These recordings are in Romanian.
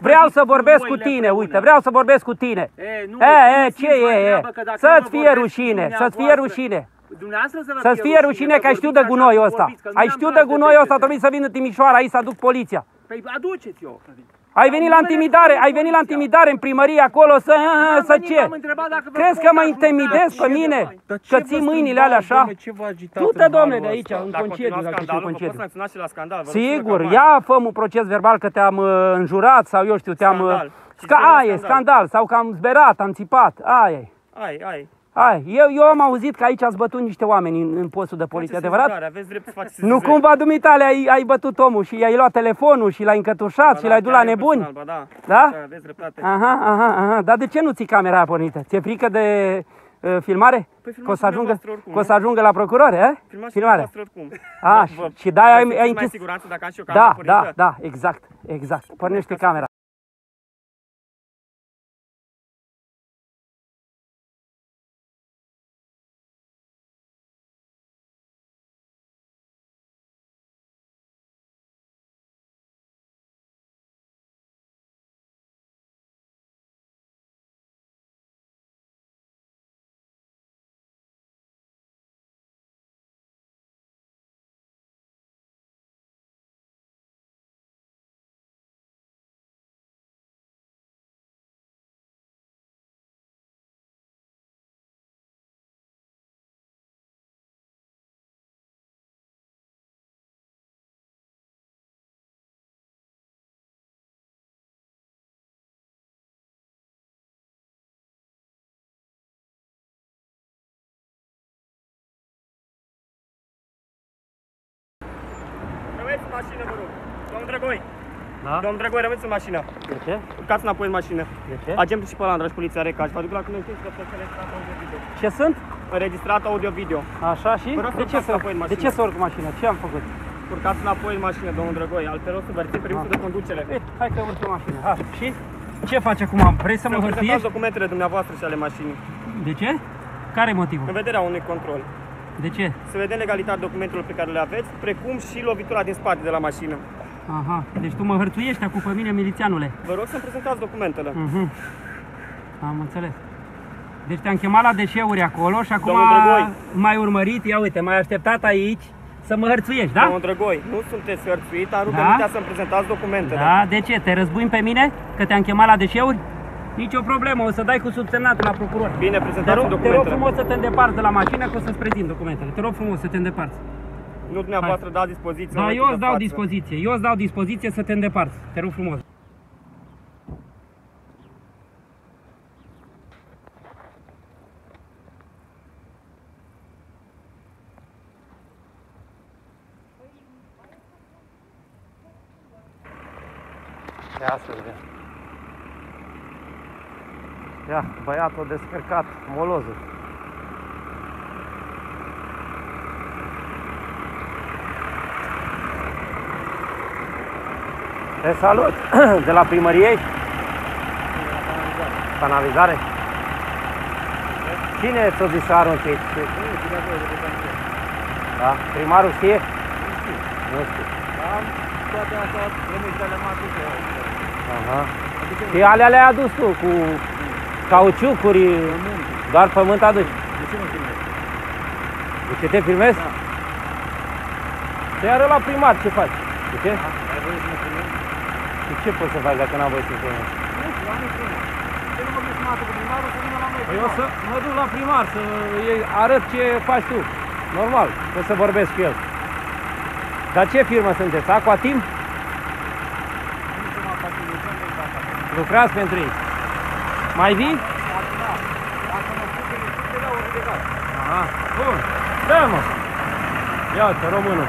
Vreau să vorbesc cu tine, uite, vreau să vorbesc cu tine. E, nu, E, e, țineți ce vă e, e? treabă, că dacă Să-ți nu fie vorbesc rușine, cu să-ți fie dumneavoastră- rușine. Dumneavoastră să vă Să-ți fie rușine că ai știut de vorbiți gunoiul așa, ăsta. vorbiți, că nu Ai am știut tras de gunoiul ăsta, peste. trebuie să vin în Timișoara aici să aduc poliția. Păi aduceți-o. Ai venit la intimidare, ai venit la intimidare în primărie acolo să, Am să venit, ce? am întrebat dacă vă Crezi că mă contați, intimidezi mă, pe da, mine? ce, Dar Că ce ții vă mâinile strâmbați, alea așa? domne, Ce vă agitați Du-te, în domne, halul de aici, ăsta? în Dacă concediu, continuați dacă ești în scandalul, vă concediu. poți sancționa și la scandal. vă rog Sigur, frumos, ia fă un proces verbal că te-am uh, înjurat sau eu știu, te-am... uh, Scandal. Și Sca- ce e aia e, scandal? scandal, sau că am zberat, am țipat, aia e. Ai, ai. Ai, eu, eu am auzit că aici ați bătut niște oameni în, în postul de poliție, Faceți adevărat? sesizare, Aveți drept să faceți Nu sesizare. cumva dumitale ai, ai bătut omul și i-ai luat telefonul și l-ai încătușat Ba și da, l-ai dus chiar la eu nebuni? personal, ba Da, Da? Da, aveți dreptate. Aha, aha, aha. Dar de ce nu ți camera aia pornită? Ți-e frică de uh, filmare? Păi filmați că o să ajungă, dumneavoastră oricum, că o să nu? ajungă la procurori, eh? Filmați Filmare. dumneavoastră oricum. A, Vă- și- vă- și de-aia vă ai- simțiți ai mai închis- siguranță dacă am și o cameră Da, da, pornită? da, exact, exact. Pornește camera. Da? domnul Drăgoi, rămâneți în mașină. De ce? Urcați înapoi în mașină. De ce? Agentul și pe la Andraș, poliția Recaș. Vă duc la cunoștință că fost înregistrat audio-video. Ce sunt? Înregistrat audio-video. Așa și? Vă rog să De ce urcați să, înapoi în de mașină. ce să urc în mașină? Ce am făcut? Urcați înapoi în mașină, domnul Drăgoi. Altfel o să vă rețin permisul Ah. de conducere. Ei, hai că urc în mașină. Ha, și? Ce faci acum? Vrei să mă Să prezentați hărțuiești? documentele dumneavoastră și ale mașinii. De ce? Care e motivul? În vederea unui control. De ce? Să vedem legalitatea documentelor pe care le aveți, precum și lovitura din spate de la mașină. Aha, deci tu mă hărțuiești acum pe mine, milițianule. Vă rog să-mi prezentați documentele. Mhm. Am înțeles. Deci te-am chemat la deșeuri acolo și acum Domnul Drăgoi. m-ai urmărit, ia uite, m-ai așteptat aici să mă hărțuiești, da? Domnul Drăgoi, nu sunteți hărțuit, dar Da? rugămintea să-mi prezentați documentele. Da, de ce? Te răzbui pe mine? Că te-am chemat la deșeuri? Nici o problemă, o să dai cu subsemnatul la procuror. Bine, Te prezentați rog, te rog documentele. frumos să te îndepărți de la mașină că o să-ți prezint documentele. Te rog frumos să te îndepărți. Nu dumneavoastră dați dispoziție. în Da, eu momentul îți de dau față. dispoziție. Eu îți dau dispoziție să te îndepărți. Te rog frumos. Ia să vedem. Ia, băiatul descărcat, molozul. Te salut! De la primărie? Canalizare? Cine ți-a zis să arunci aici? Da? Primarul știe? Nu știu. Am toate astea, remediile matice. Aha. Și alea le-ai adus tu cu cauciucuri, doar pământ aduci. De ce nu filmezi? De ce te filmezi? Da. Te iară la primar, ce faci? De ce? Ai voie să mă filmezi? Și ce poți să faci dacă n-am voie să filmezi? Nu știu, am niciuna. Ce nu mă duci mată cu primarul să vină la noi? Păi o să mă duc la primar să îi arăt ce faci tu. Normal, o să vorbesc cu el. Dar ce firmă sunteți? Aqua Team? Nu știu, mă fac lucrăm de casa. Lucrați pentru ei. Mai vii? Dacă mă pute, te dau o ridicare. Aha, bun. Da, mă. Ia uite, românul.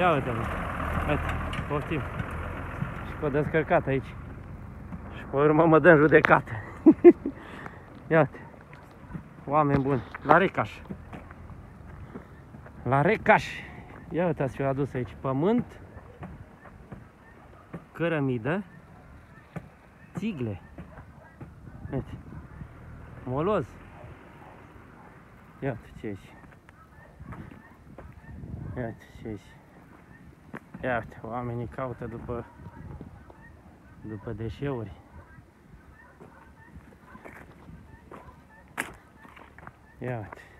Ia uite, mă. Uite, poftim. Și cu descărcat aici. Și pe urmă mă dă în judecată. Ia uite. Oameni buni. La Recaș. La Recaș. Ia uite, ați adus aici pământ, cărămidă, țigle. Uite. Moloz. Ia uite ce e aici. Ia uite ce e aici. Ia uite, oamenii caută după După deșeuri. Ia uite.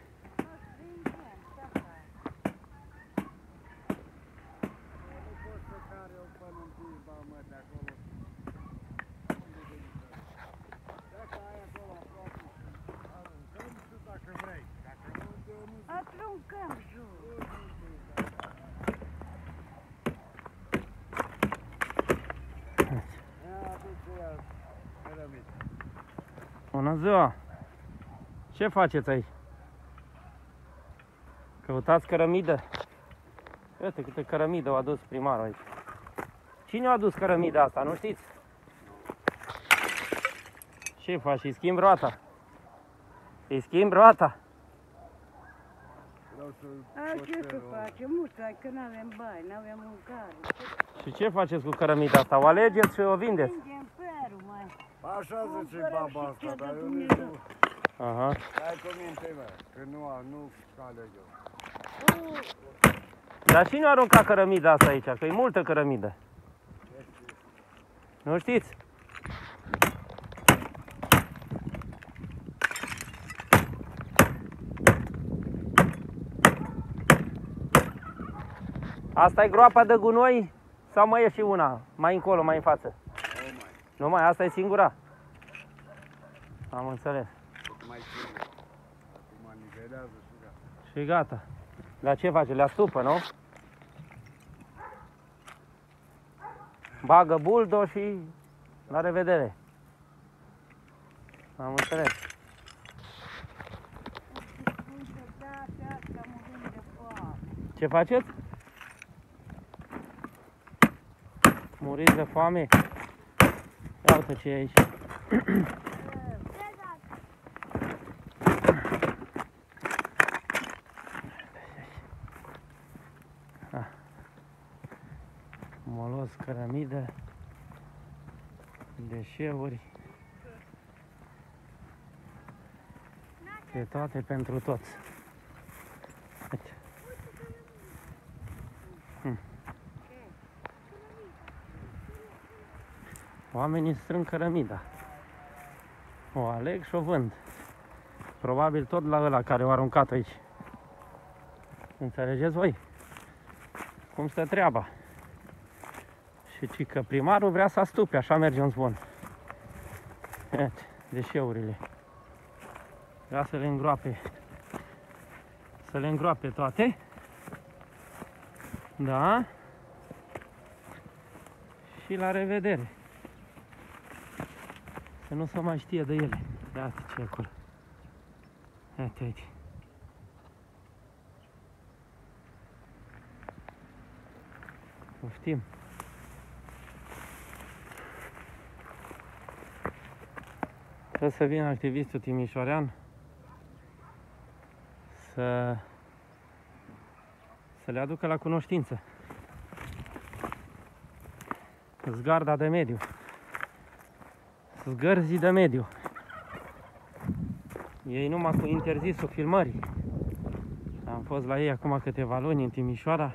Bună ziua! Ce faceți aici? Căutați cărămidă? Uite câte cărămidă au adus primarul aici. Cine a adus cărămida asta, nu știți? Ce faci? Îi schimb roata? Îi schimb roata? A, ce să facem? Musai că n-avem bani, n-avem mâncare. Și ce faceți cu cărămida asta? O alegeți și o vindeți? Vindem perul, mai. Așa zice Cumpărăm baba și ce asta, dă dar eu nici Dumnezeu. nu... Aha. Hai cu minte, mă, că nu, nu aleg eu. Dar cine a aruncat cărămida asta aici? Că e multă cărămidă. Nu știți? Asta e groapa de gunoi sau mai e și una? Mai încolo, mai în față? O mai, Nu mai, asta e singura? Am înțeles. cât mai ține. Acum nivelează și gata. Și gata. Dar ce face? Le astupă, nu? Bagă buldo și la revedere. Am înțeles. Uite, data asta murim de foame. Ce faceți? Muriți de foame? Ia uite ce e aici. Ah. Molos, cărămidă, deșeuri. E toate pentru toți. Oamenii strâng cărămida. O aleg și o vând. Probabil tot la ăla care o aruncat aici. Înțelegeți voi? Cum stă treaba? Și ci că primarul vrea să astupe, așa merge în zvon. Iată, deșeurile. Vrea să le îngroape. Să le îngroape toate. Da. Și la revedere. Să nu se mai știe de ele. Iată ce e acolo. Iată aici. Poftim. Trebuie să vină activistul timișorean să, să le aducă la cunoștință. Zgarda de mediu. Zgărzii de mediu. Ei numai cu interzisul filmării. Am fost la ei acum câteva luni în Timișoara.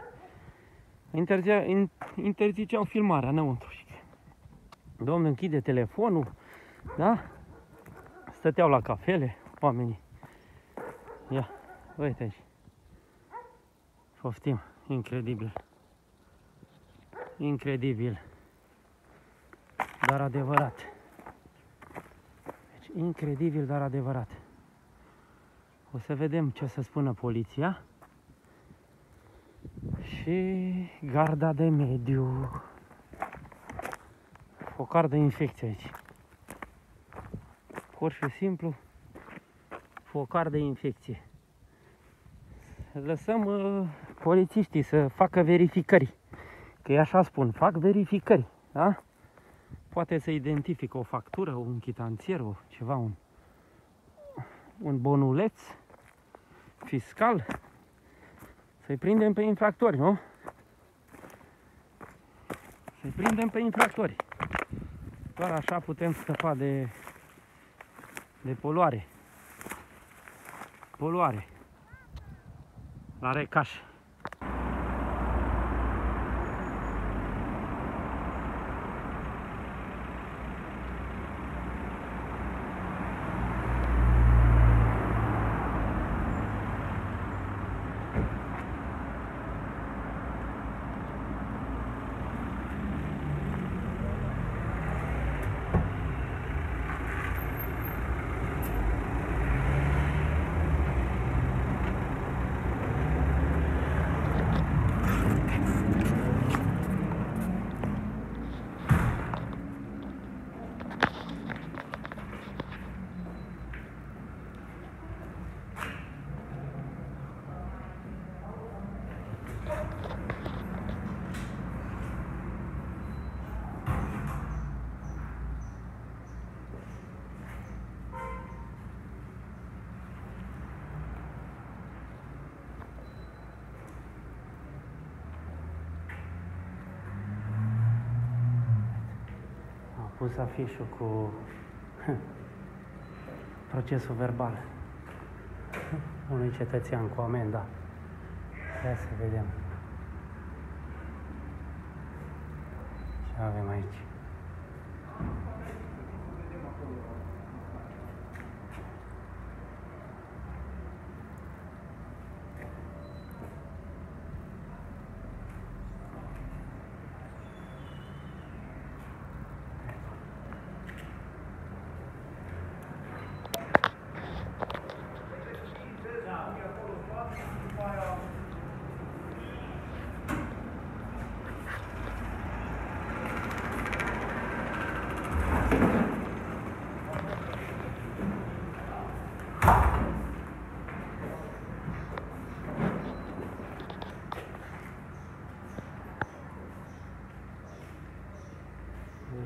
Interzea, in, interziceau filmarea înăuntru. Domnul închide telefonul, da? Stăteau la cafele oamenii. Ia, uite aici. Poftim, incredibil. Incredibil. Dar adevărat. Deci, incredibil, dar adevărat. O să vedem ce o să spună poliția și garda de mediu. Focar de infecție aici. Pur și simplu, focar de infecție. Lăsăm uh, polițiștii să facă verificări. Că ei așa spun, fac verificări, da? Poate să identifică o factură, un chitanțier, o ceva, un, un bonuleț fiscal. Să-i prindem pe infractori, nu? Să-i prindem pe infractori. Doar așa putem scăpa de, de poluare. Poluare. La recaș. Pus afișul cu procesul verbal unui cetățean cu amenda. Ia să vedem. Ce avem aici?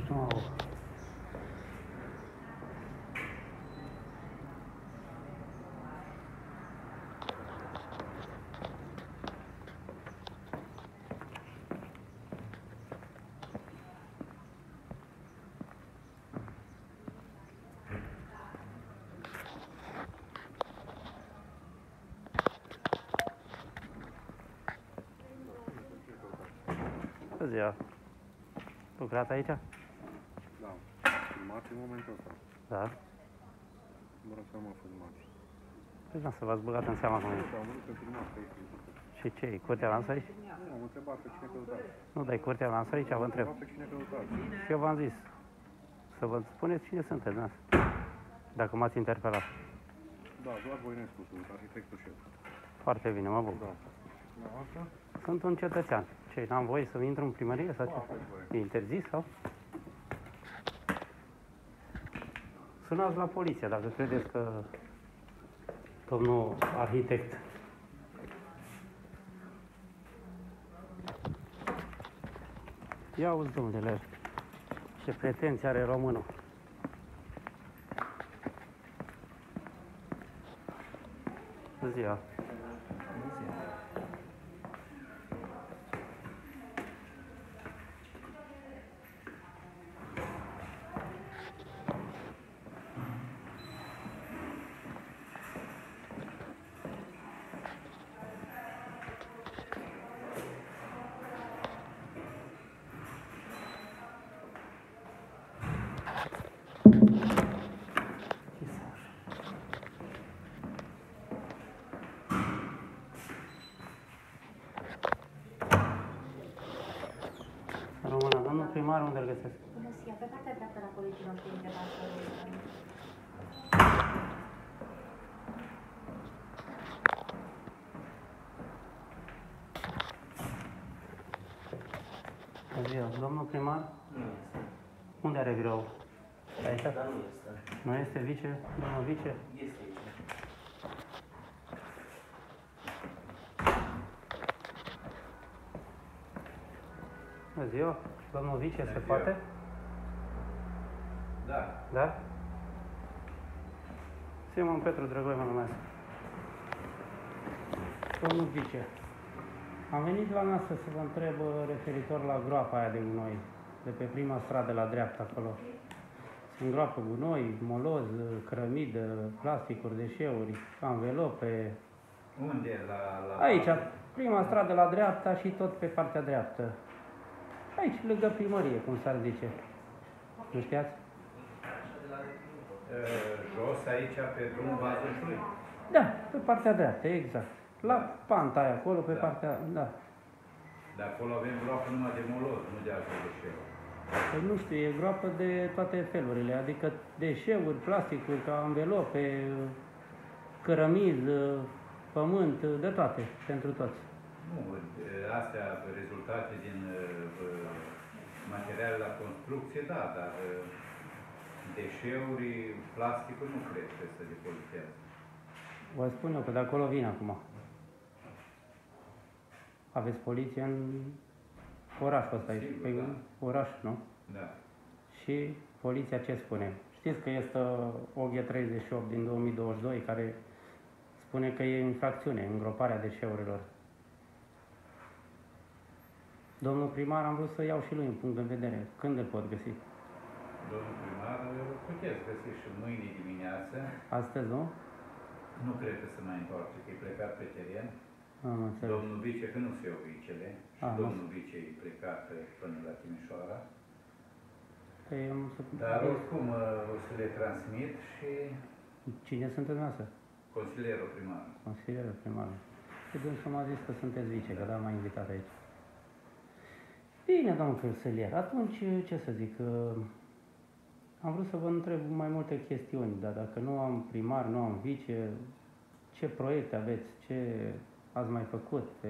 Deci nu au. Bună ziua! Lucrat aici? Da. Filmați în momentul ăsta. Da. Mă rog să nu mă filmați. Păi nu, să v-ați băgat în seama cum e. Nu, am vrut să filmați aici. Și ce e? Curtea lansă aici? Nu, am întrebat pe cine căutați. Nu, dar e curtea lansă aici, vă Am întreb. întrebat pe cine căutați. Și eu v-am zis să vă spuneți cine sunteți, da? Dacă m-ați interpelat. Da, Vlad Voinescu, sunt arhitectul șef. Foarte bine, mă bucur. Da. Da, asta? Sunt un cetățean. Ce, n-am voie să intru în primărie sau Da, ce? aveți voie. E interzis sau? Sunați la poliție dacă credeți că domnul arhitect Ia auzi, domnule, ce pretenții are românul. Bună ziua. Ce să așa? Română, domnul primar, unde îl găsesc? Bună ziua, pe partea dreaptă la colegii noștri internaționali. Bună ziua, domnul primar? Unde are birou? Aici? Dar nu este. Nu este vice? Domnul vice? Este aici. Bună ziua, domnul vice, se ziua. poate? Da. Da? Simon Petru Drăgoi mă numesc. Domnul vice, am venit la noastră să vă întreb uh, referitor la groapa aia de gunoi, de pe prima stradă la dreapta acolo. Se îngroapă gunoi, moloz, uh, cărămidă, plasticuri, deșeuri, anvelope. Unde? La, la... Aici, prima stradă la dreapta și tot pe partea dreaptă. Aici, lângă primărie, cum s-ar zice. Nu știați? Uh, jos, aici, pe drumul Vazușului? Da, pe partea dreaptă, exact. La panta aia acolo, pe Da. partea, da. De acolo avem groapă numai de moloz, nu de alte deșeuri. Păi nu știu, e groapă de toate felurile, adică deșeuri, plasticuri, ca anvelope, cărămizi, pământ, de toate, pentru toți. Nu, uh, astea rezultate din uh, uh, materiale la construcție, da, dar uh, deșeuri, plasticul nu cred că se depozitează. Vă spun eu că de acolo vin acum. Aveți poliție în orașul ăsta aici, Sigur, pe da. oraș, nu? Da. Și poliția ce spune? Știți că este OG 38 din 2022 care spune că e infracțiune, îngroparea deșeurilor. Domnul primar, am vrut să iau și lui un punct de vedere. Când îl pot găsi? Domnul primar, puteți găsi și mâine dimineață. Astăzi, nu? Nu cred că se mai întoarce, că e plecat pe teren. Am înțeles. Domnul vice, că nu se iau vicele, și Ah, nu. domnul vice e plecat până la Timișoara. Păi am să... Dar oricum uh, o să le transmit și Cine sunteți noastră? consilierul primar. Consilierul primarul. Și dânsul m-a zis că sunteți vice, că da, m-a invitat aici. Bine, domnul consilier, atunci ce să zic, uh, am vrut să vă întreb mai multe chestiuni, dar dacă nu am primar, nu am vice, ce proiecte aveți, ce ați mai făcut pe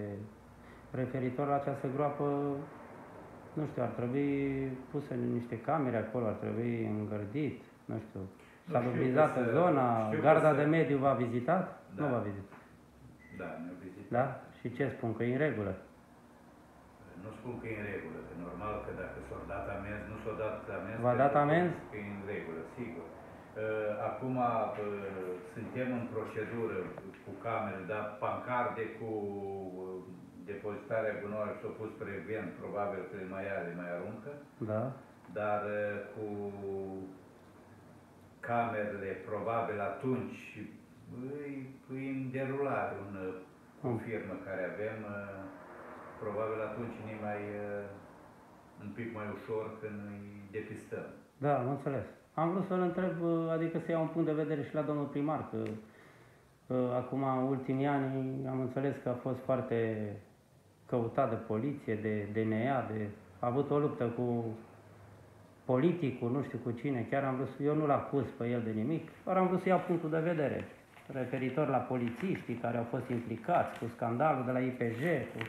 referitor la această groapă, nu știu, ar trebui puse niște camere acolo, ar trebui îngărdit, nu știu, Nu, salubrizată știu că să- zona, știu că garda să- de mediu v-a vizitat? Da. Nu v-a vizitat. Da, ne-au vizitat. Da? Și ce spun? Că e în regulă. Nu spun că e în regulă, că normal că dacă s-au dat amenzi, nu s-au dat amenzi. V-a dat pentru că amenzi? Că e în regulă, sigur. Uh, Acum uh, suntem în procedură cu camere, dar pancarde cu uh, depozitarea gunoaiului s-au pus frecvent, probabil că le mai are, le mai aruncă, Da? dar uh, cu camerele, probabil atunci, îi, îi în derulare un, uh, o Mm. firmă care avem, uh, probabil atunci ne mai uh, un pic mai ușor când îi depistăm. Da, am înțeles. Am vrut să-l întreb, uh, adică să iau un punct de vedere și la domnul primar, că uh, acum, în ultimii ani, am înțeles că a fost foarte căutat de poliție, de DNA, de, a avut o luptă cu politicul, nu știu cu cine, chiar am vrut să, eu nu-l acuz pe el de nimic, doar am vrut să iau punctul de vedere referitor la polițiștii care au fost implicați cu scandalul de la IPJ, cu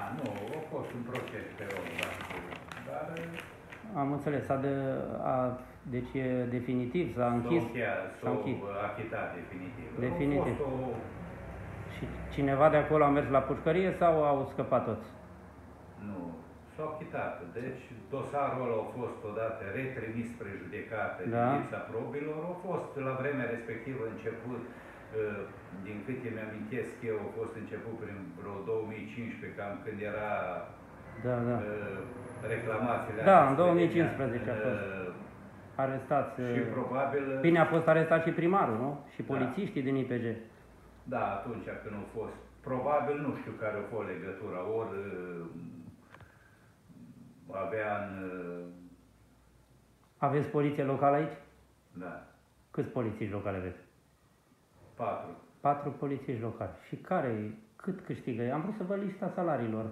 A, nu, a fost un proces pe rol, dar, dar Am înțeles, a de, a, deci e definitiv, s-a închis. s-au încheiat, S-a închis. s-au achitat definitiv. Definitiv. A fost o, Și cineva de acolo a mers la pușcărie sau au scăpat toți? nu, s-au achitat. Deci dosarul ăla a fost odată retrimis spre judecată Da. din lipsa probilor, a fost la vremea respectivă început, uh, din câte mi-amintesc eu, a fost început prin vreo 2015, cam când era Da, da. uh, reclamațiile Da, astea în spre 2015 a în, fost. uh, Arestați. Și uh, probabil... Bine, a fost arestat și primarul, nu? Și Da. polițiștii din IPJ. Da, atunci când au fost. Probabil nu știu care a fost legătura. Ori uh, avea în... uh, Aveți poliție locală aici? Da, Câți polițiști locale aveți? Patru. Patru polițiști locali. Și care, cât câștigă? Am vrut să văd lista salariilor.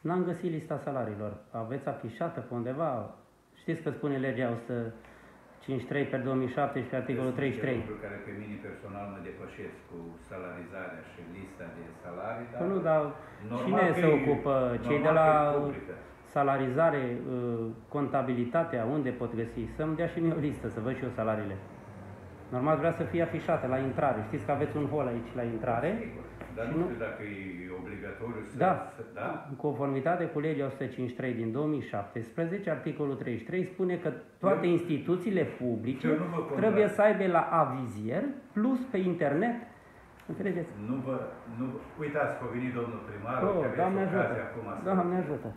N-am găsit lista salariilor. Aveți afișată pe undeva? Știți că spune legea 153 pe 2017, articolul Sunt niște 33. lucruri care pe mine personal mă depășesc cu salarizarea și lista de salarii, dar Păi nu, dar normal cine că se e- ocupă? Cei de normal la că e publică. salarizare, uh, contabilitatea, unde pot găsi? Să-mi dea și mie o listă, să văd și eu salariile. Normal vrea să fie afișată la intrare. Știți că aveți un hol aici la intrare? Sigur. Dar Și nu nu- știu dacă e obligatoriu să... Da. să da? În conformitate cu legea 153 din 2017, articolul 33 spune că toate Eu- instituțiile publice eu nu mă contrazic. trebuie să aibă la avizier plus pe internet. Înțelegeți? Nu vă... Nu, vă- uitați că a venit domnul primar, Oh, că aveți Doamne ajută! ocazia acum să... Doamne ajută!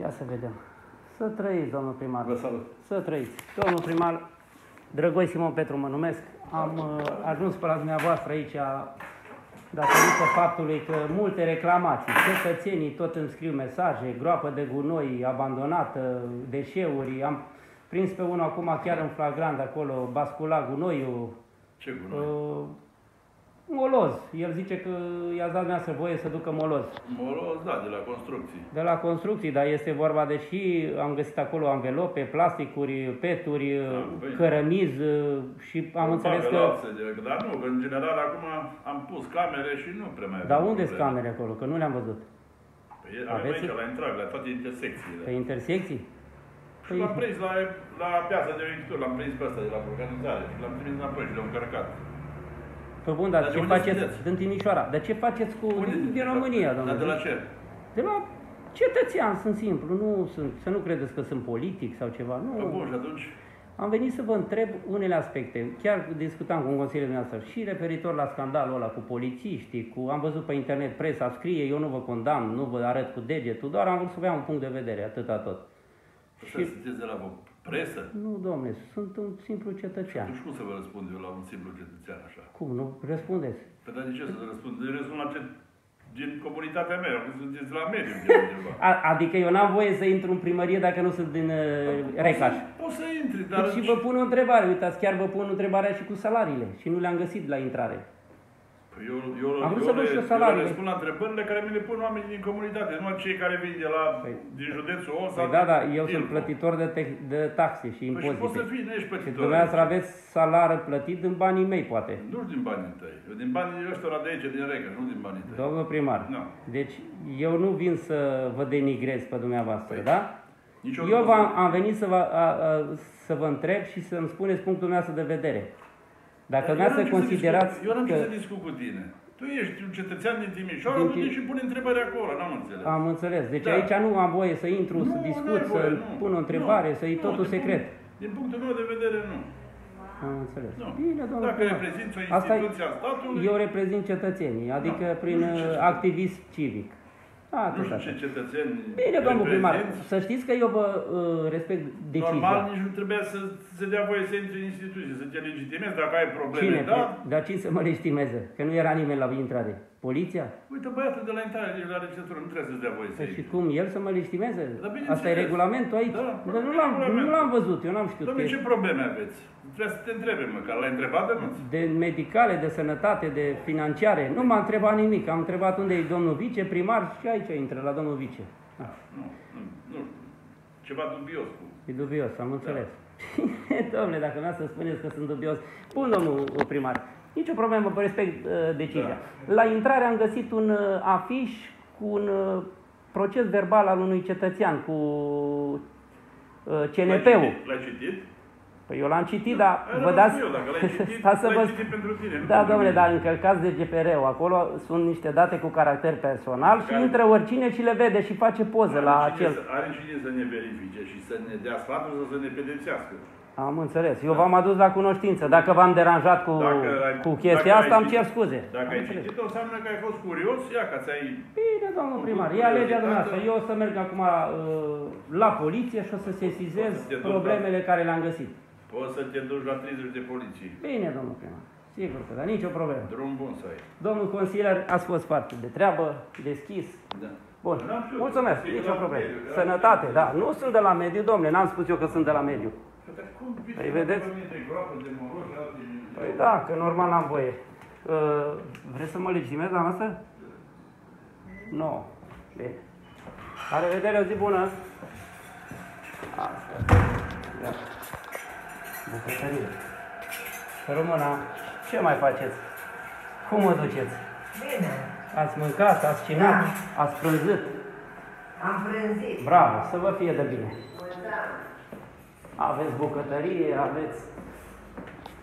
Ia să vedem. Să trăiți, domnul primar. Vă salut. Să trăiți. Domnul primar, Drăgoi Simon Petru mă numesc. Am uh, ajuns pe la dumneavoastră aici datorită faptului că multe reclamații, cetățenii tot îmi scriu mesaje, groapă de gunoi abandonată, deșeuri. Am prins pe unul acum chiar în flagrant acolo, bascula gunoiul, Ce gunoi? uh, moloz. El zice că i-a dat dumneavoastră voie să ducă moloz. Moloz, da, de la construcții. De la construcții, dar este vorba de și, am găsit acolo anvelope, plasticuri, peturi, bine. cărămizi și am înțeles că... Lapse de- Dar nu, că în general acum am pus camere și nu prea mai Dar avem unde sunt probleme. camere acolo? Că nu le-am văzut. Păi avem Aveți? aici, la intrare, la toate intersecțiile. Pe intersecții? Și l-am prins la, la piața de vechituri, l-am prins pe ăsta de la organizare și l-am trimis înapoi și l-am încărcat. Pe bun, dar Dar de ce unde faceți sunteți? din Timișoara? Dar ce faceți cu... Unde din, sunteți? România, Dar domnule. de la ce? De la cetățean, sunt simplu. Nu sunt, să nu credeți că sunt politic sau ceva. Păi Nu. bun, și atunci, Am venit să vă întreb unele aspecte. Chiar discutam cu un consilier dumneavoastră și referitor la scandalul ăla cu polițiștii, cu, am văzut pe internet presa scrie, eu nu vă condamn, nu vă arăt cu degetul, doar am vrut să vă iau un punct de vedere, atâta tot. așa Și sunteți de la vă Presă? Nu, domne, sunt un simplu cetățean. Nu știu cum să vă răspund eu la un simplu cetățean așa. Cum, nu? Răspundeți. Păi dar de ce să răspund? Eu răspund la ce din comunitatea mea, că sunteți la mediu. ceva. A, adică eu n-am voie să intru în primărie dacă nu sunt din uh, Recaș. Poți să intri, dar... Deci și vă pun o întrebare, uitați, chiar vă pun întrebarea și cu salariile și nu le-am găsit la intrare. Păi Eu, eu, Am vrut eu, să văd le- și eu eu salariile. le răspund la întrebările care mi le pun oamenii din comunitate, nu cei care vin de la, Păi- din județul O sau Păi da, da, eu din sunt Ilfov. plătitor de, te- de taxe și Păi și poți să impozite. fii, nu ești Și plătitor. dumneavoastră aveți salară plătit în banii mei, poate. Nu din banii tăi. Eu din banii ăștia de aici, din Reca, nu din banii tăi. Domnul primar, Nu. deci eu nu vin să vă denigrez pe dumneavoastră, Păi, da? Nici Eu nu- v-am, am venit să vă, a, a, să vă întreb și să-mi spuneți punctul meu de vedere. Dacă Eu dumneavoastră n-am ce să considerați discut- Eu n-am că... ce să discut cu tine. Tu ești un cetățean din Timișoara, Din du-te Tim- și pune întrebări acolo, n-am înțeles. Am înțeles. Deci Da. aici nu am voie să intru, să Nu, discut, n-ai să voie, nu. pun o întrebare, Nu, să-i nu, totul din secret. punct- Din punctul meu de vedere, nu. Am înțeles. Nu. Bine, domnule Dacă primar. reprezinți o Asta e- instituție a statului, Eu reprezint cetățenii, adică Nu, prin nu știu ce uh, să- activist civic. nu Atât, știu ce atât. cetățeni Bine, domnul primar, reprezinți. să știți că eu vă uh, respect decizia. Normal, nici nu trebuia să se dea voie să intri în instituție, să te legitimezi dacă ai probleme, Cine? da? Dar cine să mă legitimeze? Că nu era nimeni la intrare. Poliția? Uite, băiatul de la intrare, de la receptură, nu trebuie să-ți dea voie să Păi și intri. cum? El să mă legitimeze? Dar bineînțeles. Asta e regulamentul aici? Da, Dar nu l-am, regulament. nu l-am văzut, eu n-am știut. Dom'le, că- ce probleme aveți? Trebuie să te întrebe măcar. L-ai întrebat de nu? de medicale, de sănătate, de financiare. Nu m-a întrebat nimic. Am întrebat unde e domnul viceprimar și aici intră, la domnul vice. Da. Nu, nu, nu. Ceva dubios cu. E dubios, am înțeles. Domnule, dacă nu să spuneți că sunt dubios, bun, domnul primar, nicio problemă, vă respect uh, decizia. La intrare am găsit un uh, afiș cu un uh, proces verbal al unui cetățean, cu uh, L-ai CNP-ul. citit? L-ai citit? Păi eu l-am citit, dar Aia vă nu dați... știu eu, dacă l-ai citit, Stați să l-ai vă... citit pentru tine, nu Da, pentru domnule, mine. dar încălcați de GPR-ul. Acolo sunt niște date cu caracter personal și Care- intră oricine și le vede și face poză la Are cine acel... să- Are cine să ne verifice și să ne dea sfatul sau să ne pedepsească. Am înțeles. Eu v-am adus la cunoștință. Dacă v-am deranjat cu, Dacă ai- cu chestia dacă asta, ai îmi citit- cer scuze. Dacă Am ai înțeles. citit-o, înseamnă că ai fost curios, ia că ți-ai... Bine, domnul primar, Cu ia legea curiozitate. dumneavoastră. Eu o să merg acum uh, la poliție și o să sesizez O să te duci problemele care le-am găsit. Poți să te duci la 30 de poliție. Bine, domnul primar. Sigur că da, nicio problemă. Drum bun să ai. Domnul consilier, ați fost foarte de treabă, deschis. Da. Bun, N-am știut. mulțumesc, Știi, nicio la problemă. mediu, la Sănătate, mediu. da. Nu sunt de la mediu, domnule, n-am spus eu că sunt de la mediu. Dar cum vii Păi să vedeți? vorbi între groapă de moroși și alte... Păi da, că normal n-am voie. Uh, vreți să mă legitimez la noastră? Nu. Bine. La revedere, o zi bună. Asta. Ia. Bucătărie. Româna, ce mai faceți? Cum mă duceți? Bine, Ați mâncat, ați cinat, ați prânzit? am prânzit. Bravo, să vă fie de bine. Mulțumesc. Aveți bucătărie, aveți...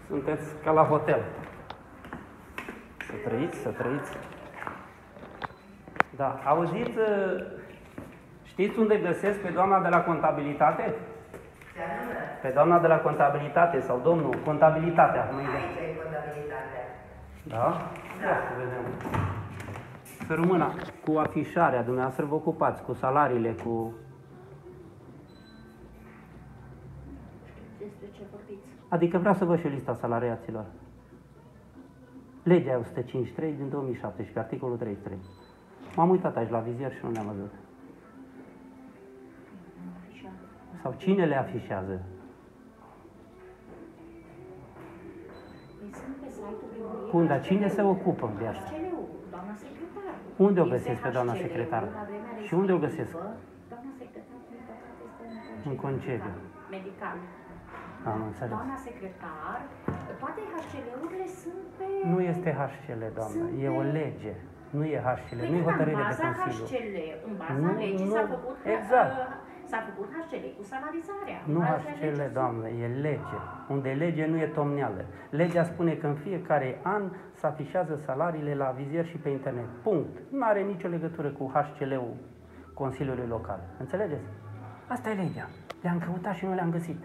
Sunteți ca la hotel. Să trăiți, să trăiți. Da, auziți, uh, știți unde găsesc pe doamna de la contabilitate? Ce anume? Pe doamna de la contabilitate sau domnul, contabilitatea. nu e- Aici e contabilitatea. Da? Ia să vedem. Să rămână cu afișarea, dumneavoastră vă ocupați, cu salariile, cu... Despre ce vorbiți? Adică vreau să văd și lista salariaților. Legea 153 din 2017, articolul 33. M-am uitat aici la vizier și nu le-am văzut. Sau cine le afișează? Păi sunt pe site-ul primăriei. Cum, dar cine se ocupă de asta? HCL-ul, doamna secretar. Unde o Este găsesc pe doamna HCL-ul secretar? la vremea Și unde o găsesc? respectivă. Doamna secretar, din păcate, este În în concediu. Medical. Am înțeles. Doamna secretar, poate HCL-urile sunt pe... Nu este HCL, doamnă, e o lege. Nu e HCL, Păi nu e da, hotărâre în de baza Consiliu. HCL, în baza Nu, legii nu, s-a făcut, exact. Uh, s-a făcut HCL cu salarizarea. Nu Altfel HCL, legea- doamnă, e lege. Unde e lege nu e tomneală. Legea spune că în fiecare an se afișează salariile la vizier și pe internet. Punct. Nu are nicio legătură cu HCL-ul Consiliului Local. Înțelegeți? Asta e legea. Le-am căutat și nu le-am găsit.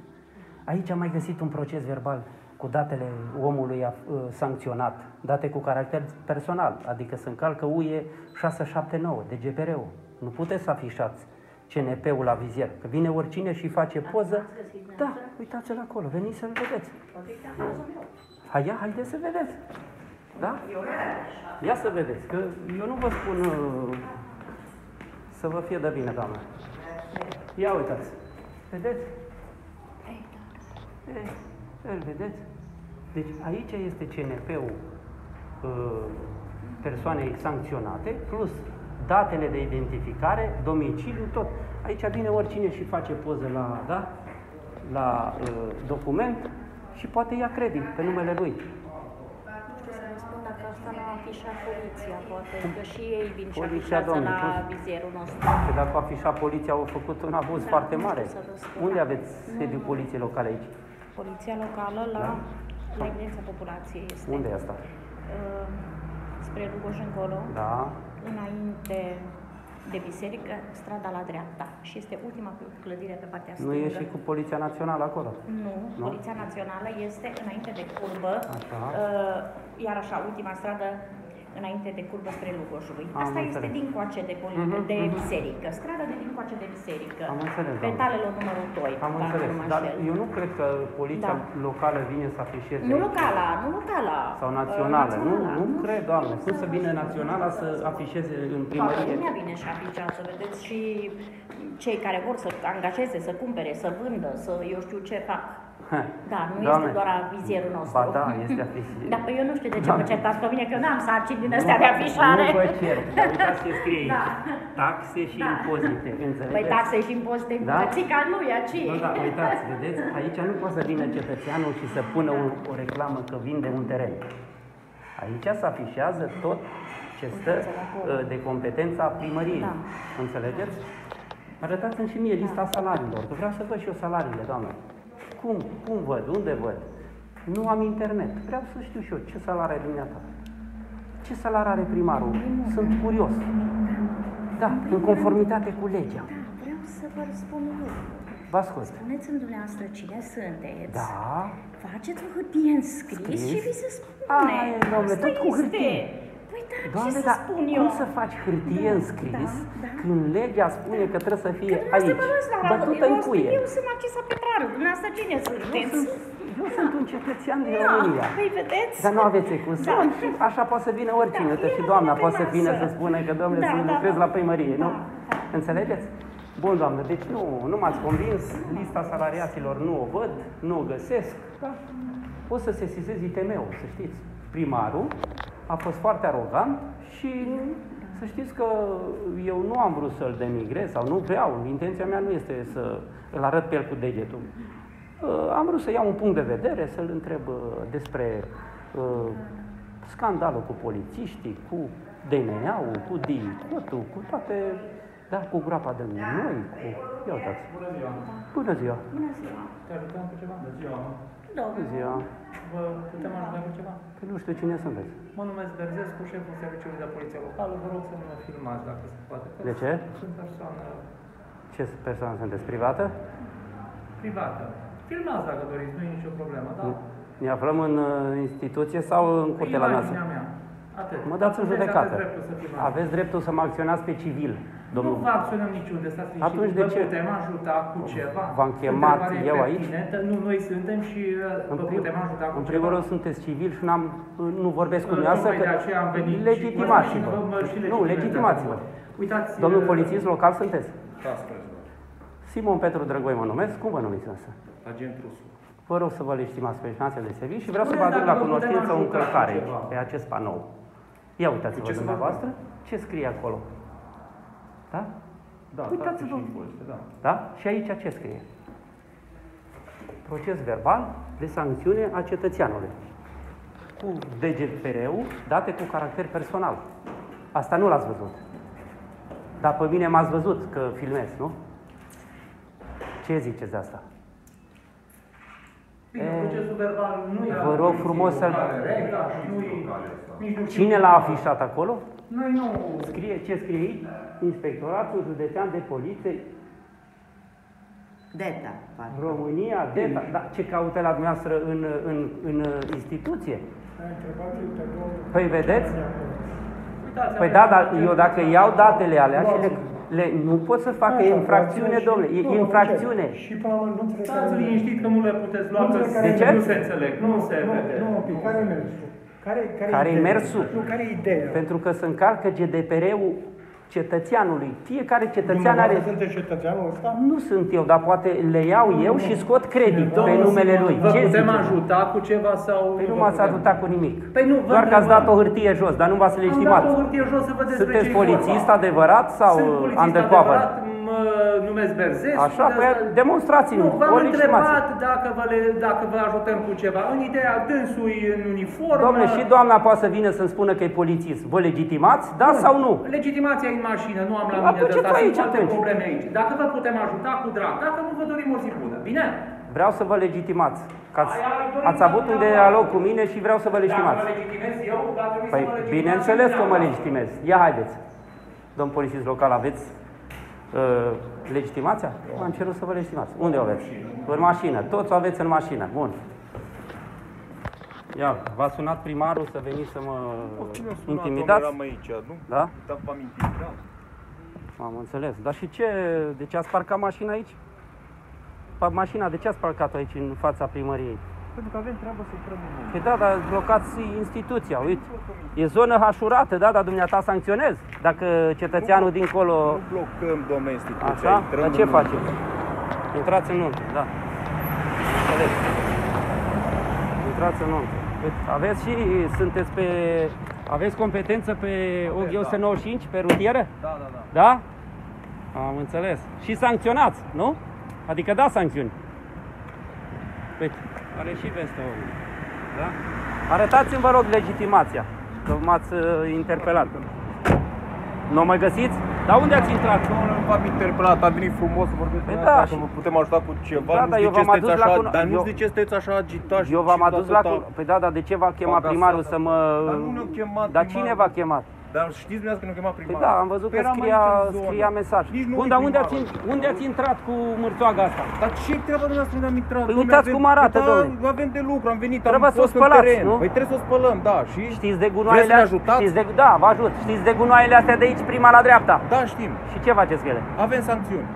Aici am mai găsit un proces verbal cu datele omului af- uh, sancționat, date cu caracter personal, adică se încalcă UE 679 de GPR-ul. Nu puteți să afișați CNP-ul la vizier. Că vine oricine și face poză. Da, uitați-l acolo, veniți să-l vedeți. Hai, ia, haideți să vedeți. Da? Ia să vedeți, că eu nu vă spun uh, să vă fie de bine, doamnă. Ia uitați. Vedeți? Ei, îl vedeți? Deci aici este CNP-ul uh, persoanei sancționate, plus datele de identificare, domiciliu, tot. Aici vine oricine și face poză la, da? la uh, document și poate ia credit pe numele lui. Să răspund dacă asta l-a afișat poliția, poate că și ei vin și Poliția, afișează domnule, la plus- vizierul nostru. Că dacă a afișat poliția, au făcut un abuz Da, foarte nu mare. știu să vă spun. Unde aveți sediul poliției locale aici? Poliția locală la, la evidența populației este. Unde e asta? Uh, spre Lugoș încolo, Da. Înainte de biserică, strada la dreapta. Și este ultima clădire pe partea Nu stângă. e și cu Poliția Națională acolo? Nu, Nu? Poliția Națională este înainte de curbă, Așa. uh, iar așa, ultima stradă înainte de curbă spre Lugoșului. Am Asta este înțeles. din coace de, poli- Mhm, de mhm. biserică, strada de din coace de biserică. Am înțeles, doamnă. Petalelor numărul 2, Am dacă înțeles, nu mă dar înșel. eu nu cred că poliția Da. locală vine să afișeze Nu aici. locala, nu locala. sau uh, națională. Nu, naționala. nu cred, doamne. Cum să vină naționala să afișeze în Toată primărie? lumea vine și afișează, vedeți, și cei care vor să angajeze, să cumpere, să vândă, să eu știu ce fac. Ha, Da, nu Doamne. este doar avizierul nostru. Ba da, este afișat. Da, păi eu nu știu de ce Doamne. mă certați pe mine, că eu n-am sarcini din astea de afișare. Nu vă cer. Dar Uitați ce scrie aici. Da. Taxe și Da. impozite. Înțelegeți? Păi taxe și impozite, Da? împărățica nu e aceea. Nu, da, uitați, vedeți, aici nu poate să vină cetățeanul și să pună un, o reclamă că vinde un teren. Aici se afișează tot ce stă Uitați-l acolo. uh, de competența primăriei. Da. Înțelegeți? Arătați-mi și mie lista salariilor, că vreau să văd și eu salariile, doamnă. Cum, cum văd, unde văd? Nu am internet. Vreau să știu și eu ce salariu are dumneata. Ce salariu are primarul? Sunt curios. Da, în conformitate cu legea. Da, vreau să vă răspund un lucru. Vă ascult. Spuneți-mi dumneavoastră cine sunteți. Da, Faceți o hârtie în scris Scris? și vi se spune. Ai, domnule, Asta tot cu este. hârtie. Păi da, Doamne, ce să dar spun cum eu? să faci hârtie în scris da, da. când legea spune că trebuie să fie Că dumneavoastră aici, vă luați la bătută în eu, cuie? eu sunt Marcisa Petraru, dumneavoastră cine Eu sunteți? sunt, eu sunt un cetățean din Da, România. păi vedeți? Dar nu aveți excurs. Da. Așa poate să vină oricine. Da, Uite și e doamna pe poate să vină masă. să spună că, domnule, Da, să da, lucrez da. la primărie, nu? Da, da. Înțelegeți? Bun, doamnă, deci nu, nu m-ați convins, lista salariaților nu o văd, nu o găsesc. Da? O să se sesizeze ITM-ul, să știți. Primarul a fost foarte arogant și să știți că eu nu am vrut să-l denigrez sau nu vreau. Intenția mea nu este să îl arăt pe el cu degetul. Uh, Am vrut să iau un punct de vedere, să-l întreb uh, despre uh, scandalul cu polițiștii, cu DNA-ul, cu DICOT-ul, cu toate, da, cu groapa de noi, cu... Ia uitați. Bună ziua! Bună ziua! Bună ziua. Te ajutăm cu ceva? Bună ziua! Bună Domnul. ziua! Vă putem ajuta cu ceva? Că nu știu cine sunteți. Mă numesc Berzescu, șeful serviciului de poliție locală. Vă rog să nu mă filmați dacă se poate. De ce? Sunt persoană Ce persoană sunteți? Privată? privată. Filmați dacă doriți, nu e nicio problemă, da? Ne aflăm în uh, instituție sau în curtea la noastră? Imaginea mea. Atât. Mă dați în Aveți judecată. dreptul să filmați. Aveți dreptul să mă acționați pe civil, domnul. Nu vă acționăm niciunde, stați liniștiți. Atunci de Vă ce? putem ajuta cu ceva. V-am chemat Întrebare eu aici? pertinentă. Nu, noi suntem și uh, În, vă prim, putem ajuta cu în primul ceva. rând sunteți civil și n-am, nu vorbesc cu Uh, dumneavoastră tocmai că de aceea am venit și legitimați-vă. vă- vă- și Nu, legitimați-vă. Uitați, Domnul uh, polițist local sunteți? Da, spre zi. Simon Petru Drăgoi mă numesc. Cum vă numiți însă? Agent Rusu. Vă rog să vă legitimați pe șanse de serviciu și vreau să vă Spuneți aduc la dacă vă putem cunoștință o ajuta cu încălcare ceva. pe acest panou. Ia uitați-vă Cu ce să vă dumneavoastră ce scrie acolo. Da? Da, Uitați-vă. taxe și impozite, da. Da? Și aici ce scrie? Proces verbal de sancțiune a cetățeanului. Cu DGPR-ul, date cu caracter personal. Asta nu l-ați văzut. Dar pe mine m-ați văzut că filmez, nu? Ce ziceți de asta? Bine, E, procesul verbal nu e vă al rog poliției frumos să-l- locale, regla și nu e... nici nu Cine știu- l-a afișat acolo? Noi nu... Scrie, ce scrie aici? Inspectoratul Județean de Poliție Deta, parcă. România, DETA. Da, ce caută la dumneavoastră în, în, în instituție? Păi vedeți? Uitați, Păi aveți da, dar acest- eu dacă iau datele alea și le, Le, nu pot să facă Așa, infracțiune, și- domnule. nu, E nu, infracțiune. ce? Și până la urmă nu înțeleg Stați care- liniștit că nu le puteți lua, Nu că înțeleg De care- ce? nu se înțeleg, nu se Nu, vede. nu, un pic, care e mersul? Care, care, Care e ideea? mersul? Nu, care e ideea? Pentru că se încalcă GDPR-ul cetățeanului. Fiecare cetățean are... Dumneavoastră sunteți cetățeanul ăsta? Nu sunt eu, dar poate le iau eu și scot credit pe Domnul numele Simon, lui. Vă Ce putem ziceți? ajuta cu ceva sau... Păi nu vă m-ați putem? ajutat cu nimic. Păi nu, vă Doar că ați dat întrebam. o hârtie jos, dar nu v-ați Am legitimat. dat o hârtie jos să vă despre Sunteți ce-i polițist vorba. adevărat sau Sunt polițist undercover? adevărat, mă numesc Berzescu. Așa, de păi asta- demonstrați-mi, Nu, v-am o legitimație. întrebat dacă vă, le, dacă vă ajutăm cu ceva. În ideea dânsului în uniformă... Domnule, și doamna poate să vină să-mi spună că e polițist. Vă legitimați? Da sau nu? Legitimația e în mașină, nu am la Atunci mine de ce asta. aici Sunt alte atunci? probleme aici. Dacă vă putem ajuta cu drag, dacă nu vă dorim o zi bună. Bine? Vreau să vă legitimați. Că ați, Aia ai dorit ați avut un dumneavoastră. dialog cu mine și vreau să vă Dacă legitimați. vă legitimez eu, va trebui Păi, să mă legitimați bineînțeles că mă dumneavoastră. legitimez. Ia haideți. Domn polițist local, aveți uh, legitimația? V-am cerut să vă legitimați. Unde o aveți? În mașină. Toți o aveți în mașină. Bun. Ia, v-a sunat primarul să veniți să mă intimidați? Eram aici, nu? Da? Dar v-am intimidat. Am înțeles. Dar și ce? De ce ați parcat mașina aici? Pa- Mașina, de ce ați parcat aici în fața primăriei? Pentru că avem treabă să intrăm în Păi da, dar blocați instituția, uite. E zonă hașurată, da, dar dumneata sancționezi. Dacă cetățeanul dincolo... Nu blocăm, domnule, instituția. Așa? intrăm Dar ce în- faceți? Intrați în untru, da. Înțeles. Intrați în untru. Uite, Aveți și, sunteți pe... Aveți competență pe OG 195, pe rutieră? Da, da, da. Da? Am înțeles. Și sancționați, nu? Adică da sancțiuni. Uite, are și vestă omul. Da? Arătați-mi, vă rog, legitimația, că m-ați uh, interpelat. Nu o mai găsiți? Dar unde ați intrat? Nu v-am interpelat, am venit frumos să vorbesc Păi cu da, dacă și- vă putem ajuta cu ceva. Da, nu dar știu eu de ce v-am sunteți adus la așa, cuno- Dar nu eu- știu de ce sunteți așa agitați. Eu v-am și adus toată la... ta- cu- Păi da, dar de ce v-a chemat Bagați primarul asta. să mă... Dar nu ne-a chemat Dar primarul. cine v-a chemat? Dar știți dumneavoastră că nu chema Păi primarul. da, am văzut că Eram scria, aici în zonă. scria mesaj. Nici nu Bun, e dar unde ați, primarul. in- unde ați intrat cu mârțoaga asta? Dar ce treaba dumneavoastră unde am intrat? Păi Dom'le, uitați avem- cum arată, da, dom'le. avem de lucru, am venit, Trebuie am să o fost în spălați, teren. nu? Păi trebuie să o spălăm, da. Și Știți de gunoaiele Vreți să ne astea? ajutați? Știți de, da, vă ajut. Știți de gunoaiele astea de aici, prima la dreapta? Da, știm. Și ce faceți cu ele? Avem sancțiuni.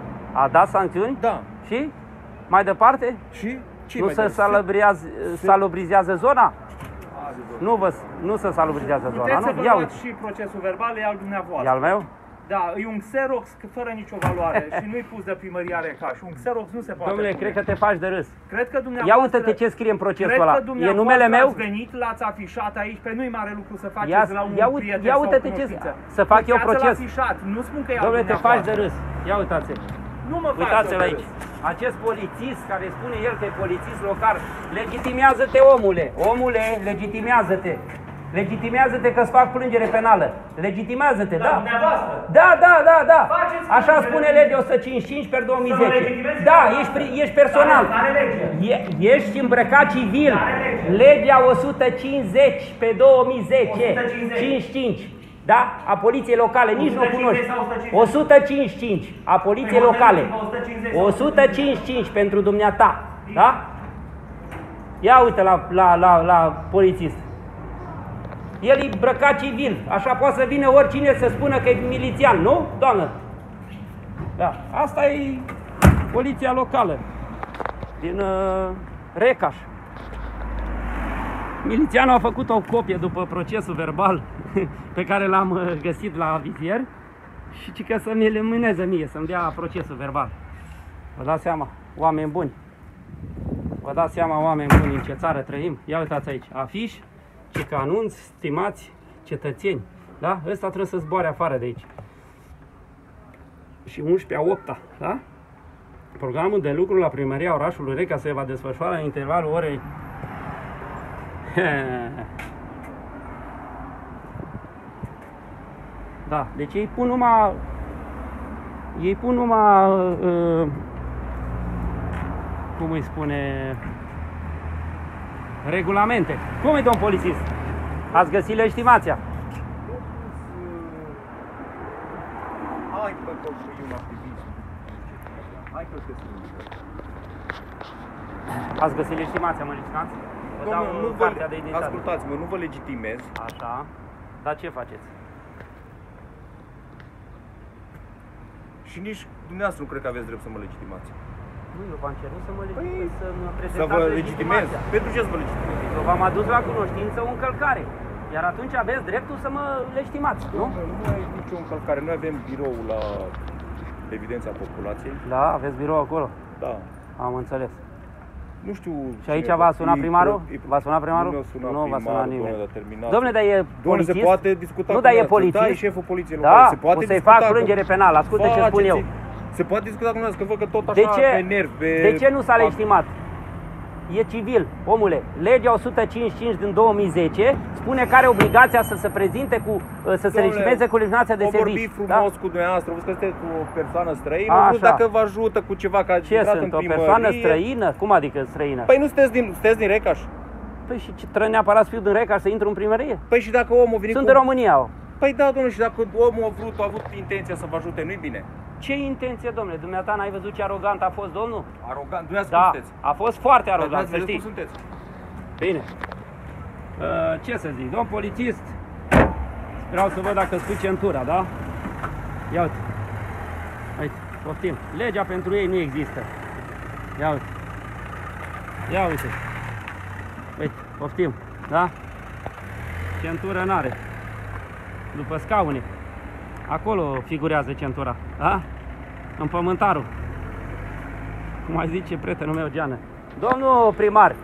A dat sancțiuni? Da. Și? Mai departe? Și ce nu mai se dai? salubriaz- salubrizează zona? Nu, vă, nu se salubrizează zona, Puteți să nu? vă Ia luați uite. și procesul verbal, e al E dumneavoastră. al meu? Da, e un Xerox fără nicio valoare și nu-i pus de primăria RK și un Xerox nu se poate Domnule, pune. cred că te faci de râs. Cred că Ia dumneavoastră... uite-te ce scrie în procesul Cred ăla. că E dumneavoastră numele meu? ați venit, l-ați afișat aici, pe nu-i mare lucru să Ia, faceți la un ia, uite- prieten ia sau uite-te ce... cunoștință. Să fac eu Puteți proces. să-l afișat, nu spun că e al Domnule, te faci de dumneavoastră. râs. Ia uitați Nu mă fac Uitați-l eu de aici. râs. Acest polițist care spune el că e polițist local, legitimează-te omule, omule, legitimează-te. Legitimează-te că-ți fac plângere penală. Legitimează-te, Da, da? dumneavoastră. Da, da, da, da. Faceți Așa plângere. spune legea 155 per Să 2010. vă legitimeze Da, pe ești, pri- dumneavoastră. ești personal. Care- care lege? E- ești îmbrăcat civil. Care lege? Legea 150 pe 2010. 150. 55. Da? A poliției locale, nici nu 150 cunoști. sau 155? 155 a poliției Păi, locale. 150 sau 155 pentru dumneata. Da? Ia uite la, la, la, la polițist. El e îmbrăcat civil. Așa poate să vină oricine să spună că e milițian, nu, doamnă? Da. Asta e poliția locală din uh, Recaș. Milițianul a făcut o copie după procesul verbal pe care l-am uh, găsit la vizier și ci că să-mi elimineze mie, să-mi dea procesul verbal. Vă dați seama, oameni buni. Vă dați seama, oameni buni, în ce țară trăim? Ia uitați aici, afiș, ci că anunț, stimați cetățeni. Da? Ăsta trebuie să zboare afară de aici. Și 11 a 8 da? Programul de lucru la primăria orașului Reca se va desfășura în intervalul orei Da, deci ei pun numai ei pun numai uh, cum îi spune regulamente. Cum e, domn polițist? Ați găsit legitimația? Hai pe tot cu eu la privință. Hai că te sunt. Ați găsit legitimația, mă legitimați? Vă dau Domnul, nu cartea de vă, identitate. ascultați-mă, nu vă legitimez. Așa. Dar ce faceți? Și nici dumneavoastră nu cred că aveți drept să mă legitimați. Nu, eu v-am cerut să mă Păi, legitimez, să mă Să prezentați vă legitimez. legitimația. Pentru ce să vă legitimez? Eu v-am adus la cunoștință o încălcare. Iar atunci aveți dreptul să mă legitimați, nu? Nu, nu mai e nicio încălcare. Noi avem birou la evidența populației. Da, aveți birou acolo. Da. Am înțeles. Nu știu... Și aici cine v-a va sunat fi primarul? pro- e- V-a sunat primarul? Nu mi-a sunat Nu v-a primarul, sunat nimeni. Domnule, dar terminați. Domnule, dar e Domnule, se polițist? poate discuta Nu, cu dar e dumneavoastră. polițist. Da, e șeful poliției Da, locale. Se poate o să-i discuta fac cu- plângere penală. Ascultă ce spun eu. Faceți- Se poate discuta cu dumneavoastră, că văd că tot așa De ce, pe nervi, pe... de ce nu s-a legitimat? E civil, omule. Legea 155 din 2010 spune că are obligația să se prezinte cu, să se Domnule, legitimeze cu legitimația de Vom vorbi serviciu. frumos cu dumneavoastră, vă că sunteți o persoană străină, Așa. nu știu dacă vă ajută cu ceva, că ați Ce intrat sunt, în o primărie. persoană străină? Cum adică străină? Păi nu sunteți din, sunteți din Recaș? Păi și ce trebuie neapărat să fiu din Recaș să intru în primărie? Păi și dacă omul a venit Sunt cu... de România. Păi da, domnule, și dacă omul a vrut, a avut intenția să vă ajute, nu-i bine. Ce intenție, domnule? Dumneata n-ai văzut ce arogant a fost domnul? Arogant, dumneavoastră Da, cum sunteți? a fost foarte Dar arogant, dumneavoastră să vedeți știți. cum sunteți? Bine. Uh, ce să zic, domn polițist, vreau să văd dacă spui centura, da? Ia uite. Uite, poftim. Legea pentru ei nu există. Ia uite. Ia uite. Uite, poftim, da? Centură n-are. După scaune. Acolo figurează centura, da? În pământarul. Cum mai zice prietenul meu, Geană. Domnul primar,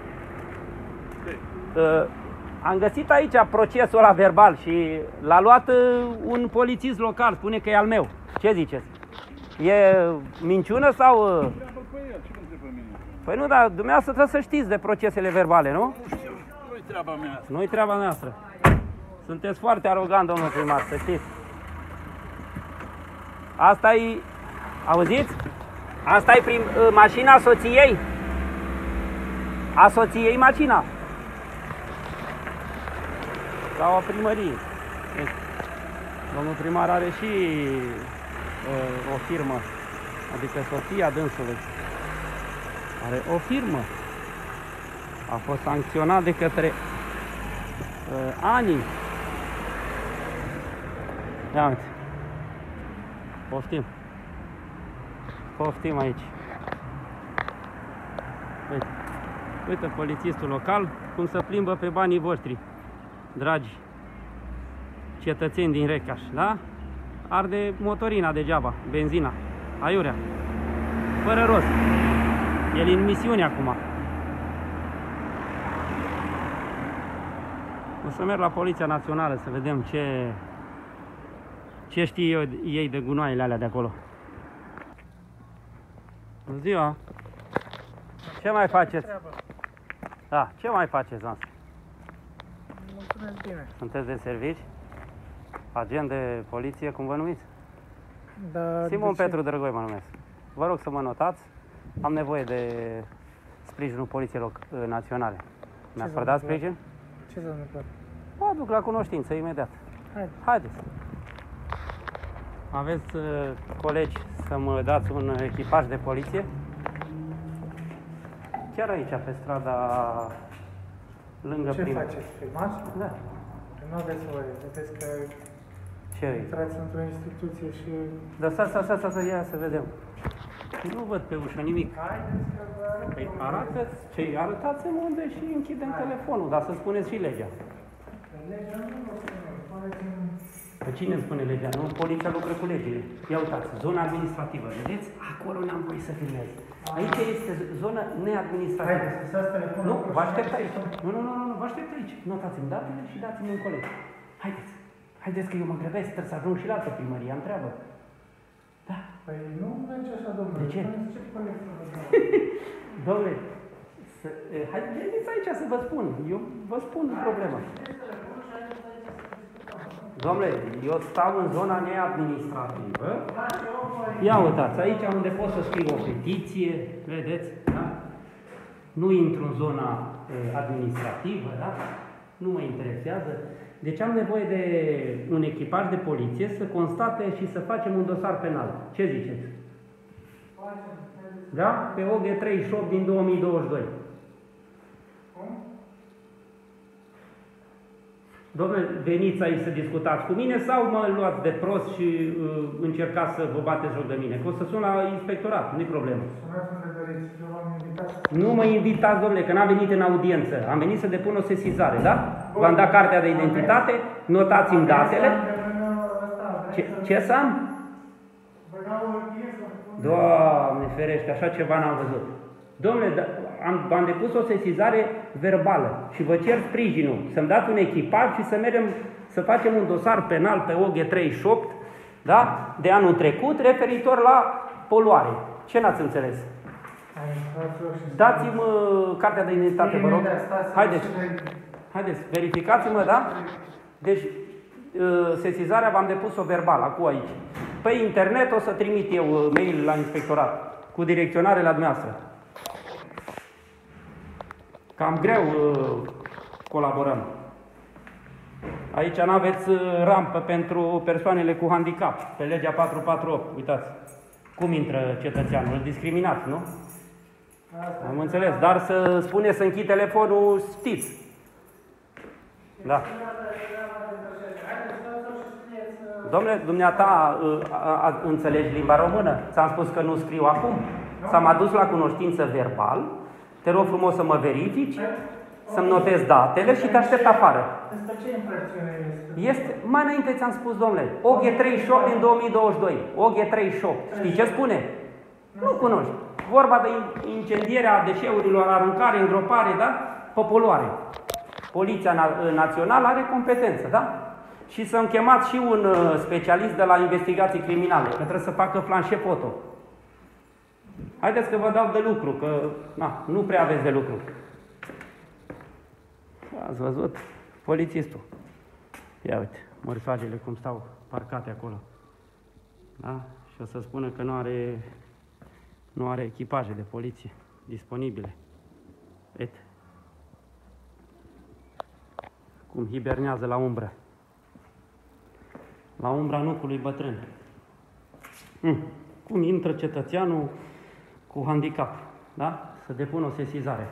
Uh, am găsit aici procesul ăla verbal și l-a luat uh, un polițist local, spune că e al meu. Ce ziceți? E minciună sau... uh? Păi nu, dar dumneavoastră trebuie să știți de procesele verbale, nu? Nu-i treaba mea. Nu-i treaba noastră. Sunteți foarte arogant, domnul primar, să știți. Asta e... Auziți? Asta e prim, uh, mașina soției. A soției mașina. La o primărie. Deci, domnul primar are și uh, o firmă, adică soția dânsului. Are o firmă. A fost sancționat de către uh, ani. Ia uite. Poftim. Poftim aici. Uite. Uite polițistul local cum se plimbă pe banii voștri, dragi cetățeni din Recaș, da? Arde motorina degeaba, benzina, aiurea, fără rost. El e în misiune acum. O să merg la Poliția Națională să vedem ce, ce știe eu, ei de gunoaiele alea de acolo. Bună ziua! Ce mai faceți? Da, ce mai faceți, noastră? Mulțumesc bine. Sunteți de servici? Agent de poliție, cum vă numiți? Dar Simon de ce? Petru Drăgoi mă numesc. Vă rog să mă notați. Am nevoie de sprijinul Poliției Loc- Naționale. Mi-ați s-a predat întâmplat? sprijin? Ce s-a întâmplat? Vă aduc la cunoștință imediat. Haide. Haideți. Aveți uh, colegi să mă dați un echipaj de poliție? Chiar aici, pe strada lângă Ce primul. faceți? Filmați? Da. Nu aveți voie. Vedeți că Ce e? intrați într-o instituție și... Dar stai, stai, stai, stai, stai, ia să vedem. Nu văd pe ușă nimic. Haideți că vă arăt. Păi arată, ce arătați-mi unde și închidem telefonul, dar să spuneți și legea. Legea nu vă spune. Spuneți-mi... Pe cine îmi spune legea? Nu, poliția lucră cu legile. Ia uitați, zona administrativă, vedeți? Acolo n-am voie să filmez. Aici este zonă neadministrativă. Haideți, lăsați telefonul Nu, acolo vă și aștept ne aici. așteptăm. Nu, nu, nu, nu, vă aștept aici. Notați-mi datele și dați-mi un coleg. Haideți. Haideți că eu mă grăbesc, trebuie să ajung și la altă primărie, am treabă. Da, Păi nu merge așa, domnule. De ce? Spuneți ce coleg să vă dau. domnule, să, e, hai, veniți aici să vă spun. Eu vă spun problema. Domnule, eu stau în zona neadministrativă. Ia uitați, aici unde pot să scriu o petiție, vedeți, da? Nu intru în zona e, administrativă, da? Nu mă interesează. Deci am nevoie de un echipaj de poliție să constate și să facem un dosar penal. Ce ziceți? Da? Pe OG 38 din 2022. Domnule, veniți aici să discutați cu mine sau mă luați de prost și uh, încercați să vă bateți joc de mine? Că o să sun la inspectorat, nu-i problemă. Sunați unde doriți, eu v-am invitat. Nu mă invitați, domnule, că n-am venit în audiență. Am venit să depun o sesizare, da? V-am dat cartea de identitate, notați-mi datele. Ce, ce să am? Doamne ferește, așa ceva n-am văzut. Domnule, da- am, am depus o sesizare verbală și vă cer sprijinul să-mi dați un echipaj și să mergem să facem un dosar penal pe OG 38, da? De anul trecut, referitor la poluare. Ce n-ați înțeles? Dați-mi uh, cartea de identitate, vă rog. Haideți, haideți, verificați-mă, da? Deci, uh, sesizarea v-am depus-o verbal, acum aici. Pe internet o să trimit eu uh, mail la inspectorat, cu direcționare la dumneavoastră. Cam greu uh, colaborăm. Aici nu aveți uh, rampă pentru persoanele cu handicap, pe legea 448, uitați. Cum intră cetățeanul? Îl discriminați, nu? Am înțeles, dar să spune să închid telefonul, știți. Da. Domnule, dumneata, uh, a, a, înțelegi limba română? Ți-am spus că nu scriu acum? S-am adus la cunoștință verbal, te rog frumos să mă verifici, să-mi notez datele și te aștept afară. Despre ce infracțiune este? Este, mai înainte ți-am spus, domnule, OG38 din 2022, OG38, știi ce spune? Nu cunoști. Vorba de incendierea deșeurilor, aruncare, îngropare, da? Populuare. Poliția Na- Națională are competență, da? Și să-mi chemați și un uh, specialist de la investigații criminale, că trebuie să facă planșe foto. Haideți că vă dau de lucru, că na, nu prea aveți de lucru. Ați văzut? Polițistul. Ia uite, mărfagele cum stau parcate acolo. Da? Și o să spună că nu are, nu are echipaje de poliție disponibile. Uite. Cum hibernează la umbră. La umbra nucului bătrân. Hm. Cum intră cetățeanul cu handicap, da? Să depună o sesizare.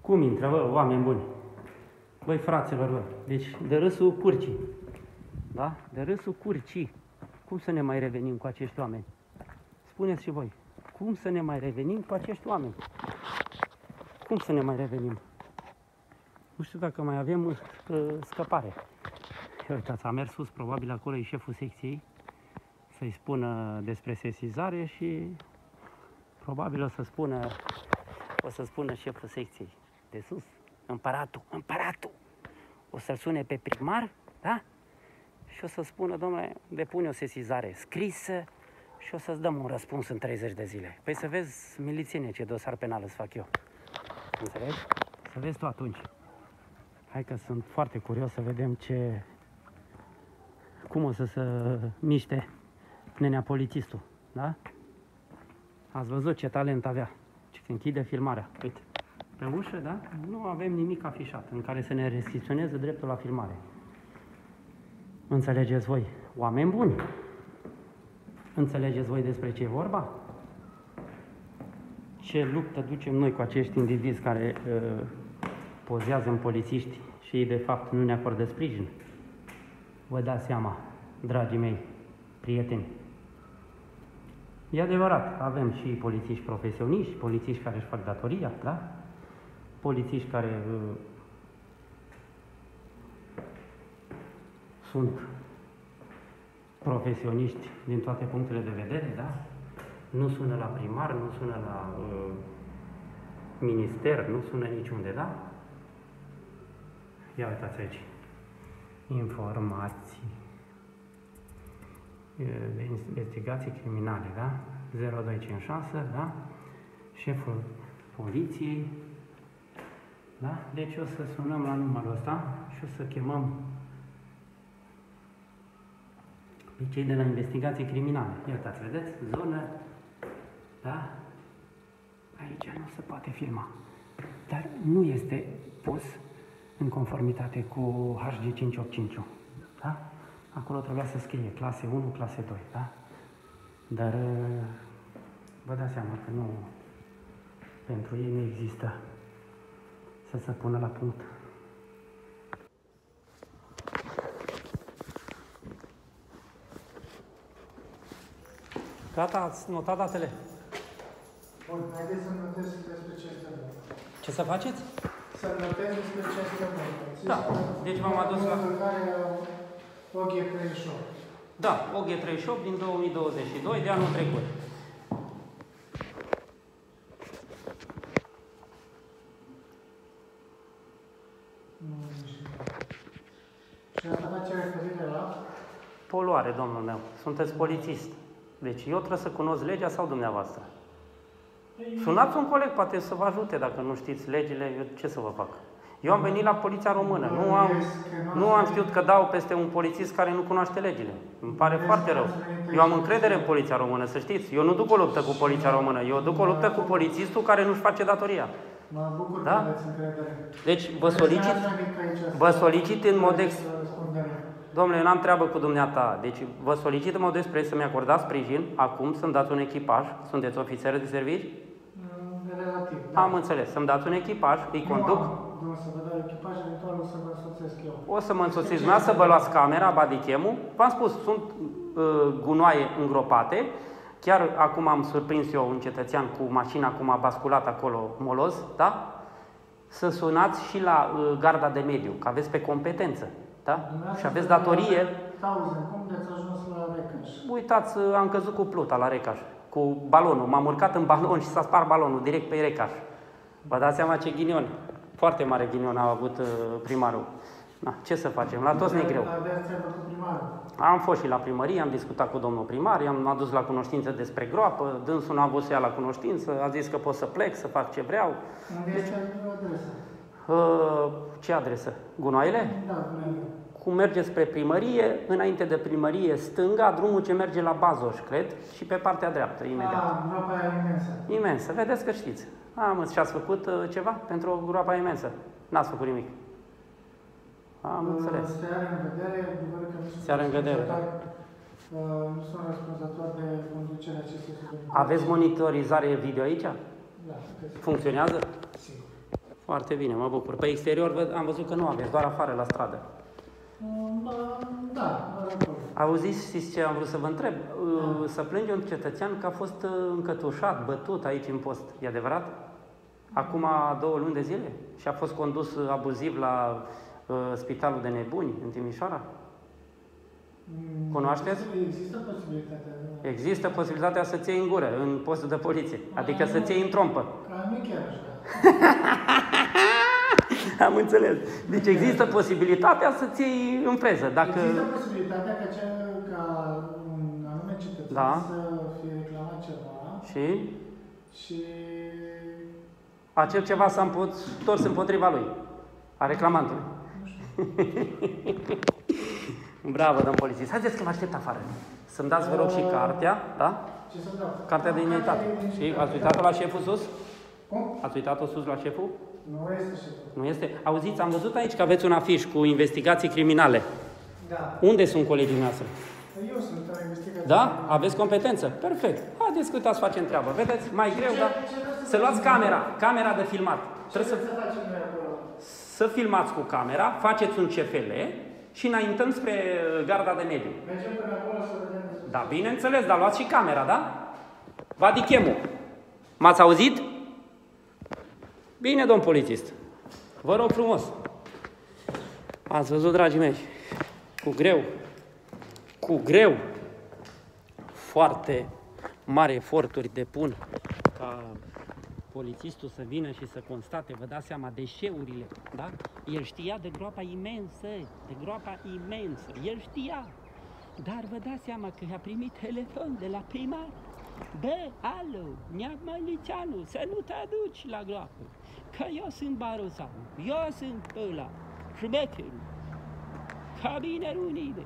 Cum intră, bă, oameni buni? Băi, fraților, bă, deci de râsul curcii, da? De râsul curcii. Cum să ne mai revenim cu acești oameni? Spuneți și voi, cum să ne mai revenim cu acești oameni? Cum să ne mai revenim? Nu știu dacă mai avem uh, scăpare. Ia uitați, a mers sus, probabil acolo e șeful secției, să-i spună despre sesizare și probabil o să spună, o să spună șeful secției de sus, împăratul, împăratul, o să-l sune pe primar, da? Și o să spună, domnule, depune o sesizare scrisă și o să-ți dăm un răspuns în 30 de zile. Păi să vezi, milițiene, ce dosar penal îți fac eu. Înțelegi? Să vezi tu atunci. Hai că sunt foarte curios să vedem ce... Cum o să se miște nenea polițistul, da? Ați văzut ce talent avea. Ce se închide filmarea. Uite. Pe ușă, da? Nu avem nimic afișat în care să ne restricționeze dreptul la filmare. Înțelegeți voi? Oameni buni! Înțelegeți voi despre ce e vorba? Ce luptă ducem noi cu acești indivizi care uh, pozează în polițiști și ei de fapt nu ne acordă sprijin? Vă dați seama, dragii mei, prieteni. E adevărat, avem și polițiști profesioniști, polițiști care își fac datoria, da? Polițiști care uh, sunt profesioniști din toate punctele de vedere, da? Nu sună la primar, nu sună la uh, minister, nu sună niciunde, da? Ia uitați aici. Informații uh, de investigații criminale, da? 0256, da? Șeful poliției, da? Deci o să sunăm la numărul ăsta și o să chemăm pe cei de la investigații criminale. Iertați, vedeți? Zonă, da? Aici nu se poate filma. Dar nu este pus în conformitate cu HG 585 da? Acolo trebuia să scrie clase 1, clase 2, da? Dar uh, vă dați seama că nu, pentru ei nu există să se pună la punct. Gata, ați notat datele? Bun, haideți să notez despre ce este. Ce să faceți? Să notez despre ce este. Da, deci v-am adus la... OG 38. Da, OG38 din 2022, de anul trecut. Nu, nici nu. Și asta face referire la... Poluare, domnul meu. Sunteți polițist. Deci eu trebuie să cunosc legea sau dumneavoastră? Sunați un coleg, poate să vă ajute dacă nu știți legile, eu ce să vă fac? Eu am venit la poliția română, nu am, nu am știut că dau peste un polițist care nu cunoaște legile. Îmi pare foarte rău. Eu am încredere în poliția română, să știți. Eu nu duc o luptă cu poliția română, eu duc o luptă cu polițistul care nu-și face datoria. Mă bucur Da? că aveți încredere. Deci vă solicit, N-ați venit aici să- vă solicit în mod ex... să răspundem. Domnule, eu n-am treabă cu dumneata. Deci vă solicit în mod expres să-mi acordați sprijin. Acum să-mi dați un echipaj. Sunteți ofițeri de servici? Mm, Relativ. da. Am înțeles. Să-mi dați un echipaj, îi conduc. Nu am, nu o să vă dau echipaj, eventual o să vă însoțesc eu. O să mă însoțiți mea să vă luați camera, badichem V-am spus, sunt uh, gunoaie îngropate. Chiar acum am surprins eu un cetățean cu mașina cum a basculat acolo moloz, da? Să sunați și la uh, garda de mediu, că aveți pe competență, da? Și aveți datorie. Tauzen, cum de-ați ajuns la Recaș? Uitați, uh, am căzut cu pluta la Recaș, cu balonul. M-am urcat în balon și s-a spart balonul direct pe Recaș. Vă dați seama ce ghinion. Foarte mare ghinion a avut uh, primarul. Na, ce să facem? La toți ne greu. Aveați treabă cu primarul. Am fost și la primărie, am discutat cu domnul primar, i-am adus la cunoștință despre groapă, dânsul n-a vrut să ia la cunoștință, a zis că pot să plec, să fac ce vreau. Unde este adresa? Uh, ce adresă? Gunoaiele? Da, bună. Cum mergeți spre primărie, înainte de primărie stânga, drumul ce merge la Bazoș, cred, și pe partea dreaptă, imediat. Ah, groapa aia imensă. Imensă, vedeți că știți. Am și ați făcut uh, ceva pentru o groapa imensă? N-ați făcut nimic. Am înțeles. Se are în vedere, adevărul că nu sunt Se are în vedere, da. răspunzător, uh, Nu sunt răspunzător de conducerea acestei subiecte. Aveți monitorizare video aici? Da, puteți. Funcționează? Sigur. Foarte bine, mă bucur. Pe exterior văd- am văzut că nu aveți, doar afară la stradă. Mm, Da, da, doar acolo. Auziți, știți ce am vrut să vă întreb? Uh, Să plânge un cetățean că a fost uh, încătușat, bătut aici în post. E adevărat? Acum două luni de zile? Și a fost condus uh, abuziv la uh, spitalul de nebuni în Timișoara? Mm, Cunoașteți? Există posibilitatea. da. Există posibilitatea să-ți iei în gură, în postul de poliție. Adică să-ți iei în trompă. Ca nu chiar așa. Am înțeles. Deci există posibilitatea să-ți iei în freză. Dacă... Există posibilitatea ca, cea, ca un anume cetățean Da. să fie reclamat ceva Și și acel ceva s-a împot- întors împotriva lui, a reclamantului. Bravo, domn polițist. Haideți că vă aștept afară. Să-mi dați, vă rog, și cartea, da? ce să dau? Cartea de identitate. Și ați uitat-o la șeful sus? Cum? Ați uitat-o sus la șeful? Nu este și Nu este? Auziți, am văzut aici că aveți un afiș cu investigații criminale. Da. Unde sunt colegii noastre? Eu sunt o investigație. Da? Aveți competență? Perfect. Haideți că uitați, facem treabă. Vedeți? Mai greu, dar... Să luați camera, camera de filmat. Trebuie să, Ce să facem noi acolo? să filmați cu camera, faceți un CFL și înaintăm spre uh, garda de mediu. Mergem până acolo să vedem de sus. Da, bineînțeles, dar luați și camera, da? Vadichemul. M-ați auzit? Bine, domn polițist. Vă rog frumos. Ați văzut, dragii mei, cu greu, cu greu, foarte mari eforturi depun ca polițistul să vină și să constate, vă dați seama, deșeurile, da? El știa de groapa imensă, de groapa imensă, el știa. Dar vă dați seama că a primit telefon de la primar. Bă, alo, Neam Mălicianu, să nu te aduci la groapă. Că eu sunt Barosanu, eu sunt ăla, șmecherul, cabinerul unide.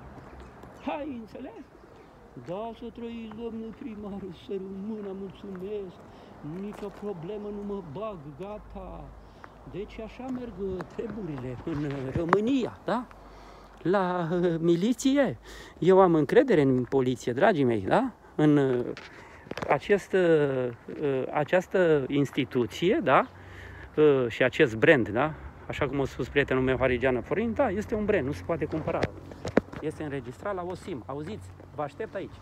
Hai, înțeles? Da, să trăiți, domnul primarul, să rămână, mulțumesc. Nicio problemă, nu mă bag, gata. Deci așa merg uh, treburile în uh, România, da? La uh, miliție. Eu am încredere în poliție, dragii mei, da? În uh, acest, uh, uh, această instituție, da? Uh, și acest brand, da? Așa cum a spus prietenul meu, Harigeană Florin, da, este un brand, nu se poate cumpăra. Este înregistrat la OSIM. Auziți? Vă aștept aici.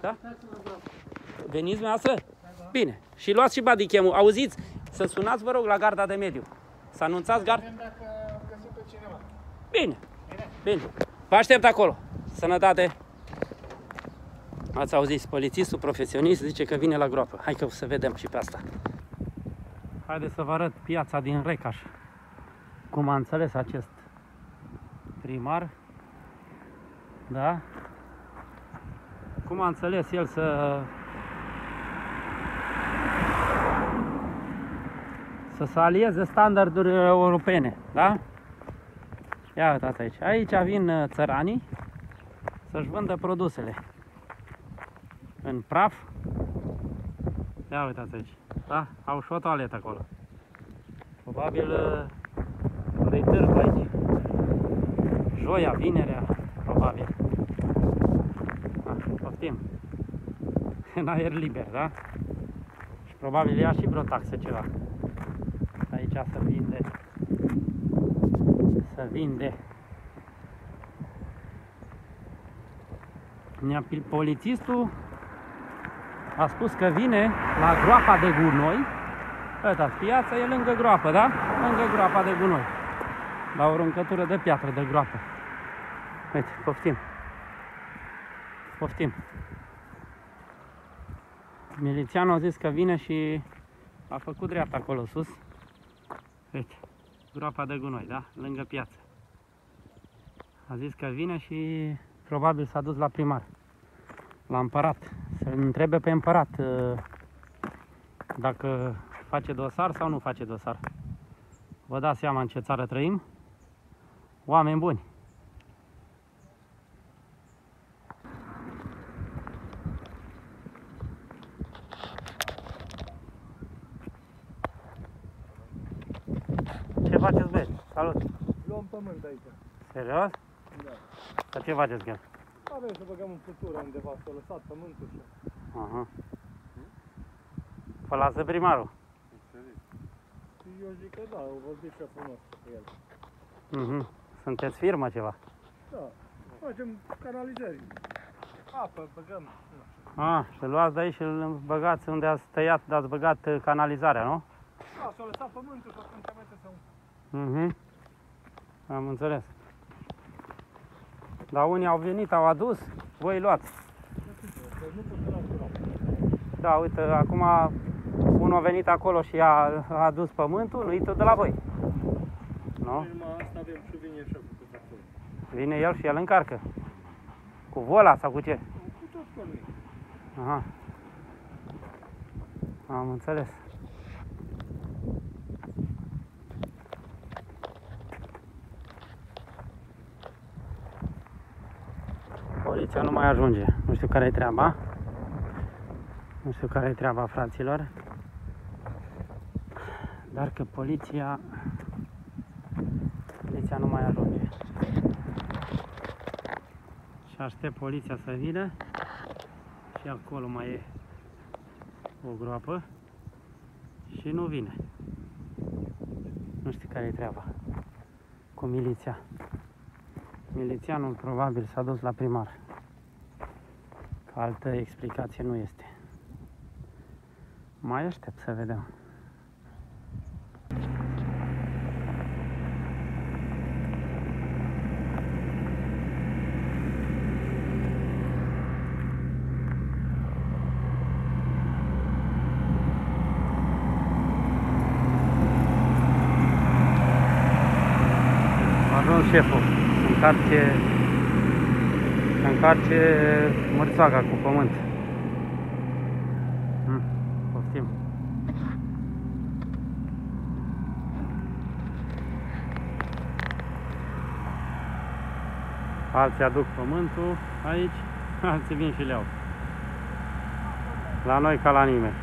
Da? Veniți dumneavoastră? Bine. Și luați și bodycam-ul. Auziți? Să sunați, vă rog, la garda de mediu. Să anunțați garda. Vedem dacă găsim pe cineva. Bine. Bine. Vă aștept acolo. Sănătate. Ați auzit, polițistul profesionist zice că vine la groapă. Hai că să vedem și pe asta. Haideți să vă arăt piața din Recaș. Cum a înțeles acest primar. Da? Cum a înțeles el să să se alieze standardurile europene, da? Ia uitați aici. Aici vin uh, țăranii să-și vândă produsele. În praf. Ia uitați aici. Da? Au și o toaletă acolo. Probabil uh, de târg aici. Joia, vinerea, probabil. Da, poftim. În aer liber, da? Și probabil ia și vreo taxă ceva. Aici să vinde. Să vinde. Ne-a, polițistul a spus că vine la groapa de gunoi. Uitați, piața e lângă groapă, da? Lângă groapa de gunoi. La o runcătură de piatră de groapă. Uite, poftim. Poftim. Milițianul a zis că vine și a făcut dreapta acolo sus. Uite, groapa de gunoi, da? Lângă piață. A zis că vine și probabil s-a dus la primar, la împărat. Să-l întrebe pe împărat uh, dacă face dosar sau nu face dosar. Vă dați seama în ce țară trăim? Oameni buni. Ce faceți, băieți? Salut! Luăm pământ aici. Serios? Da. Dar ce faceți, Ghem? Avem să băgăm în putură undeva, să lăsat pământul și... Aha. Vă lasă primarul. Eu zic că da, o vorbit șeful nostru cu el. Mhm. Sunteți firmă ceva? Da, facem canalizări. Apă, băgăm. Ah, și luați de aici și îl băgați unde ați tăiat, dar ați băgat uh, canalizarea, nu? Da, s-a lăsat pământul și atunci merge să... Mhm. Am înțeles. Dar unii au venit, au adus, voi luați. Nu pot să las groapă. Da, uite, acum unul a venit acolo și a, a adus pământul, nu-i tot de la voi. Nu? Numai asta avem și vine șeful cu tractorul. Vine el și el încarcă. Cu vola sau cu ce? Cu tot cu lui. Aha. Am înțeles. Poliția nu mai ajunge. Nu știu care e treaba. Nu știu care e treaba, fraților. Dar că poliția... Poliția nu mai ajunge. Și aștept poliția să vină. Și acolo mai e o groapă și nu vine. Nu știu care e treaba cu miliția. Milițianul probabil s-a dus la primar. Că altă explicație nu este. Mai aștept să vedem. A ajuns șeful să încarce, să încarce mărțoaga cu pământ. Mm, poftim. Alții aduc pământul aici, alții vin și le iau. La noi ca la nimeni.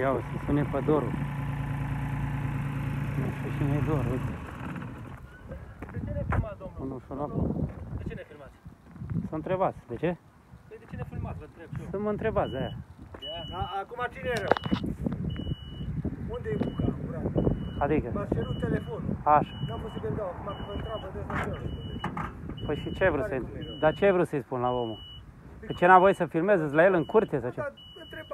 Ia o să sune pe Doru. Nu știu cine e Doru, uite. De ce ne filmați, domnul? Unul și ăla. De ce ne filmați? Să întrebați, de ce? Păi de ce ne filmați, vă întreb și eu. Să mă întrebați de aia. Acum cine e rău? Unde e buca? curat? Adică, M-ați cerut telefonul. așa. N-am putut să-l dau. Acum că vă întreabă de asta ce Păi și ce ai vrut să Dar ce ai vrut să-i spun la omul? Pe ce n-a voie să filmezi la el în curte sau ce?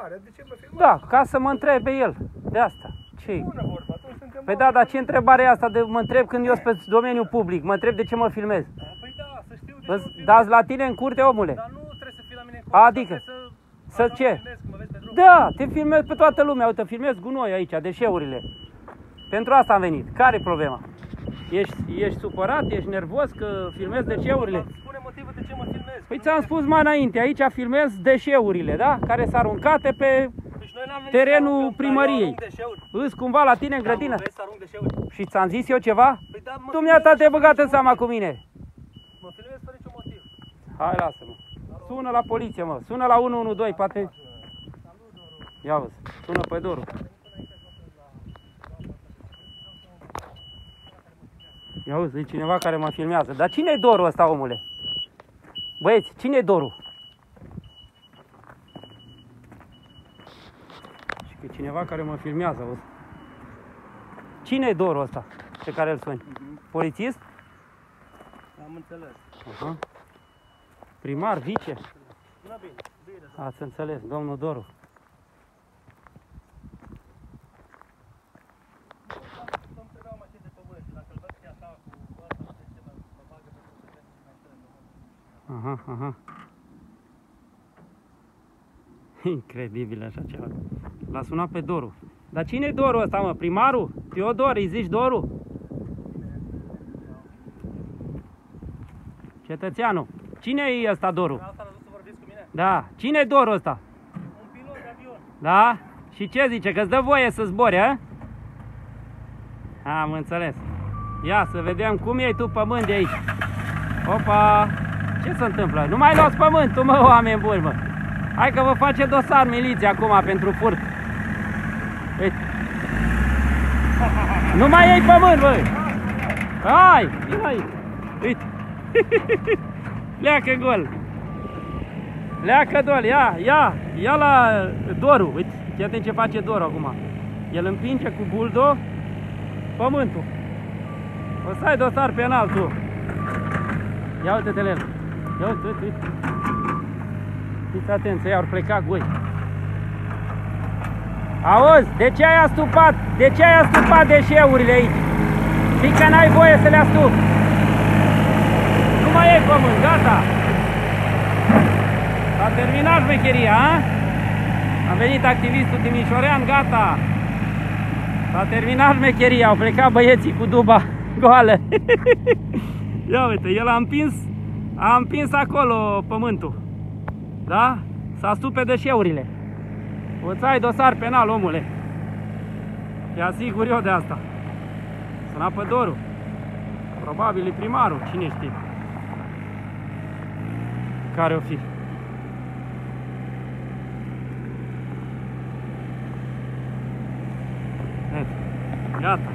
Dar întrebare, de ce mă filmați? Da, ca să mă întrebe el. De asta. ce Bună vorba, atunci suntem Păi da, dar ce întrebare e asta de mă întreb când eu sunt pe domeniul public? Mă întreb de ce mă filmez? Păi da, să știu de ce Îți mă filmezi. dați la tine în curte, omule? Dar nu trebuie să fii la mine în Adică? trebuie să... Să așa ce? mă filmez, că mă vezi pe drum. Da, te filmez pe toată lumea. Uite, filmez gunoi aici, deșeurile. Pentru asta am venit. care e problema? Ești, ești supărat, ești nervos că filmezi deșeurile? Spune motivul de ce mă filmezi. Păi ți-am spus mai înainte, aici filmez deșeurile, da? Care sunt aruncate pe Deci noi n-am venit terenul să aruncăm, primăriei. dar eu arunc deșeuri. Îs cumva la tine în Da, mă, grădină. vezi să arunc deșeuri. Și ți-am zis eu ceva? Păi da, mă Dumneata filmezi te-ai fără băgat în niciun seama motiv. cu mine. Mă filmez fără niciun motiv. Hai, lasă-mă. Sună la poliție, mă. Sună la 112, poate... Ia uzi, sună pe Doru. Ia uzi, e cineva care mă filmează. Dar cine e Doru ăsta, omule? Băieți, cine e Doru? Și că e cineva care mă filmează, auzi. Cine e Doru ăsta pe care îl suni? Polițist? Am înțeles. Aha. Primar, vice? Bună bine, bine. Ați înțeles, domnul Doru. Nu-mi trebuiau mașini de pământ și dacă îl văd că e așa cu ăsta, nu știu ce, mă mă bagă pe putere și mai strâng. Aha, aha. Incredibil așa ceva. L-a sunat pe Doru. Dar cine e Doru ăsta, mă? Primarul? Teodor, îi zici Doru? Cetățeanul. Cine e ăsta Doru? Asta l-a dus să vorbiți cu mine? Da. Cine e Doru ăsta? Un pilot de avion. Da? Și ce zice? Că-ți dă voie să zbori, a? Am înțeles. Ia să vedem cum iei tu pământ de aici. Opa! Ce se întâmplă? Nu mai luați pământul, mă, oameni buni, mă. Hai că vă face dosar miliția acum pentru furt. Uite. Nu mai iei pământ, băi! Hai! Vino aici! Uite! Leacă gol! Leacă dol, ia, ia, ia la Doru, uite, fii atent ce face Doru acum. El împinge cu buldo pământul. O să ai dosar penal tu. Ia uite-te la el. Ia uite, uite, uite. Fiți atenți, ăia au plecat goi. Auzi, de ce ai astupat? De ce ai astupat deșeurile aici? Știi că n-ai voie să le astupi. Nu mai e pământ, gata. S-a terminat șmecheria, a? A venit activistul Timișorean, gata. S-a terminat șmecheria, au plecat băieții cu duba goală. Ia uite, el a împins, a împins acolo pământul. Da? S-a stupe deșeurile. O ai dosar penal, omule. Te asigur eu de asta. Suna pe Doru. Probabil e primarul, cine știe. Care o fi? Iată, Gata.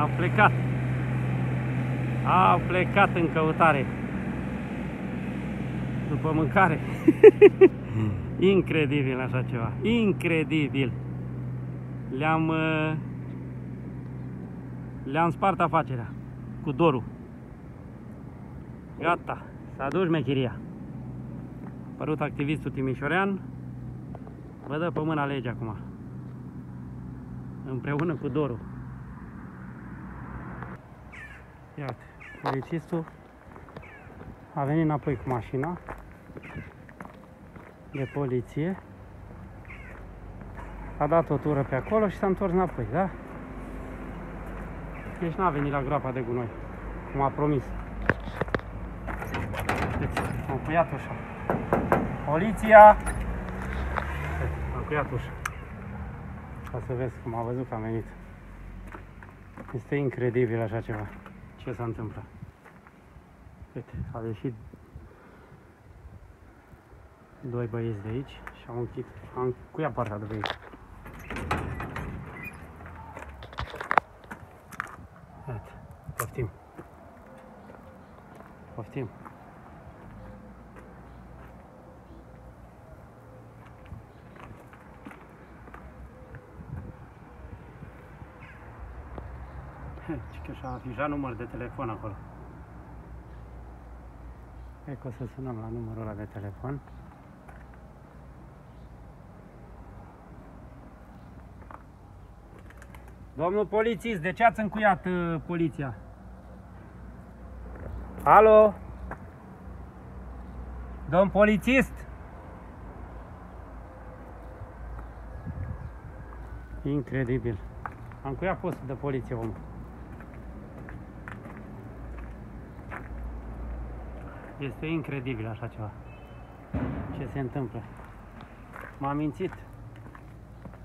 Au plecat. Au plecat în căutare. După mâncare. Incredibil așa ceva. Incredibil. Le-am uh, le-am spart afacerea cu dorul. Gata. S-a dus mechiria. Părut activistul timișorean. Vă dă pe mâna lege acum. Împreună cu Doru. Iată, polițistul a venit înapoi cu mașina de poliție. A dat o tură pe acolo și s-a întors înapoi, da? Deci n-a venit la groapa de gunoi, cum a promis. Deci, am cuiat ușa. Poliția! Uite, Am cuiat ușa. Ca să vezi cum a văzut că am venit. Este incredibil așa ceva. Ce s-a întâmplat. Uite, au ieșit doi băieți de aici și Și am închis, am încuiat poarta de pe aici. Iată, poftim. Poftim. Ce că și-a afișat număr de telefon acolo. Hai că o să sunăm la numărul ăla de telefon. Domnul polițist, de ce ați încuiat uh, poliția? Alo? Domn polițist? Incredibil. Am încuiat postul de poliție, om. Este incredibil așa ceva. Ce se întâmplă? M-am mințit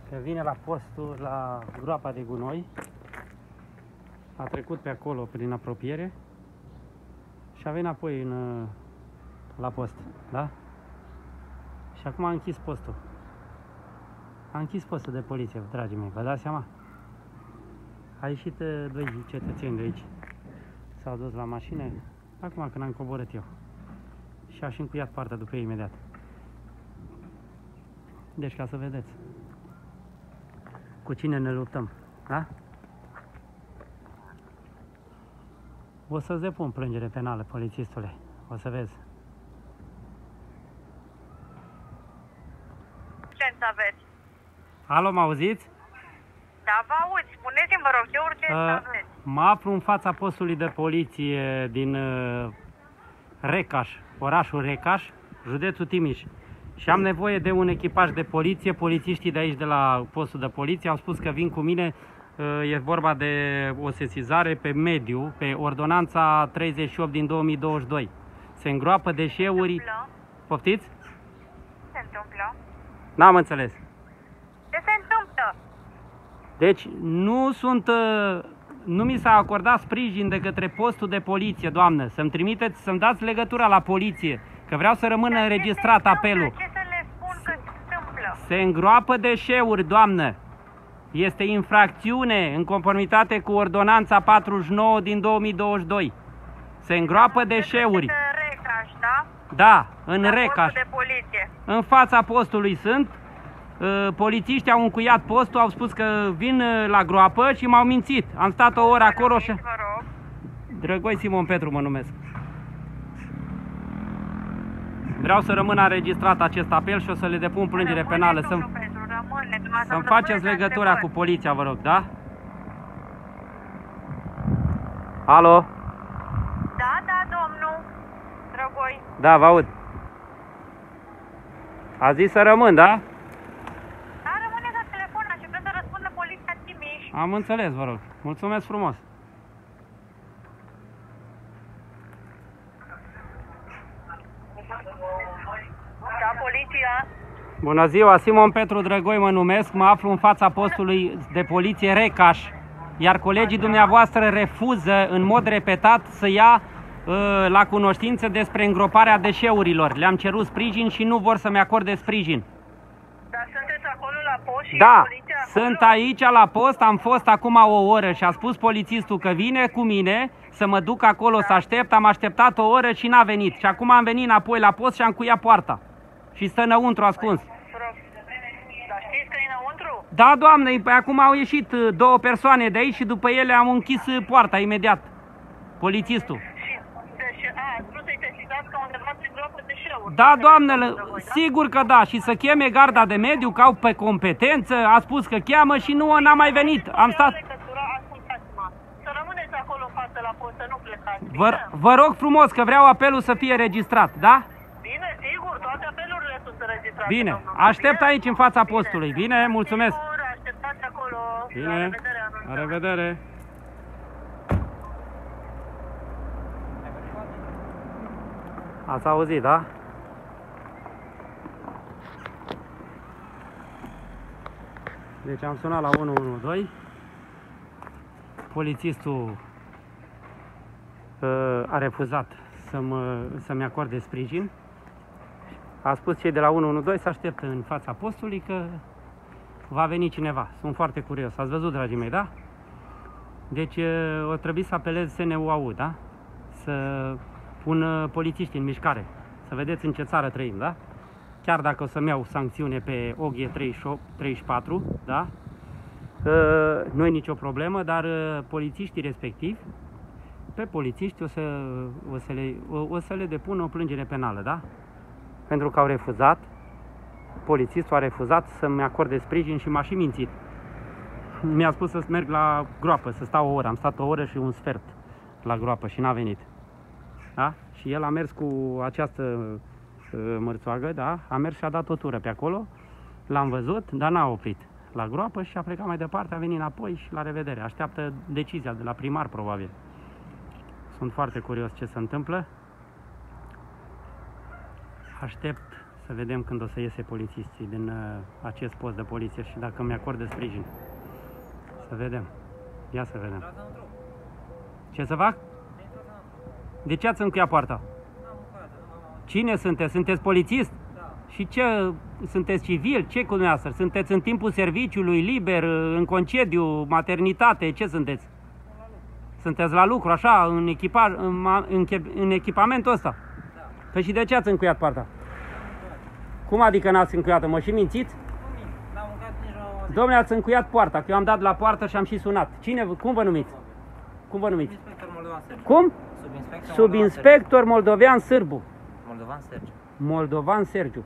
că vine la postul, la groapa de gunoi, a trecut pe acolo prin apropiere și a venit apoi în, uh, la post, da? Și acum a închis postul. A închis postul de poliție, dragii mei, vă dați seama? A ieșit uh, doi cetățeni de aici. S-au dus la mașină, acum când am coborât eu. Și aș încuiat partea după ei imediat. Deci ca să vedeți cu cine ne luptăm, da? O să-ți depun plângere penală, polițistule. O să vezi. Ce aveți? Alo, mă auziți? Da, vă aud. Spuneți-mi, vă rog, ce urgență Uh, aveți? mă aflu în fața postului de poliție din uh, Recaș, orașul Recaș, județul Timiș. Și am nevoie de un echipaj de poliție. Polițiștii de aici, de la postul de poliție, au spus că vin cu mine. Uh, E vorba de o sesizare pe mediu, pe ordonanța 38 din 2022. Se îngroapă deșeuri. întâmplă? Poftiți? Ce se întâmplă? N-am înțeles. Ce se întâmplă? Deci nu sunt, uh, nu mi s-a acordat sprijin de către postul de poliție, doamnă. Să-mi trimiteți, să-mi dați legătura la poliție, că vreau să rămână Dar ce se înregistrat întâmplă? apelul. Ce să le spun că se întâmplă? Se îngroapă deșeuri, doamnă. Este infracțiune în conformitate cu ordonanța 49 din 2022. Se îngroapă deșeuri. Este Recaș, da? Da, în La Recaș. postul de poliție. În fața postului sunt. Uh, Polițiștii au încuiat postul, au spus că vin uh, la groapă și m-au mințit. Am stat o oră acolo și... Vă rog. Drăgoi Simon Petru mă numesc. Vreau să rămână înregistrat acest apel și o să le depun plângere Rămâne, penală. domnul Să-mi Petru, rămâne. Dumneavoastră să-mi rămâneți faceți la legătura cu întrebări. poliția, vă rog, da? Alo? Da, da, domnul. Drăgoi. Da, vă aud. A zis să rămân, da? Da, rămâneți la telefon, așteptăm să răspundă poliția Timiș. Am înțeles, vă rog. Mulțumesc frumos. Da, poliția. Bună ziua, Simon Petru Drăgoi mă numesc, mă aflu în fața postului de poliție Recaș, iar colegii dumneavoastră refuză în mod repetat să ia uh, la cunoștință despre îngroparea deșeurilor. Le-am cerut sprijin și nu vor să-mi acorde sprijin. Dar sunteți acolo la post și Da, poliția acolo? sunt aici la post, am fost acum o oră și a spus polițistul că vine cu mine să mă duc acolo să aștept, am așteptat o oră și n-a venit. Și acum am venit înapoi la post și am cuiat poarta. Și stă înăuntru ascuns. Dar știți că e înăuntru? Da, doamne, păi acum au ieșit uh, două persoane de aici și după ele am închis uh, poarta imediat. Polițistul. Și, deci, a, ați vrut să-i sesizați că undeva se gropă deșeuri. Da, Că doamnele, de voi, da? sigur că da. Și să cheme garda de mediu, că au pe competență, a spus că cheamă și nu n-a mai venit. Am Nu stat... are legătură, ascultați-mă. Să rămâneți acolo în față la post, să nu plecați. Vă, bine? vă rog frumos că vreau apelul să fie registrat, da? Bine, sigur, toate apelurile sunt înregistrate. Bine, domnul. aștept Bine? aici în fața postului. Bine, mulțumesc. Sigur, așteptați acolo. La Bine, revedere, anunțăm. la revedere. Ați auzit, da? Deci am sunat la 112. Polițistul uh, a refuzat să-mi, să-mi acorde sprijin. A spus cei de la 112 să așteptă în fața postului că va veni cineva. Sunt foarte curios. Ați văzut, dragii mei, da? Deci uh, o trebuie să apelez SNUAU, da? Să pun polițiști în mișcare. Să vedeți în ce țară trăim, da? Chiar dacă o să-mi iau sancțiune pe OG 38, 34, da? Uh, nu e nicio problemă, dar uh, polițiștii respectivi, pe polițiști o să, o, să le, o, o să le depună o plângere penală, da? Pentru că au refuzat, polițistul a refuzat să-mi acorde sprijin și m-a și mințit. Mi-a spus să merg la groapă, să stau o oră. Am stat o oră și un sfert la groapă și n-a venit. Da? Și el a mers cu această uh, mărțoagă, da? A mers și a dat o tură pe acolo. L-am văzut, dar n-a oprit la groapă și a plecat mai departe, a venit înapoi și la revedere. Așteaptă decizia de la primar, probabil. Sunt foarte curios ce se întâmplă. Aștept să vedem când o să iese polițistii din uh, acest post de poliție și dacă mi acordă sprijin. Să vedem. Ia să vedem. Ce să fac? De ce ați încheiat poarta? Cine sunteți? Sunteți polițist? Și ce, sunteți civil? Ce cu dumneavoastră? Sunteți în timpul serviciului, liber, în concediu, maternitate? Ce sunteți? Sunteți la lucru, așa, în, echipa, în, ma- în, che- în echipamentul ăsta? Păi și de ce ați încuiat poarta? Cum adică n-ați încuiat-o? Mă și mințiți? N-am mâncat nici o Domnule, ați încuiat poarta, că eu am dat la poartă și am și sunat. Cine, vă- cum vă numiți? Cum vă numiți? Inspector Moldovan Sergiu. Cum? Subinspector Subinspector moldovean Sârbu. Moldovan Sergiu. Moldovan Sergiu.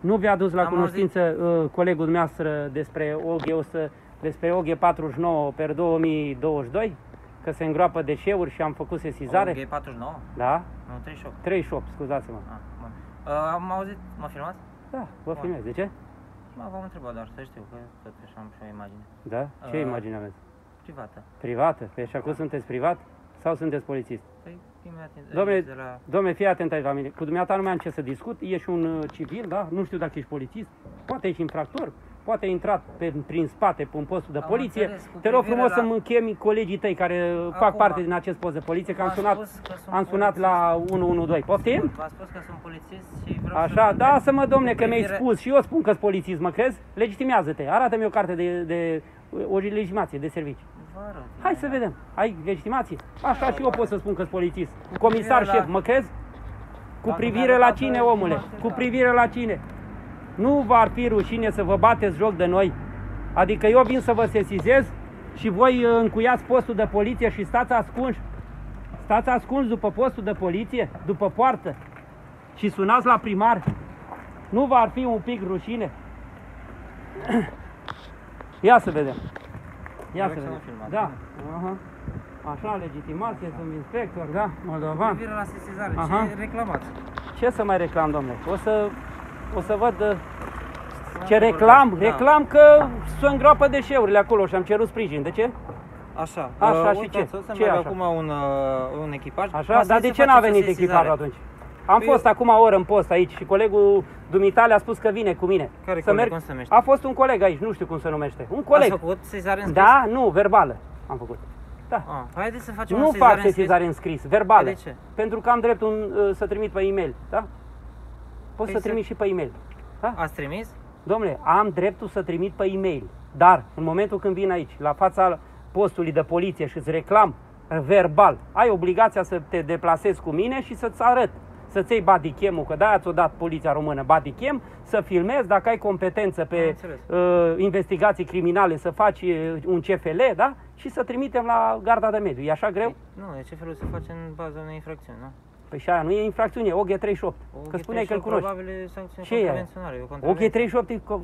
Nu vi-a adus la Am cunoștință uh, colegul dumneavoastră despre OG, 100, despre OG 49 per 2022? Că se îngroapă deșeuri și am făcut sesizare? OG 49? Da? Nu, 38. 38, scuzați-mă. Ah, bun. Uh, am auzit, mă filmați? Da, vă filmez. De ce? Mă, v-am întrebat doar să știu că totuși am și o imagine. Da? Ce Uh, imagine aveți? Privată. Privată? Păi și acum sunteți privat? Sau sunteți polițist? Păi, imediat Domnule, de la... domnule, fii atent aici la mine. Cu dumneata nu mai am ce să discut. Ești un uh, civil, da? Nu știu dacă ești polițist. Poate ești infractor. Poate ai intrat pe, prin spate pe un post de Am poliție. înțeles, cu Te rog privire frumos la- să-mi chemi colegii tăi care uh, fac Acum, parte din acest post de poliție, că am v-am sunat, spus că sunt am sunat la 112. Poftim? V-am spus că sunt polițist și vreau Așa, să... da, să mă domne, că mi-ai privire- spus și eu spun că-s polițist, mă crezi? Legitimează-te, arată-mi o carte de, de o legitimație de serviciu. Vă rog. Hai să vedem. Ai legitimație? Așa și eu pot să spun că-s polițist. Comisar privire la- șef, mă crezi? Cu Dacă privire mi-a la arătat, cine, uh, omule? cunoaște, Cu da. privire la cine? Nu v-ar fi rușine să vă bateți joc de noi? Adică eu vin să vă sesizez și voi uh, încuiați postul de poliție și stați ascunși. Stați ascunși după postul de poliție, după poartă și sunați la primar. Nu v-ar fi un pic rușine? Ia să vedem. Ia Vreau să să vedem. mă filmați, Da. Aha. Așa, legitimație, sunt inspector, da? Cu Moldovan. privire la sesizare, Aha. ce reclamați? Ce să mai reclam, domnule? O să, o să văd uh, Să ce nu reclam. vorbesc. Da. Reclam că se îngroapă deșeurile acolo și am cerut sprijin. De ce? Așa, Așa, uh, și uitați, ce? O să Ce merg așa? acum un, uh, un echipaj. Așa? Asta Dar se de ce face n-a o venit sesizare. echipajul atunci? Am Păi fost acum o oră în post aici și colegul dumitale a spus că vine cu mine. Care să coleg? merg. Cum se numește? A fost un coleg aici, nu știu cum se numește. Un coleg. Ați făcut sesizare în scris? Da, nu, verbală am făcut. Da. Ah, haideți să facem o Nu sesizare fac în scris. sesizare în scris, verbală. Păi de ce? Pentru că am dreptul uh, să trimit pe e-mail, da? Poți Păi să să- trimit și pe e-mail. Da? Ați trimis? Domnule, am dreptul să trimit pe e-mail, dar în momentul când vin aici, la fața postului de poliție și îți reclam verbal, ai obligația să te deplasezi cu mine și să-ți arăt, să-ți iei bodycam-ul, că de-aia ți-o dat poliția română bodycam, să filmezi dacă ai competență Am pe înțeles. uh, investigații criminale, să faci uh, un CFL, da? Și să trimitem la garda de mediu. E așa greu? Nu, e ce felul se face în baza unei infracțiuni, nu? Păi și aia nu e infracțiune, e OG38. Că spuneai că îl cunoști. Probabil e sancțiune Ce e aia? contravențională. e o contravenție. OG38 e co-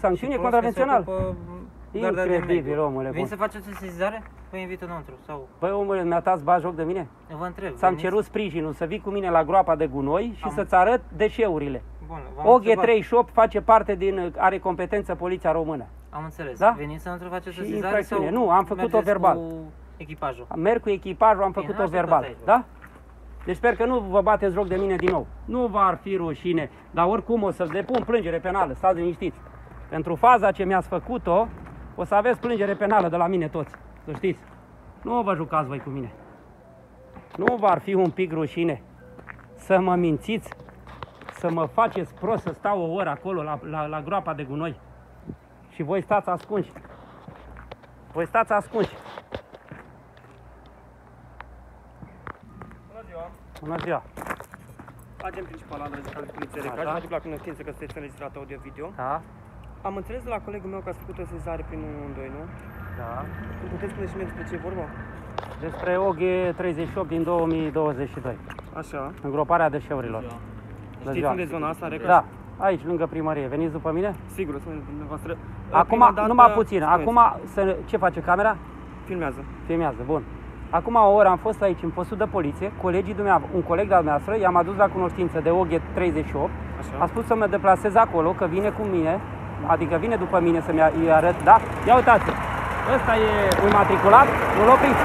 sancțiune Și contravențională. prost că se ocupă garda de Incredibil, mediu. omule Vin bun. să faceți o sesizare? Vă invit înăuntru. Sau Păi omule, mi-a bat joc de mine? vă întreb. Ți-am veniți? cerut sprijinul să vii cu mine la groapa de gunoi și Am- să-ți arăt deșeurile. Bun, v-am întrebat. OG38 face parte din, are competență poliția română. Am înțeles. Da? Veniți înăuntru, faceți o Și sesizare sau infracțiune. Nu, am făcut-o mergeți verbal. cu echipajul? Merg cu echipajul, am Bine, făcut-o așteptați verbal. aici, vă Da? Deci sper că nu vă bateți joc de mine din nou. Nu v-ar fi rușine, dar oricum o să depun plângere penală, stați liniștiți. Pentru faza ce mi-ați făcut-o, o să aveți plângere penală de la mine toți, să știți. Nu vă jucați voi cu mine. Nu v-ar fi un pic rușine să mă mințiți, să mă faceți prost să stau o oră acolo la, la, la groapa de gunoi. Și voi stați ascunși. Voi stați ascunși. Bună ziua! Bună ziua. Agent principal al Radicalului Poliției Așa. Recaș, vă aduc la cunoștință că sunteți înregistrat audio-video. Da? Am înțeles de la colegul meu că ați făcut o sezare prin 112, nu? Da. Îmi puteți spune și mie despre ce e vorba? Despre OG 38 din 2022. Așa. Îngroparea deșeurilor. Bună Știți ziua. unde e zona asta, Recaș? Da. Aici, lângă primărie. Veniți după mine? Sigur, spuneți dumneavoastră. Acum, Prima dată- numai puțin. spuneți. Acum, să, ce face camera? Filmează. Filmează, bun. Acum o oră am fost aici în postul de poliție, colegii dumneavoastră, un coleg de-al dumneavoastră, i-am adus la cunoștință de OG 38, Așa. a spus să mă deplasez acolo, că vine cu mine, adică vine după mine să-mi a- îi arăt, da? Ia uitați ăsta e un matriculat, îl opriți.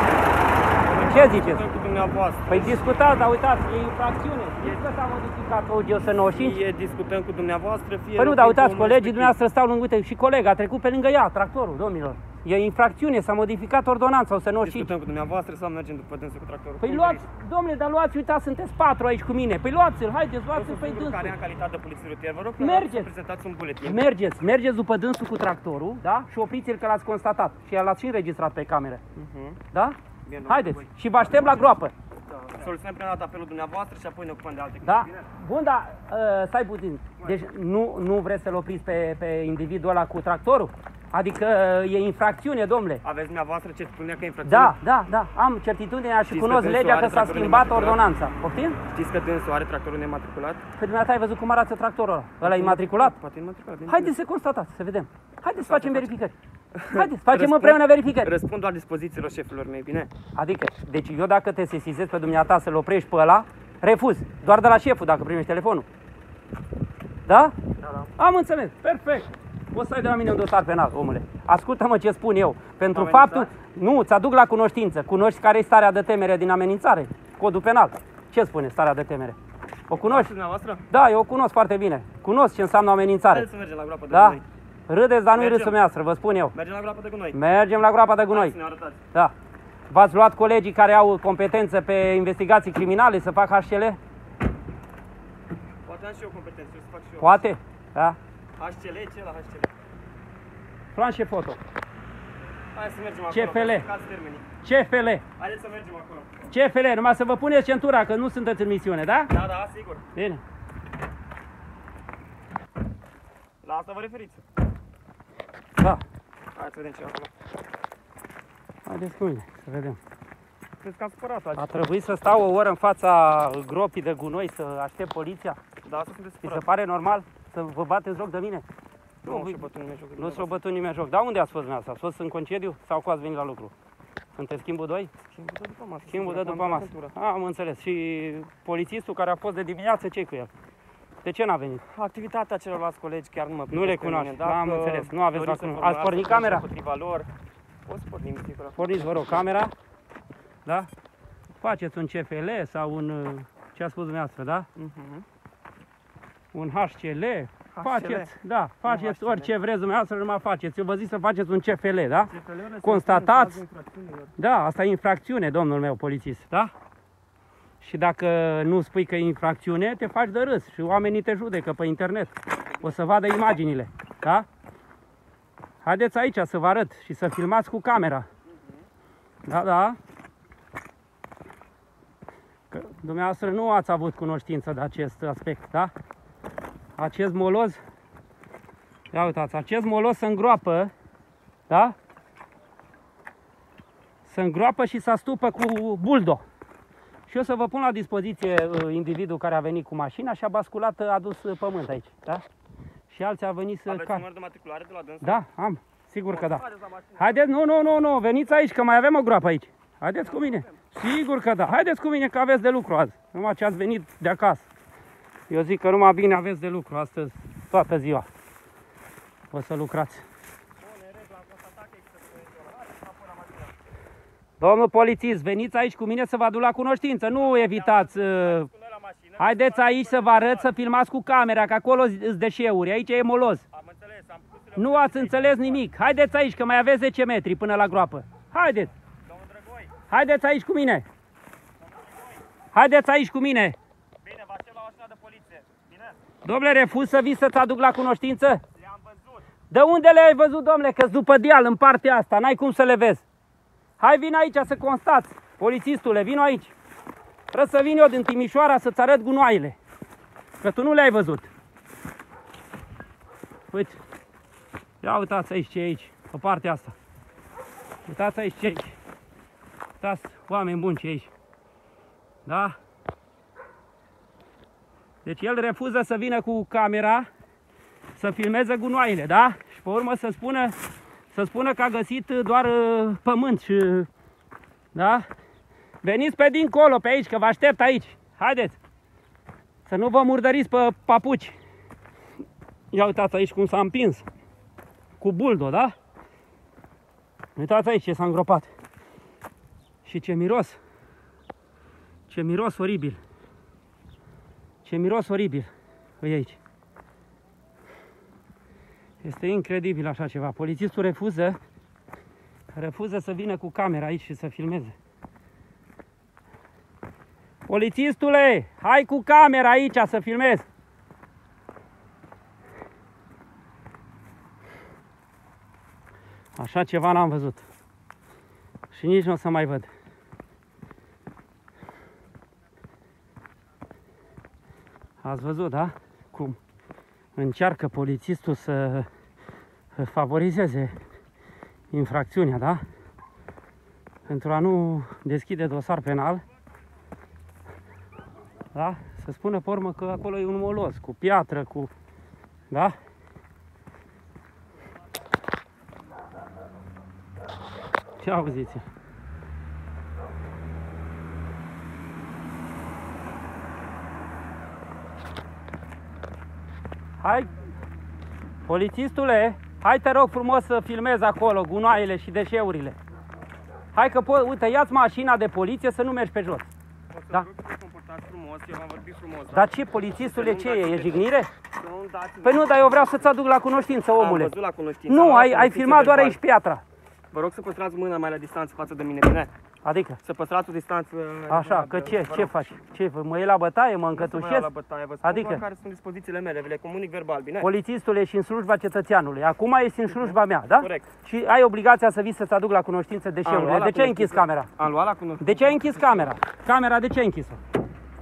Ce ziceți? Discutăm cu dumneavoastră. Păi discutați, dar uitați, e infracțiune. Știți că s-a modificat OG 195? Fie discutăm cu dumneavoastră, fie... Păi nu, dar lucrăm uitați, cu omul colegii respectiv. dumneavoastră stau lângă, uite, și colega a trecut pe lângă ea, tractorul, domnilor. E infracțiune, s-a modificat ordonanța 195. Discutăm cu dumneavoastră sau mergem după dânsul cu tractorul? Păi Cum luați, doriți. domnule, dar luați, uitați, sunteți patru aici cu mine. Păi luați-l, haideți, Eu luați-l sunt pe singurul care dânsul. în calitate de polițist rutier. Vă rog Mergeți. să presentați un buletin. Mergeți, mergeți după dânsul cu tractorul, da? Și opriți-l că l-ați constatat. Și l-ați și înregistrat pe cameră. Mhm. Da? Bine, Haideți. domnule, Și vă aștept la groapă. voi. Soluționăm prima dată apelul dumneavoastră și apoi ne ocupăm de alte Da? chestii. Bine? Bun, dar uh, stai puțin. Deci nu, nu vreți să-l opriți pe, pe individul ăla cu tractorul? Adică uh, e infracțiune, domnule. Aveți dumneavoastră ce spunea că e infracțiune? Da, da, da. Am certitudinea și Știți cunosc că dânsul legea are că s-a tractorul schimbat nematriculat? ordonanța. Poftim? Știți că dânsul are tractorul nematriculat? Păi dumneata ai văzut cum arată tractorul ăla? Ăla e imatriculat? Poate e imatriculat. Haideți să constatați, să vedem. Haideți să facem facem. verificări. Haideți, facem Răspund- împreună verificări. Răspund la dispozițiilor șefilor mei, bine? Adică, deci eu dacă te sesizez pe dumneata să-l oprești pe ăla, refuz. Doar de la șeful dacă primești telefonul. Da? Da, da. Am înțeles. Perfect. Poți să ai de la mine un dosar penal, omule. Ascultă-mă ce spun eu. Pentru Amenințat? faptul... Nu, ți aduc la cunoștință. Cunoști care e starea de temere din amenințare? Codul penal. Ce spune starea de temere? O cunoști? Dumneavoastră? Da, eu o cunosc foarte bine. Cunosc ce înseamnă amenințare. Haideți să mergem la groapă de Da? gunoi. Râdeți, dar nu-i Mergem. râsul meastră, vă spun eu. Mergem la groapă de gunoi. Mergem la groapa de gunoi. Hai să ne arătați. Da. V-ați luat colegii care au competență pe investigații criminale să fac HCL? Poate am și eu competențe, eu să fac și eu. Poate? Da. HCL, ce la HCL? Plan și foto. Hai să mergem CFL. acolo. ca să termini. CFL. Haideți să mergem acolo. CFL, numai să vă puneți centura, că nu sunteți în misiune, da? Da, da, sigur. Bine. La asta vă referiți. Da. Hai să vedem ce e acolo. Haideți cu mine, să vedem. Cred că am supărat A azi. trebuit să stau o oră în fața gropii de gunoi să aștept poliția? Da, asta sunteți Vi se supărat. pare normal să vă bateți joc de mine? Nu, Nu, nu, vi- și bătut nimeni joc. Nu s-o bătut nimeni joc. Dar unde ați fost dumneavoastră? Ați fost în concediu sau cu ați venit la lucru? Sunteți schimbul 2? Schimbul de după masă. Schimbul de sigur, după acum am masă. centură. A, am înțeles. Și polițistul care a fost de dimineață, ce cu el? De ce n-a venit? Activitatea celorlalți colegi chiar nu mă Nu privesc le pe cunoaște. mine. Da, am Dacă înțeles. Nu aveți doriți la să cuno- Ați formați pornit acțiuni camera? Împotriva lor. O să pornim, sigur. Porniți, vă rog, camera. Da? Faceți un CFL sau un... uh, Ce a spus dumneavoastră, da? Mhm. Un HCL. Faceți, da, faceți HCL. orice vreți dumneavoastră, numai faceți. Eu vă zic să faceți un CFL, da? CFL-urile se Constatați. impun în cazul infracțiunilor. Da, asta e infracțiune, domnul meu polițist, da? Și dacă nu spui că e infracțiune, te faci de râs și oamenii te judecă pe internet. O să vadă imaginile, da? Haideți aici să vă arăt și să filmați cu camera. Da, da. Că dumneavoastră nu ați avut cunoștință de acest aspect, da? Acest moloz, ia uitați, acest moloz se îngroapă, da? se îngroapă și se astupă cu buldo. Și eu să vă pun la dispoziție uh, individul care a venit cu mașina și a basculat, uh, a adus uh, pământ aici, da? Și alții au venit să... Aveți ca- număr de matriculare de la dânsul? Da, am, sigur că da. Haideți la mașină. Haideți, nu, nu, nu, nu, veniți aici că mai avem o groapă aici. Haideți cu mine. Sigur că da. Haideți cu mine că aveți de lucru azi. Numai ce ați venit de acasă. Eu zic că numai bine aveți de lucru astăzi, toată ziua. O să lucrați. Domnul polițist, veniți aici cu mine să vă aduc la cunoștință, nu evitați. uh, Cu noi la mașină. Haideți aici să vă arăt, să filmați cu camera, că acolo sunt deșeuri, aici e moloz. Am înțeles, am pus Nu ați înțeles nimic. Haideți aici, că mai aveți 10 metri până la groapă. Haideți! Domnul Drăgoi, Haideți aici cu mine! Haideți aici cu mine! bine, vă aștept la mașina de poliție. Bine? Domnule, refuz să vii să-ți aduc la cunoștință? De unde le-ai văzut, domnule? că după deal în partea asta, n-ai cum să le vezi. Hai, vin aici să constați. Polițistule, vino aici. Trebuie să vin eu din Timișoara să-ți arăt gunoaiele. Că tu nu le-ai văzut. Uite. Ia uitați aici ce e aici, pe partea asta. Uitați aici ce e aici. Uitați, oameni buni ce e aici. Da? Deci el refuză să vină cu camera să filmeze gunoaiele, da? Și pe urmă să spună, să spună că a găsit doar uh, pământ și... Da? Veniți pe dincolo, pe aici, că vă aștept aici. Haideți! Să nu vă murdăriți pe papuci. Ia uitați aici cum s-a împins. Cu buldo, da? Uitați aici ce s-a îngropat. Și ce miros. Ce miros oribil. Ce miros oribil. Uite aici. Este incredibil așa ceva. Polițistul refuză, refuză să vină cu camera aici și să filmeze. Polițistule, hai cu camera aici să filmezi. Așa ceva n-am văzut. Și nici nu o să mai văd. Ați văzut, da? Cum încearcă polițistul să favorizeze infracțiunea, da? Pentru a nu deschide dosar penal, da? Să spună pe urmă că acolo e un molos, cu piatră, cu... Da? Ce auziți? Hai, polițistule, hai te rog frumos să filmezi acolo gunoaiele și deșeurile. Hai că po- uite, ia-ți mașina de poliție să nu mergi pe jos. Da? frumos, eu am vorbit frumos. Dar ce, polițistule, ce e? E jignire? Să nu dați... Păi nu, dar eu vreau să-ți aduc la cunoștință, Am omule. văzut la cunoștință. Nu, am ai, luat ai notițe filmat doar verbale. aici piatra. Vă rog să păstrați mâna mai la distanță față de mine, bine? Adică? Să păstrați o distanță... Așa, că ce, ce faci? Ce, mă iei la bătaie, mă Nu să mă iau încătușesc? la bătaie, vă spun Adică? doar care sunt dispozițiile mele, vi le comunic verbal, bine? Polițistul ești în slujba cetățeanului. Acum ești în slujba mea, da? Corect. Și ai obligația să vii să-ți aduc la cunoștință Am deșeurile. luat la De ce ai închis cunoștință. camera? Am luat la cunoștință. De ce ai închis camera? Camera de ce ai închis-o?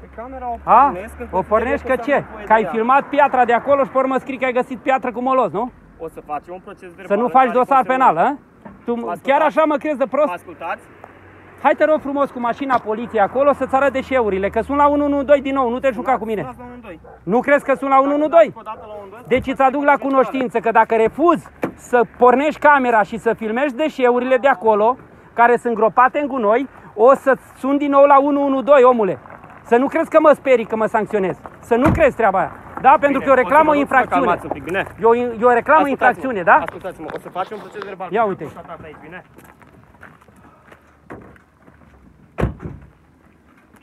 Pe camera o A? pornesc când O pornești că consider ce? am nevoie Că ai de ea. filmat piatra de acolo și pe urmă scrii că ai găsit piatră cu molos, nu? O să facem un proces verbal. Să nu în faci care dosar consemnăm- penal, a? Tu chiar așa mă crezi de prost? Ascultați? Hai te rog frumos cu mașina poliției acolo să-ți arăt deșeurile, că sunt la 112 din nou, nu te juca cu mine. Sunați la 112. Nu crezi că sunt la 112? O dată la 112. Deci îți aduc la cunoștință că dacă refuzi să pornești camera și să filmezi deșeurile de acolo, care sunt gropate în gunoi, o să sun din nou la 112, omule. Să nu crezi că mă sperii că mă sancționez. Să nu crezi treaba aia. Da, pentru că eu reclam o infracțiune. Calmați un pic, bine? Eu, eu reclam o infracțiune, da? Ascultați-mă, o să facem un proces verbal. Ia cu uite. constatat aici, bine?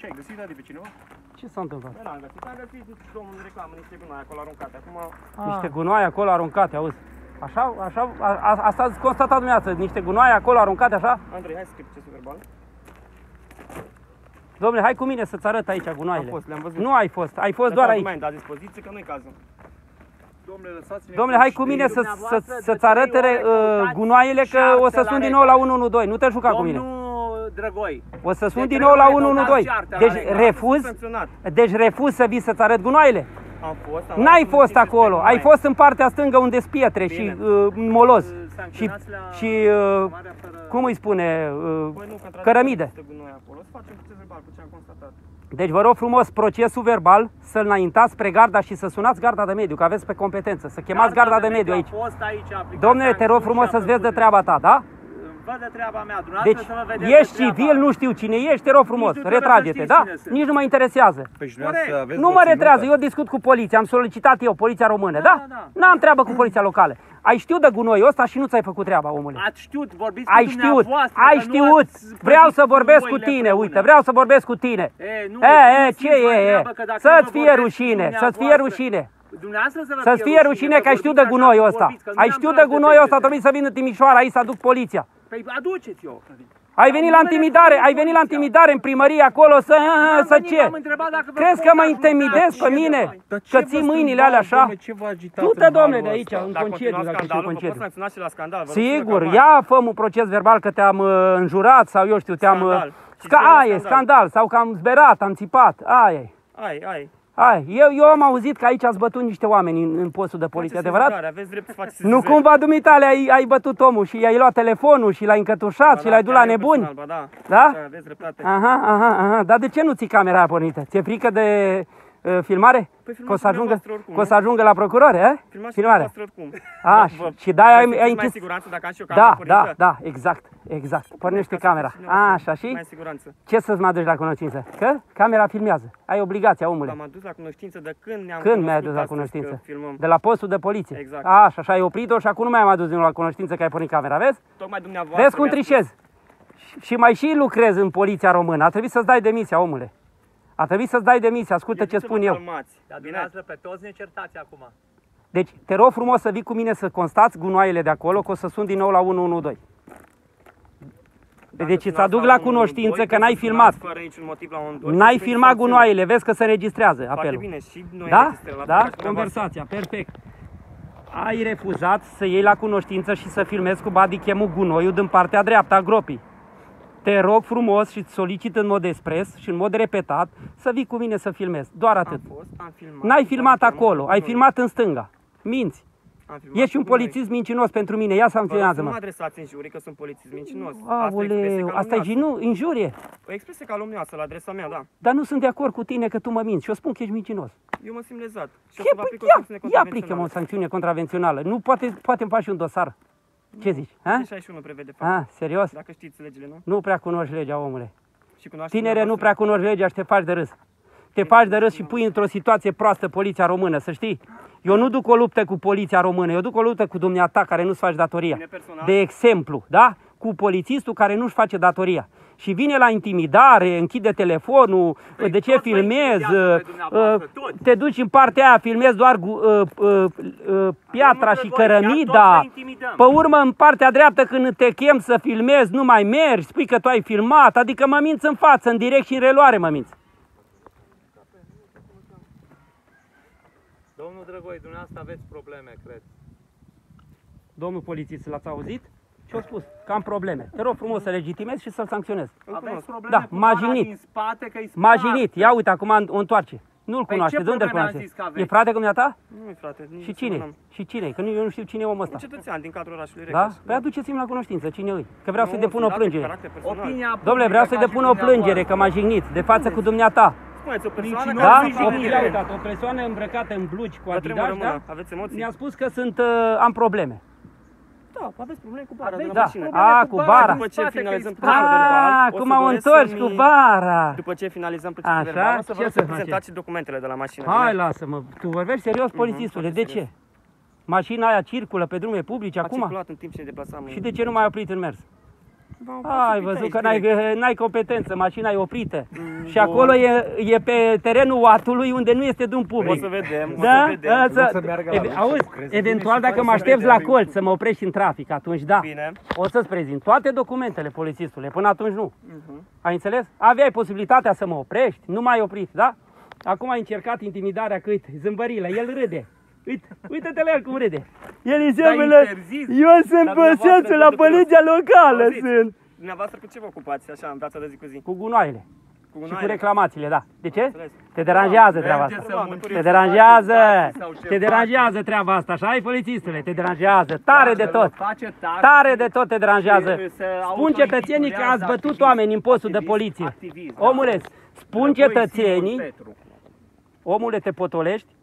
Ce, ai găsit, Adi, pe cineva? Ce s-a întâmplat? Nu l-am găsit, am găsit domnul în reclamă, niște gunoi acolo aruncate. Acum, Niște gunoaie acolo aruncate, auzi. Așa, așa, a, a, asta ați constatat dumneavoastră, niște gunoaie acolo aruncate așa? Andrei, hai să scrii procesul verbal. Domnule, hai cu mine să-ți arăt aici gunoaiele. Am fost, le-am văzut. Nu ai fost, ai fost doar Lăsați aici. mai dați dispoziție că nu-i cazul. Domnule, lăsați-ne Domnule, hai cu mine să, să, să-ți arăt uh, gunoaiele că o să sun din nou la 112. Nu te juca cu mine. Domnul Drăgoi. O să sun de din trei nou la ori 112. căutați ceartă la Deci reclamă, refuz, sancționat. deci refuz să vii să-ți arăt gunoaiele. Am fost, am N-ai luat fost notițe acolo, pe ai gunoi. fost în partea stângă unde sunt pietre și Bine. uh, moloz. Și, sancționați la și uh, cum îi spune, uh, Păi nu, că într-adevăr cărămide. există gunoi acolo. Să facem proces verbal cu ce am constatat. Deci vă rog frumos procesul verbal să-l înaintați spre garda și să sunați garda de mediu, că aveți pe competență, să chemați garda de mediu aici. A fost aici aplicat Domnule, te rog sancțiuni frumos și a să-ți vezi de făcut- treaba ta, da? Văd de treaba mea, Deci, dumneavoastră să vă vedeți ești de treaba. civil, nu știu cine ești, te rog frumos, Nici nu trebuie să retrage-te, știți da? cine sunt. Nici nu mă interesează. Păi și dumneavoastră aveți Nu o mă ținută? retrează, eu discut cu poliția, am solicitat eu, poliția română, da? N-am treabă cu poliția locală. Ai știut de gunoiul ăsta și nu ți-ai făcut treaba, omule. Ați știut, vorbiți Ai cu știut, dumneavoastră, ai că nu știut. ați Vreau păzit să vorbesc cu gunoile tine, împreună. uite, vreau să vorbesc cu tine. E, nu, E, e, nu ce simți mai e, e? treabă, că dacă Să-ți nu fie vorbesc cu rușine, să-ți fie dumneavoastră- rușine. Dumneavoastră să vă Să-ți fie rușine că ai știut de gunoiul ăsta. Ai știut de gunoiul ăsta, trebuie să vin în Timișoara aici să aduc poliția. Păi aduceți-o. Ai venit la intimidare, ai venit la intimidare în primărie acolo să, să ce? Am întrebat dacă vă Crezi că mă contați, intimidezi pe mine? Dar Că ce ții vă mâinile strâmbați, alea așa? domne, ce vă agitați Du-te, în domne, halul de aici, ăsta? în Dacă concediu, continuați dacă ești în scandalul, vă concediu. pot sancționa și la scandal. vă rog să Sigur, reclamați. ia fă un proces verbal că te-am uh, înjurat sau eu știu, te-am... uh, Scandal. Și Sca, serios aia e, scandal. scandal, sau că am zberat, am țipat, aia e. Ai, ai. Hai, eu, eu am auzit că aici ați bătut niște oameni în, în postul de poliție, Faceți adevărat? sesizare, Aveți drept să faceți Nu sesizare. cumva dumitale ai, ai bătut omul și i-ai luat telefonul și l-ai încătușat Ba și da, l-ai dus chiar la eu nebuni? personal, ba Da, Da? Așa, aveți dreptate. Aha, aha, aha. Dar de ce nu ții camera aia pornită? Ți-e frică de uh, filmare? Păi că o să ajungă, dumneavoastră oricum, că o nu? să ajungă la procurori, eh? Filmați Filmare. și oricum. A, Vă- și, și de-aia ai, vă ai simțiți mai închis... siguranță dacă am și eu camera Da, pornită? da, da, exact, exact. Pornește Ca să camera. fiți și dumneavoastră A, așa, și? Mai în siguranță. Ce să-ți mai aduci la cunoștință? Că camera filmează. Ai obligația, omule. V-am adus la cunoștință de când ne-am Când mi-ai cunoscut adus la astăzi cunoștință? că Filmăm. De la postul de poliție. Exact. A, așa, așa, ai oprit-o și acum nu mai am adus din nou la cunoștință că ai pornit camera, vezi? Tocmai dumneavoastră Vezi cum mi-ați trișezi. Și- Și mai și lucrezi în poliția română. A trebuit să-ți dai demisia, omule. A trebuit să-ți dai demisia. Ascultă spus. ce E, nu spun să eu. vă calmați. Dar Bine? dumneavoastră pe toți ne certați acum. Deci, te rog frumos să vii cu mine să constați gunoaiele de acolo, că o să sun din nou la 112. Dacă Deci îți sunați aduc la la 112, cunoștință că când n-ai sunați filmat. Fără niciun motiv la 112, N-ai și filmat sancțiune. gunoaiele, vezi că se înregistrează Foarte apelul. bine, și noi Da? înregistrăm la Da? fel ca și dumneavoastră. Conversația, perfect. Ai refuzat să iei la cunoștință și să filmezi cu bodycam-ul gunoiul din partea dreaptă a gropii. Te rog frumos și îți solicit în mod expres și în mod repetat să vii cu mine să filmezi. Doar atât. Am fost, am filmat. N-ai filmat Am acolo, ai cu filmat în stânga. Minți. Am filmat Ești un cu noi. polițist mincinos pentru mine. Ia Vă rog să nu sancționează-mă. mă adresați în jurii că sunt polițist mincinos. Asta e expresie Aoleu, asta e calomnioasă. ginu, injurie. O expresie calomnioasă la adresa mea, da. Dar nu sunt de acord cu tine că tu mă minți și eu spun că ești mincinos. Eu mă simt lezat. Și o Ce, să vă păi, aplic o ia, sancțiune ia aplică-mă o contravențională. sancțiune contravențională. Nu poate, poate îmi faci un dosar. Ce zici? Ha? 61 prevede fapt. Ah, serios? Dacă știți legile, nu? Nu prea cunoști legea, omule. Și cunoaște Tinere, nu dumneavoastră? prea cunoști legea și te faci de râs. Te faci de râs și pui într-o situație proastă poliția română, să știi. Eu nu duc o luptă cu poliția română, eu duc o luptă cu dumneata care nu-ți faci datoria. Mine personal? De exemplu, da? Cu polițistul care nu-și face datoria. Și vine la intimidare, închide telefonul, Păi de ce toți vă filmezi, intimidează uh, pe dumneavoastră, uh, toți. te duci în partea aia, filmezi doar gu- uh, uh, uh, piatra Domnul și Grigore, chiar cărămida. toți vă intimidăm. Pe urmă, în partea dreaptă, când te chem să filmezi, nu mai mergi, spui că tu ai filmat, adică mă minți în față, în direct și în reluare mă minți. Domnul Drăgoi, dumneavoastră aveți probleme, cred. Domnul polițist, l-ați auzit? Ce-a spus? Că am probleme. Te rog frumos să legitimezi și să-l sancționez. Aveți probleme Da, cu m-a bara jignit. din spate, că-i M-a spart. jignit. Ia uite, acum o întoarce. Nu-l Păi cunoaște. ce De unde îl probleme cunoaște? am zis că aveți? E frate cum ta? Nu, frate. nici Și să cine? mânăm. Și cine? Că nu, eu nu știu cine e omul ăsta. Un cetățean din cadrul orașului Da? Regas. Păi aduceți-mi la cunoștință cine e. Că vreau să-i Nu, depun o sunt date cu plângere. caracter personal. Opinia Domnule, vreau să-i publică, depun ca o și plângere că dumneavoastră. m-a jignit de față cu dumneata. Spuneți, o persoană Mincinos, care Da? nu Mincinos, O, jignire. ia uitați, o persoană îmbrăcată în blugi cu Vă tremură adidas, mâna. da? Aveți emoții? Mi-a spus că sunt, uh, am probleme. Da, aveți probleme cu bara de la Da. mașină. A, cu bara. După ce Spate, finalizăm că-i procesul spate. verbal, Ah, o cum să au doresc întors să-mi- cu bara. După ce finalizăm procesul Așa, verbal, o să vă ce rog să să face? prezentați și documentele de la mașină. Hai, bine? lasă-mă. Tu vorbești serios, polițistule. foarte De ce? Mașina aia circulă pe drume publice A acum? circulat în timp ce ne deplasam. Și de ce nu mai ai oprit în mers? V-am Ai oprit văzut aici, că n-ai, direct. n-ai competență, mașina e oprită. Mm, Și acolo e, e pe terenul watului unde nu este drum O public. să vedem, o Da? să vedem. A, Nu să meargă la eve- loc să auzi, lucreze. eventual Bine, și dacă fără mă să aștepți la vedem. colț să mă oprești în trafic, atunci da. Bine. O să-ți prezint toate documentele polițistule, până atunci nu. Mhm. Ai înțeles? Aveai posibilitatea să mă oprești, nu m-ai oprit, da? Acum ai încercat intimidarea că uite, zâmbările, el râde. Uite, uite-te la el cum râde. El îi seamănă, interzis. eu sunt Dar dumneavoastră, păsețul la de- de- poliția locală, Auziți? sunt. Dumneavoastră cu ce vă ocupați așa în viața de zi cu zi? Cu gunoaiele Cu și cu gunoaiele? reclamațiile, da. De ce? Înțeles. Te deranjează treaba Mergeți asta. să Te munciți, Te să deranjează, faceți taxe sau ce te deranjează treaba asta, așa ai polițistule, te deranjează, tare de tot. Face taxe Tare de tot te deranjează. și se Spun cetățenii că ați autointitulează bătut activist, oameni în postul de activist, poliție. activist, da. Omule, spun Război cetățenii, Simon Petru. omule, te potolești?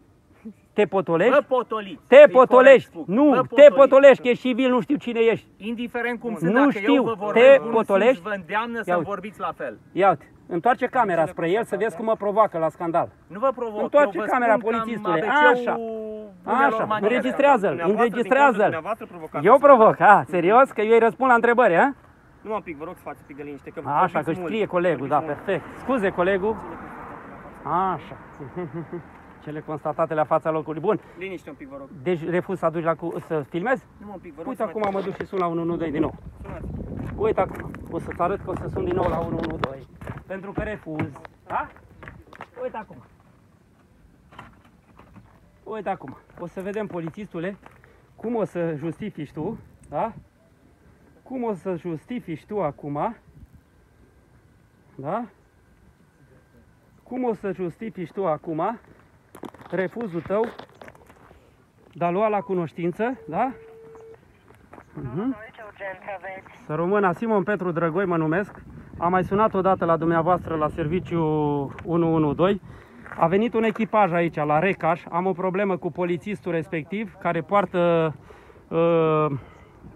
Te potolești? Vă potoliți. Te E potolești. corect spus. Nu, Vă te potoliți. potolești, că ești civil, nu știu cine ești. Indiferent cum Nu sunt, dacă știu. eu vă Te vorbesc, bun potolești? simț vă îndeamnă Ia să uite. vorbiți la fel. Ia uite, întoarce camera spre el să vezi cum mă provoacă la scandal. Nu vă provoc, Întoarce eu vă camera spun că am polițistule. ABC-ul Așa. bunelor Așa, maniere. înregistrează-l, Dumneavoastră, din cauza înregistrează-l. dumneavoastră provocați. Eu provoc, a, serios? Că eu îi răspund la întrebări, a? Nu un pic, vă rog să faceți un pic de liniște. Că Așa, vorbiți că mult, știe colegul, da, vorbiți mult. perfect. Scuze, colegul. Așa. Cele constatate la fața locului. Bun, Liniște un pic, vă rog. deci refuz să aduci la cu... să filmezi? Nu un pic, vă rog Uite, să acum mă duc și sun la 112 din nou. mai sunați. Uite acum, o să-ți arăt că o să sun din nou la 112. Pentru că refuz. Da? Uite acum. Uite acum. O să vedem, polițistule, cum o să justifici tu, da? Cum o să justifici tu acum, da? Cum o să justifici tu acum refuzul tău de a lua la cunoștință, da? Mhm. Să rămână, Simon Petru Drăgoi mă numesc. Am mai sunat odată la dumneavoastră la serviciu 112. A venit un echipaj aici, la Recaș. Am o problemă cu polițistul respectiv, care poartă, uh,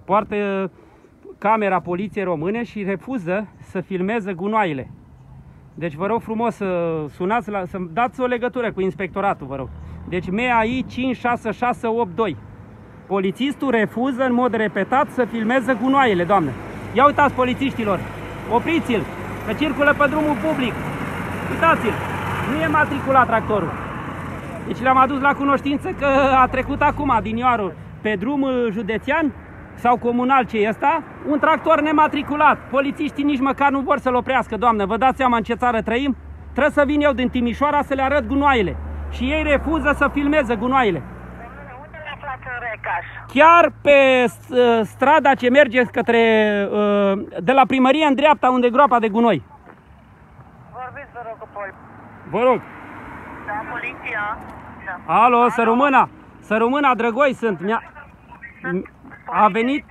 poartă camera poliției române și refuză să filmeze gunoaiele. Deci vă rog frumos să sunați, la, să dați o legătură cu inspectoratul, vă rog. Deci MEAI 56682. Polițistul refuză în mod repetat să filmeze gunoaiele, doamne. Ia uitați polițiștilor, opriți-l, că circulă pe drumul public. Uitați-l, nu e matriculat tractorul. Deci le-am adus la cunoștință că a trecut acum din Ioarul pe drum județean sau comunal ce e ăsta, un tractor nematriculat. Polițiștii nici măcar nu vor să-l oprească, doamnă. Vă dați seama în ce țară trăim? Trebuie să vin eu din Timișoara să le arăt gunoaiele. Și ei refuză să filmeze gunoaiele. Chiar pe uh, strada ce merge către, uh, de la primărie în dreapta unde e groapa de gunoi. Vorbiți, vă rog, cu pol. Vă rog. Da, poliția. Da. Alo, să rămână. Să rămână, Drăgoi sunt. Mi-a... A venit...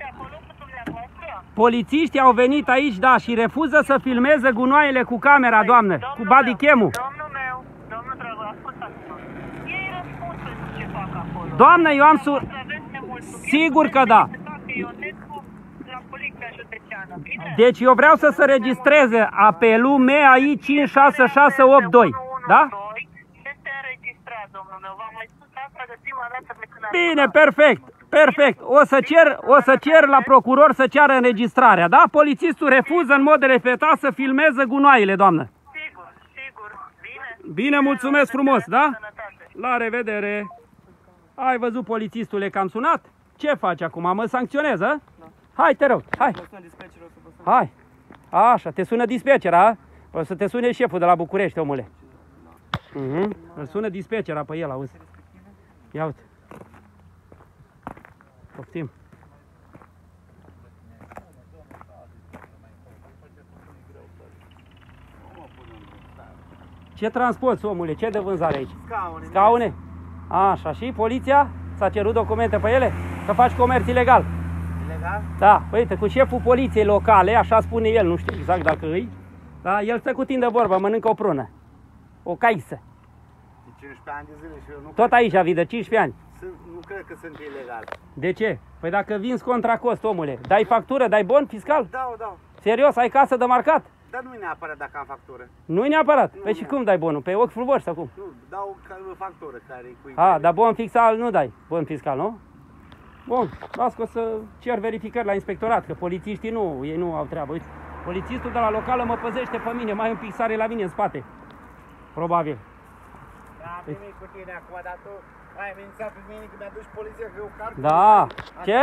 Polițiștii au venit aici, da, și refuză să filmeze gunoaiele cu camera, doamne, cu bodycam-ul. Domnul meu, domnul Drăgoi, ascultați-mă. Ei răspund pentru ce fac acolo. Doamne, eu am sur... Sigur că da. Ionescu la poliția județeană. Bine? Deci eu vreau să se registreze apelul MEAI 56682, da? Este înregistrat, domnul meu. V-am mai spus asta de prima dată de când am Bine, perfect, perfect. O să cer, o să cer la procuror să ceară înregistrarea, da? Polițistul refuză în mod repetat să filmeze gunoaiele, doamnă. Sigur, sigur. Bine? Bine, mulțumesc frumos, da? La revedere. Ai văzut polițistule că am sunat? Ce faci acum? Mă sancționeză? Hai, te rog, hai. Hai. Așa, te sună dispecera, o să te sune șeful de la București, omule. Mhm. Îl sună dispecera pe el, auzi. Ia uite. Poftim. Ce transporti, omule? Ce de vânzare aici? Scaune. Scaune? Așa, și poliția? S-a cerut documente pe ele? Că faci comerț ilegal. Ilegal? Da, păi uite, cu șeful poliției locale, așa spune el, nu știu exact dacă îi, da, el stă cu tine de vorbă, mănâncă o prună. O caisă. De 15 ani de zile și eu nu, Tot aici vii de 15 ani. Sunt, nu cred că sunt ilegal. De ce? Păi dacă vinzi contra cost, omule, dai factură, dai bon fiscal? Dau, dau. Serios, ai casă de marcat? Dar nu e neapărat dacă am factură. Nu-i neapărat. Nu, Păi și nu. cum dai bonul? Pe ochi frumoși sau cum? Nu, dau ca factură care e cu A, dar bon fiscal nu dai. Bon fiscal, nu? Bun, las că o să cer verificări la inspectorat, că polițiștii nu, ei nu au treabă. Uite, polițistul de la locală mă păzește pe mine, mai un pic sare la mine în spate. Probabil. Da, am nimic cu tine acum, dar tu ai amenințat pe mine că mi-aduci poliția că eu car. Da. Ce?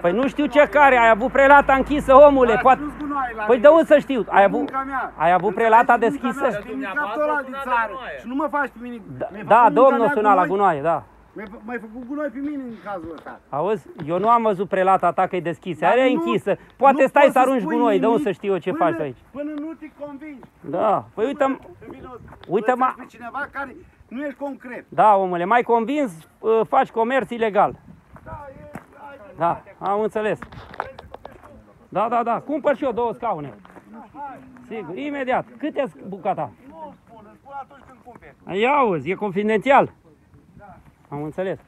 Păi nu știu ce care, ai avut prelata închisă, omule. Ați Poate... dus gunoaie la Păi mine. de unde să știu? Ai E avut, munca mea. ai avut Înțelegi? prelata E munca deschisă? mea, Ești indicator al din țară. Și nu mă faci pe mine. Da, Mi-ai da, făcut munca domnul mea suna la gunoaie, da. Mi-ai fă- M-ai făcut gunoi pe mine în cazul ăsta. Auzi, eu nu am văzut prelata ta că e deschisă, Dar are nu- închisă. Poate nu stai poți să arunci spui gunoi, de unde nimic să știu eu ce până- faci aici? Până nu te convingi. Da, păi uite, Vino, uite, ma, pe cineva care nu ești concret. da, omule, mai convins, uh, faci comerț ilegal. Da, am înțeles. Da, da, da, cumpăr și eu două scaune. Sigur, imediat. Cât e bucata? Nu spun, îți spun atunci când cumperi. Ia auzi, e confidențial. Am înțeles.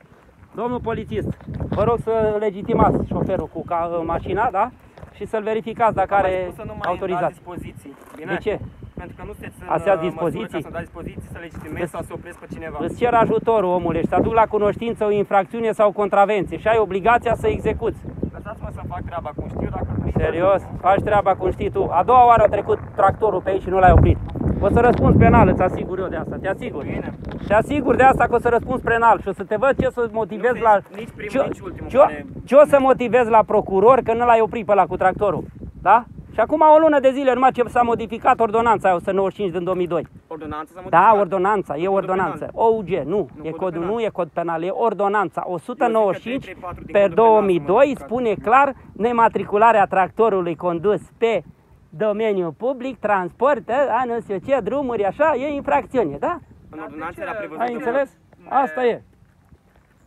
Domnul polițist, vă rog să legitimați șoferul cu ca, mașina, da? Și să-l verificați dacă Am mai are spus să nu mai autorizație. dați dispoziții. Bine? De ce? Pentru că nu sunteți în Astea uh, dispoziții? măsură ca să dați dispoziții, să legitimezi sau să opresc pe cineva. Îți cer ajutorul, omule, și te aduc la cunoștință o infracțiune sau contravenție și ai obligația să execuți. Lăsați-mă să fac treaba cum știu, dacă nu Serios? Faci treaba cum știi tu. A doua oară a trecut tractorul pe aici și nu l-ai oprit. O să răspunzi penal, îți asigur eu de asta, te asigur. Bine. Te asigur de asta că o să răspunzi penal și o să te văd ce să motivezi Nu la... ești nici primul, ce, nici ultimul ce, care- ce o să motivezi la procuror că nu l-ai oprit pe la cu tractorul? Da? Și acum o lună de zile numai ce s-a modificat ordonanța aia 195 din 2002. Ordonanța s-a Da, modificat. ordonanța, e Codul ordonanță. penal. OUG, nu, e codul codul, penal. nu e cod penal, e ordonanța 195 334 din pe codul penal s-a 2002 modificat. spune clar nematricularea tractorului condus pe domeniul public, transport, a, nu știu ce, drumuri, așa, e infracțiune, da? În ordonanță era prevăzut. Ai înțeles? Asta e.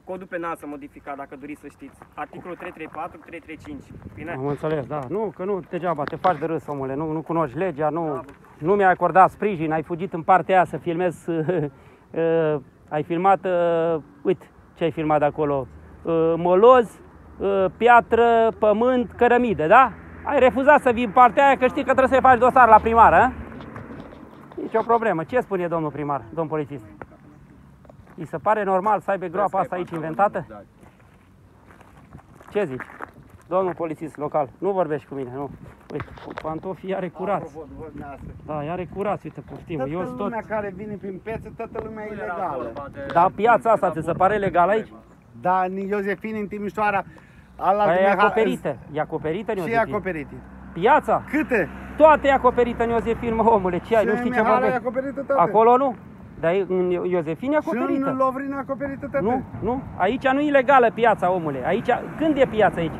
Codul penal s-a modificat, dacă doriți să știți. Articolul 334, 335. Bine? Am înțeles, da. Nu, că nu degeaba te faci de râs, omule, nu, nu cunoști legea, nu, nu mi-ai acordat sprijin, ai fugit în partea aia să filmezi, uh, ai filmat, uh, uite ce ai filmat de acolo, uh, moloz, uh, piatră, pământ, cărămidă, da? Ai refuzat să vii în partea aia că știi că trebuie să-i faci dosar la primară, a? Nici o problemă. Ce spune domnul primar, domn polițist? Îi se pare normal să aibă groapa asta aici inventată? Ce zici? Domnul polițist local, nu vorbești cu mine, nu. Uite, pantofii are curați. Da, are curați, uite, poftim. Eu Toată sunt tot... lumea care vine prin piețe, toată lumea e ilegală. Dar piața asta ți se pare legal aici? Da, în Iosefini, în Timișoara, ala Aia e acoperită. E acoperită în Și e Iosefin. acoperită. Piața? Câte? Toate e acoperită în Iosefin, mă, omule. Ce ai? Și Nu știi în ce Mihala e vorbești? acoperită toate. Acolo nu. Dar e- în Iosefin e Și în acoperită. Lovrin e acoperită toate. Nu, nu. Aici nu e ilegală piața, omule. Aici, când e piața aici?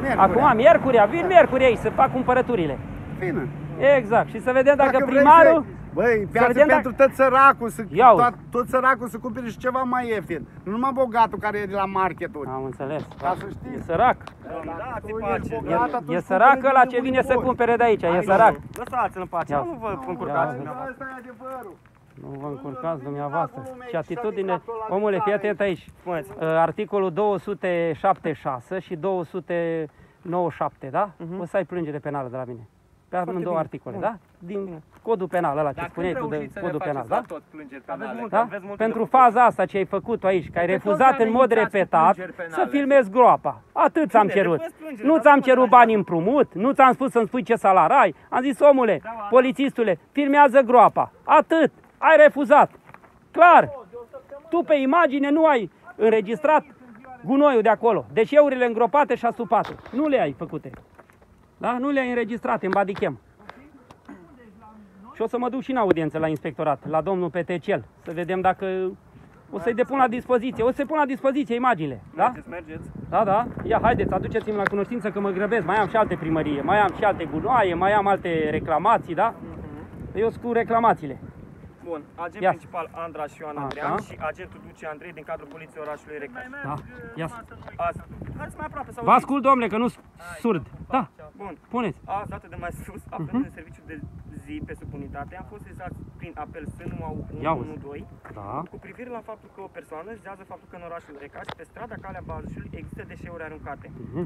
Miercurea. Acum, miercurea. Vin miercurea aici să fac cumpărăturile. Bine. Exact. Și să vedem dacă, Dacă vrei primarul... să- Băi, să piață vedem pentru tot săracul, să, Ia uite. tot, tot săracul să cumpere și ceva mai ieftin. Nu numai bogatul care e de la marketuri. Am înțeles. Ca să știi. E sărac. Da, tu ești bogat, atunci E cumpere sărac ăla din ce vine să buni. cumpere de aici. E Hai, sărac. Lăsați-l în pace, Ia. nu vă Ia. încurcați Ia. dumneavoastră. Asta e adevărul. Nu vă încurcați dumneavoastră. lumea Și aici, atitudine... s-a la Omule, fii țară atent aici. Spuneți. Uh, Articolul 276 și 297, da? O să ai plângere penală de la mine. Pe amândouă bine. articole, da? Din codul penal ăla, ce spuneai tu de codul penal, da? tot plângeri penale. Da? Pentru faza asta ce ai făcut aici, că ai refuzat în mod repetat să filmezi groapa. Atât ți-am cerut. depuneți plângeri, Nu dar ți-am nu cerut mă bani împrumut, nu ți-am spus să-mi spui ce salar ai. Am zis, omule, polițistule, filmează groapa. Atât. Ai refuzat. Clar. Tu pe imagine nu ai înregistrat gunoiul de acolo, deșeurile îngropate și asupate. Nu le ai făcute. Da? Nu le-ai înregistrat în bodycam. Și o să mă duc și în audiență la inspectorat, la domnul Petecel, să vedem dacă o să-i depun la dispoziție. O să-i pun la dispoziție imaginile. Da? Mergeți, mergeți. Da, da. Ia, haideți, aduceți-mi la cunoștință că mă grăbesc. Mai am și alte primărie, mai am și alte gunoaie, mai am alte reclamații, da? Eu sunt cu reclamațiile. Bun, agent Ia. principal Andra și Ioan Așa. Andrean și agentul Duce Andrei din cadrul poliției orașului Recaș. Da, ia. Azi. Haideți mai aproape să Vă ascult, domnule, că nu sunt surd. Da, Bun. puneți. Azi, dată de mai sus, aflându de serviciu de zi pe subunitate, am fost sesat prin apel SNU Ia uzi. 112 Da. cu privire la faptul că o persoană zicează faptul că în orașul Recaș, pe strada Calea Bazușului, există deșeuri aruncate. Mhm.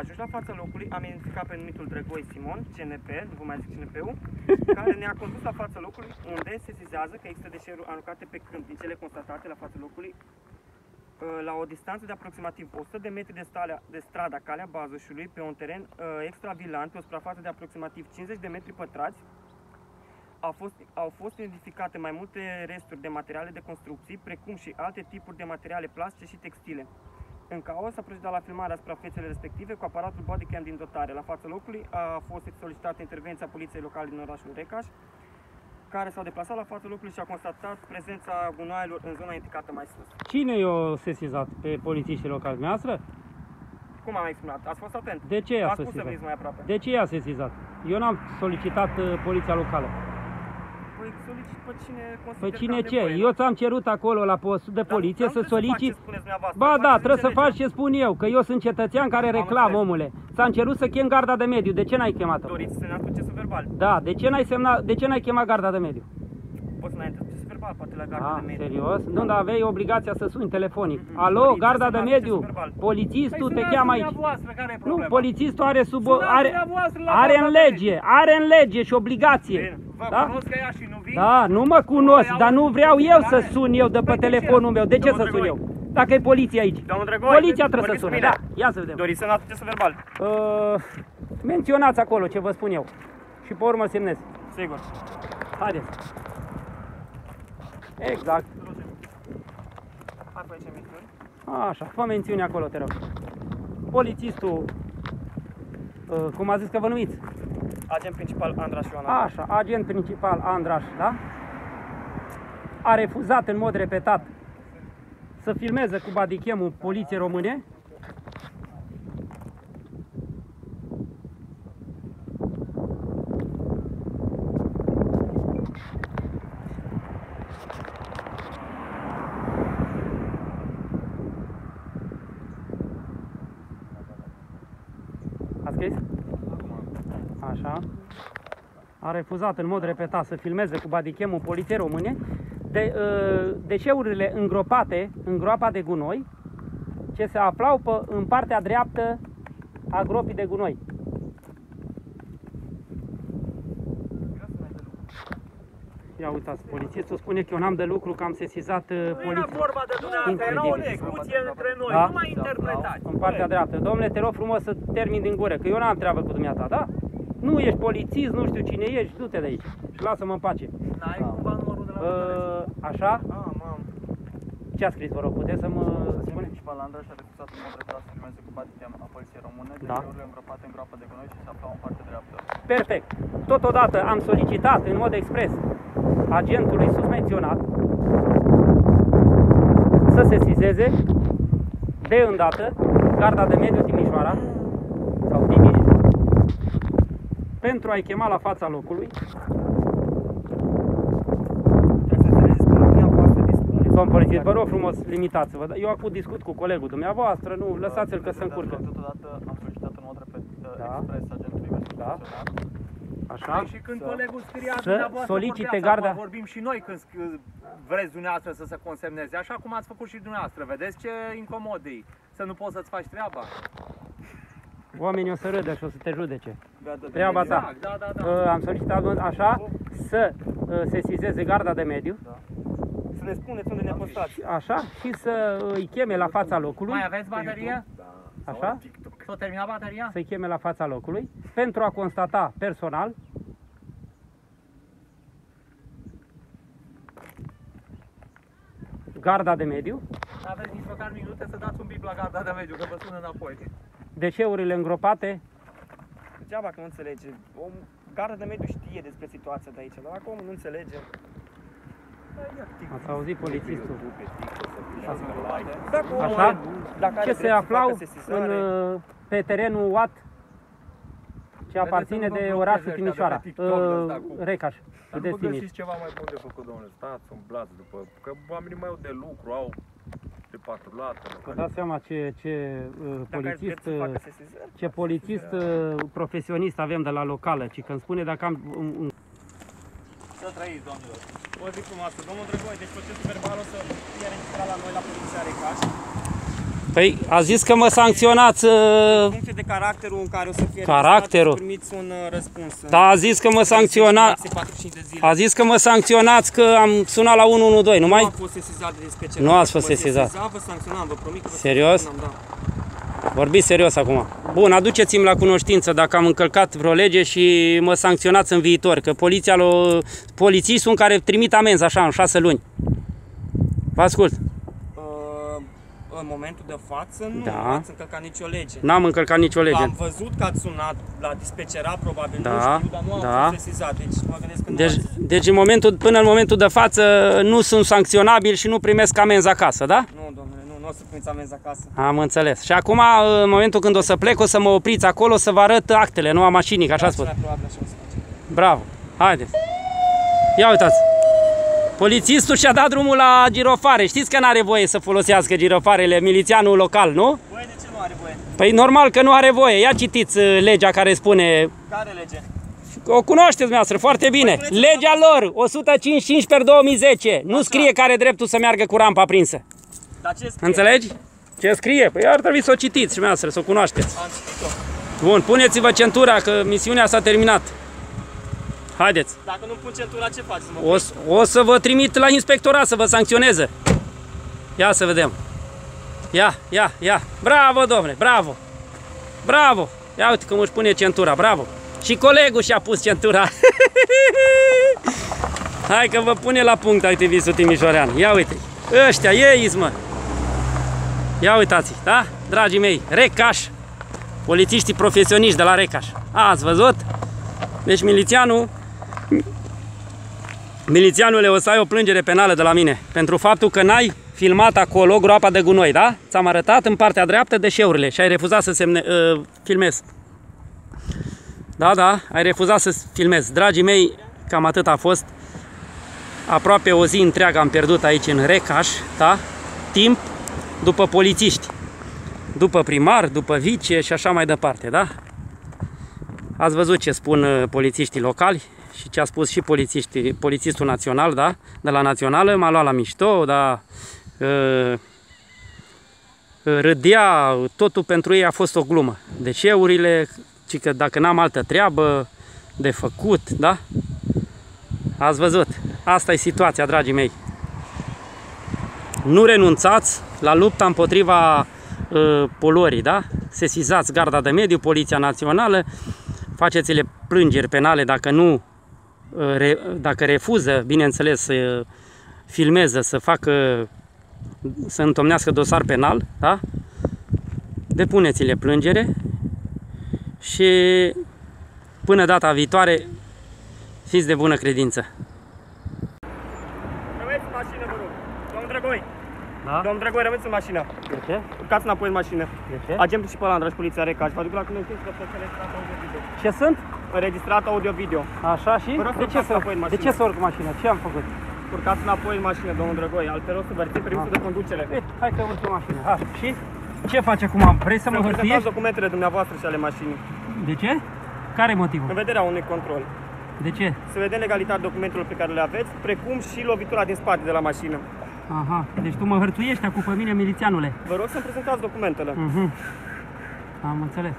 Ajuns la fața locului, am identificat pe numitul Drăgoi Simon, CNP, nu vă mai zic CNP-ul, care ne-a condus la fața locului unde se zizează că există deșeuri aruncate pe câmp din cele constatate la fața locului uh, la o distanță de aproximativ 100 de metri de, stalea, de strada Calea Bazoșului pe un teren uh, extravilant pe o suprafață de aproximativ 50 de metri pătrați au fost, au fost identificate mai multe resturi de materiale de construcții, precum și alte tipuri de materiale plastice și textile. În caos s-a procedat la filmarea suprafețele respective cu aparatul bodycam din dotare. La fața locului a fost solicitată intervenția poliției locale din orașul Recaș, care s-au deplasat la fața locului și a constatat prezența gunoaielor în zona indicată mai sus. Cine i-a sesizat pe polițiștii locali noastră? Cum am exprimat? Ați fost atent? De ce i-a Ați spus să sesizat? veniți mai aproape. De ce i-a sesizat? Eu n-am solicitat uh, poliția locală. Păi solicit pe cine consider Păi că cine am ce? nevoie, Eu ți-am cerut acolo la postul de poliție dar să nu trebuie să fac solicit... ce spuneți dumneavoastră, Ba da, faceți trebuie să înțelegere. faci ce spun eu, că eu sunt cetățean care reclam, înțeles. omule. Ți-am cerut să chem garda de mediu, de ce n-ai chemat-o? Doriți să ne procesul verbal? Da, de ce n-ai semnat, de ce n-ai chemat garda de mediu? Poți să înainte procesul verbal, poate la garda Ah, de mediu. serios? Nu, dar aveai obligația să suni telefonic. Alo, Doriți garda să de semnați mediu, procesul verbal. polițistul Păi te sunați cheamă aici. dumneavoastră, care e Nu, problema? polițistul are sub Sunați are, dumneavoastră la are în garda de lege, are în lege și obligație. Bine, Vă Da? cunosc că ea și nu vin? Da, nu mă cunosc, Păi, dar nu auzi, vreau eu să care? sun eu de pe Păi, de ce? telefonul meu. De ce să Domnul sun eu? Drăgoi. Dacă e poliția aici. Domnul Drăgoi, Poliția trebuie să vorbiți cu sune, mine. da. Ia să vedem. Doriți să înați procesul verbal? Uh, menționați acolo ce vă spun eu. Și pe urmă semnez. Sigur. Haideți. Exact. Hai pe aici micuri. Așa, fă mențiune acolo, te rog. Polițistul Uh, cum a zis că vă numiți? Agent principal Andraș Ioana. Așa, agent principal Andraș, da? A refuzat în mod repetat să filmeze cu badichem poliție române. A scris? Așa. A refuzat în mod repetat să filmeze cu badichem poliție române de, uh, deșeurile îngropate în groapa de gunoi ce se aflau pe, în partea dreaptă a gropii de gunoi. Ia uitați, polițistul spune că eu n-am de lucru, că am sesizat uh, Nu era poliția. vorba de dumneavoastră, era o Incredibil. discuție între noi, Da? nu mai interpretați. În partea dreaptă. Domnule, te rog frumos să termin din gură, că eu n-am treabă cu dumneata, da? Nu ești polițist, nu știu cine ești, du-te de aici și lasă-mă în pace. N-ai cumva numărul de la Uh, așa? Ah, mam. Ce a scris, vă rog? Puteți să mă spune? Principal Andrei și-a refuzat în mod repetat să filmeze cu badichem a poliției române Da. deșeurile îngropate în groapă de gunoi și se aflau în partea dreaptă. Perfect. Totodată am solicitat în mod expres agentului susmenționat să se sizeze de îndată Garda de Mediu Timișoara sau Timiș pentru a-i chema la fața locului Domn polițist, vă rog frumos, limitați-vă. Eu acum discut cu colegul dumneavoastră, nu, lăsați-l că se încurcă. Totodată am solicitat în mod repet, Da. expres agentului Da. Așa? Și când colegul scria Să dumneavoastră solicite vorbeați, garda- acum vorbim și noi când sc- vreți dumneavoastră să se consemneze, așa cum ați făcut și dumneavoastră. Vedeți ce incomod e, să nu poți să-ți faci treaba. Oamenii o să râdă și o să te judece. Gata, Treaba ta. exact, da, da, da. Uh, Am solicitat așa să uh, sesizeze garda de mediu. Să ne spuneți unde ne postați. Așa și să îi cheme la fața locului. Mai aveți baterie? Așa? S-a terminat bateria? Să-i cheme la fața locului pentru a constata personal garda de mediu, Aveți nici măcar minute să dați un bip la garda de mediu, că vă sună înapoi. Deșeurile îngropate. Degeaba că nu înțelege. O garda de mediu știe despre situația de aici, dar dacă omul nu înțelege... Ați auzit polițistul? Dacă omul Așa? are- dacă are Ce se drept să aflau facă sesizare- în, uh, pe terenul UAT ce aparține nu vă de blocheze orașul ăștia Timișoara, de pe TikTok, de ăsta uh, cu- Recaș, Dar nu județ vă Timiș. găsiți ceva mai bun de făcut, domnule. Stați, umblați după... Că oamenii mai au de lucru, au de patrulat. Vă dați seama ce, ce uh, polițist, vreți să facă uh, sesizări, ce polițist uh, profesionist avem de la locală, ci când spune dacă am un, un Să trăiți, domnilor. O zi frumoasă. Domnul Drăgoi, deci procesul verbal o să fie înregistrat la noi la Poliția Recaș. Păi a zis că mă sancționați, În uh, funcție de caracterul în care o să fie Caracterul? registrat, o să primiți un uh, răspuns. da, a zis că mă sancționați, Maxim 45 de zile. a zis că mă sancționați că am sunat la 112, nu Nu mai? am fost sesizat de special. Nu ați fost Vă sesizat. sesizam, vă sancționam, vă promit că vă Serios? sancționam, da. Vorbiți serios acum. Bun, aduceți-mi la cunoștință dacă am încălcat vreo lege și mă sancționați în viitor, că poliția, lo, polițistul în care trimit amenzi așa în șase luni. Vă ascult. Uh, în momentul de față nu Da. ați încălcat nicio lege. N-am încălcat nicio lege. Am văzut că ați sunat la dispecerat, probabil, Da, nu știu, dar nu am da. fost sesizat, deci mă gândesc că nu Deci, ați... deci în momentul, până în momentul de față nu sunt sancționabil și nu primesc amenzi acasă, da? Nu, domnule, nu, nu o să primiți amenzi acasă. Am înțeles. Și acum, în momentul când o să plec, o să mă opriți acolo să vă arăt actele, nu a mașinii, că așa Da, spus. cel mai probabil așa o să facem. Bravo. Haideți. Ia uitați. Polițistul și-a dat drumul la girofare. Știți că n-are voie să folosească girofarele milițianul local, nu? Băi, de ce nu are voie? Păi normal că nu are voie. Ia citiți uh, legea care spune... Care lege? O cunoașteți dumneavoastră foarte bine. Legea lor, 155 per 2010. Nu scrie că are dreptul să meargă cu rampa aprinsă. Dar ce scrie? Înțelegi? Ce scrie? Păi ar trebui să o citiți și dumneavoastră, să o cunoașteți. Am citit-o. Bun, puneți-vă centura că misiunea s-a terminat. Haideți. Dacă nu pun centura, ce faci? Să mă O, s- o să vă trimit la inspectorat să vă sancționeze. Ia să vedem. Ia, ia, ia. Bravo, domnule, bravo. Bravo. Ia uite cum își pune centura, bravo. Și colegul și-a pus centura. Hai că vă pune la punct activistul Timișorean. Ia uite. Ăștia, ei mă. Ia uitați, da? Dragii mei, recaș. Polițiștii profesioniști de la Recaș. A, ați văzut? Deci milițianul Milițianule, o să ai o plângere penală de la mine pentru faptul că n-ai filmat acolo groapa de gunoi, da? Ți-am arătat în partea dreaptă deșeurile și ai refuzat să semne, uh, filmezi. Da, da, ai refuzat să filmezi. Dragii mei, cam atât a fost. Aproape o zi întreagă am pierdut aici în Recaș, da? Timp după polițiști, după primar, după vice și așa mai departe, da? Ați văzut ce spun uh, polițiștii locali și ce a spus și polițiștii, polițistul național, da? De la națională m-a luat la mișto, da? Uh, râdea, totul pentru ei a fost o glumă. Deșeurile, ci că dacă n-am altă treabă de făcut, da? Ați văzut. Asta e situația, dragii mei. Nu renunțați la lupta împotriva uh, poluării, da? Sesizați Garda de Mediu, Poliția Națională, faceți-le plângeri penale dacă nu, uh, re, dacă refuză, bineînțeles, să filmeze, să facă, să întomnească dosar penal, da? Depuneți-le plângere și până data viitoare fiți de bună credință. Rămâneți în mașină, vă rog. Domnul Drăgoi. Da? Domnul Drăgoi, rămâneți în mașină. De ce? Urcați înapoi în mașină. De ce? Agentul și pe ăla, Andraș, Poliția Recaș. Vă aduc la cunoștință că fost înregistrat audio-video. Ce sunt? Înregistrat audio-video. Așa și? Vă rog să De ce urcați să, înapoi în de mașină. ce să urc mașina? Ce am făcut? Urcați înapoi în mașină, domnul Drăgoi. Altfel o să vă rețin permisul de conducere. E, hai că urc în mașină. Ha, și? Ce faci acum? Vrei să mă Să hărțuiești? prezentați documentele dumneavoastră și ale mașinii. De ce? Care e motivul? În vederea unui control. De ce? Să vedem legalitatea documentelor pe care le aveți, precum și lovitura din spate de la mașină. Aha, deci tu mă hărțuiești acum pe mine, milițianule. Vă rog să-mi prezentați documentele. Mhm. Am înțeles.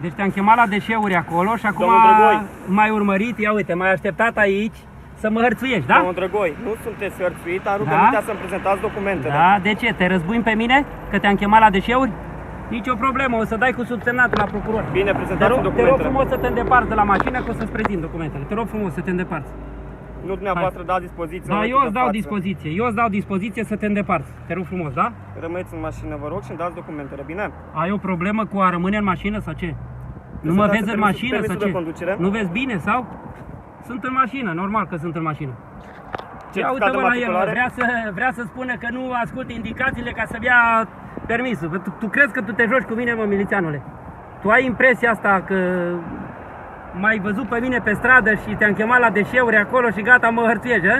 Deci te-am chemat la deșeuri acolo și acum Domnul Drăgoi. m-ai urmărit, ia uite, m-ai așteptat aici să mă hărțuiești, da? Domnul Drăgoi, nu sunteți hărțuit, am rugămintea să-mi prezentați documentele. Da, de ce? Te răzbui pe mine că te-am chemat la deșeuri? Nici o problemă, o să dai cu subsemnatul la procuror. Bine, Te prezentați rog, te rog documentele. frumos să te îndepărți de la mașină că o să-ți prezint documentele. Te rog frumos să te îndepărți. Nu dumneavoastră dați dispoziție. Da, în eu momentul îți de dau față. dispoziție. Eu îți dau dispoziție să te îndepărți. Te rog frumos, da? Rămâneți în mașină, vă rog, și îmi dați documentele, bine? Ai o problemă cu a rămâne în mașină sau ce? Nu să mă dați vezi în permisul- mașină sau permisul ce? de conducere? Nu vezi bine sau? Sunt în mașină, normal că sunt în mașină. Ia Certificat uite de mă la el, matriculare? vrea să, vrea să spună că nu ascult indicațiile ca să-mi ia permisul. Tu, tu crezi că tu te joci cu mine, mă, milițianule? Tu ai impresia asta că m-ai văzut pe mine pe stradă și te-am chemat la deșeuri acolo și gata, mă hărțuiești, hă?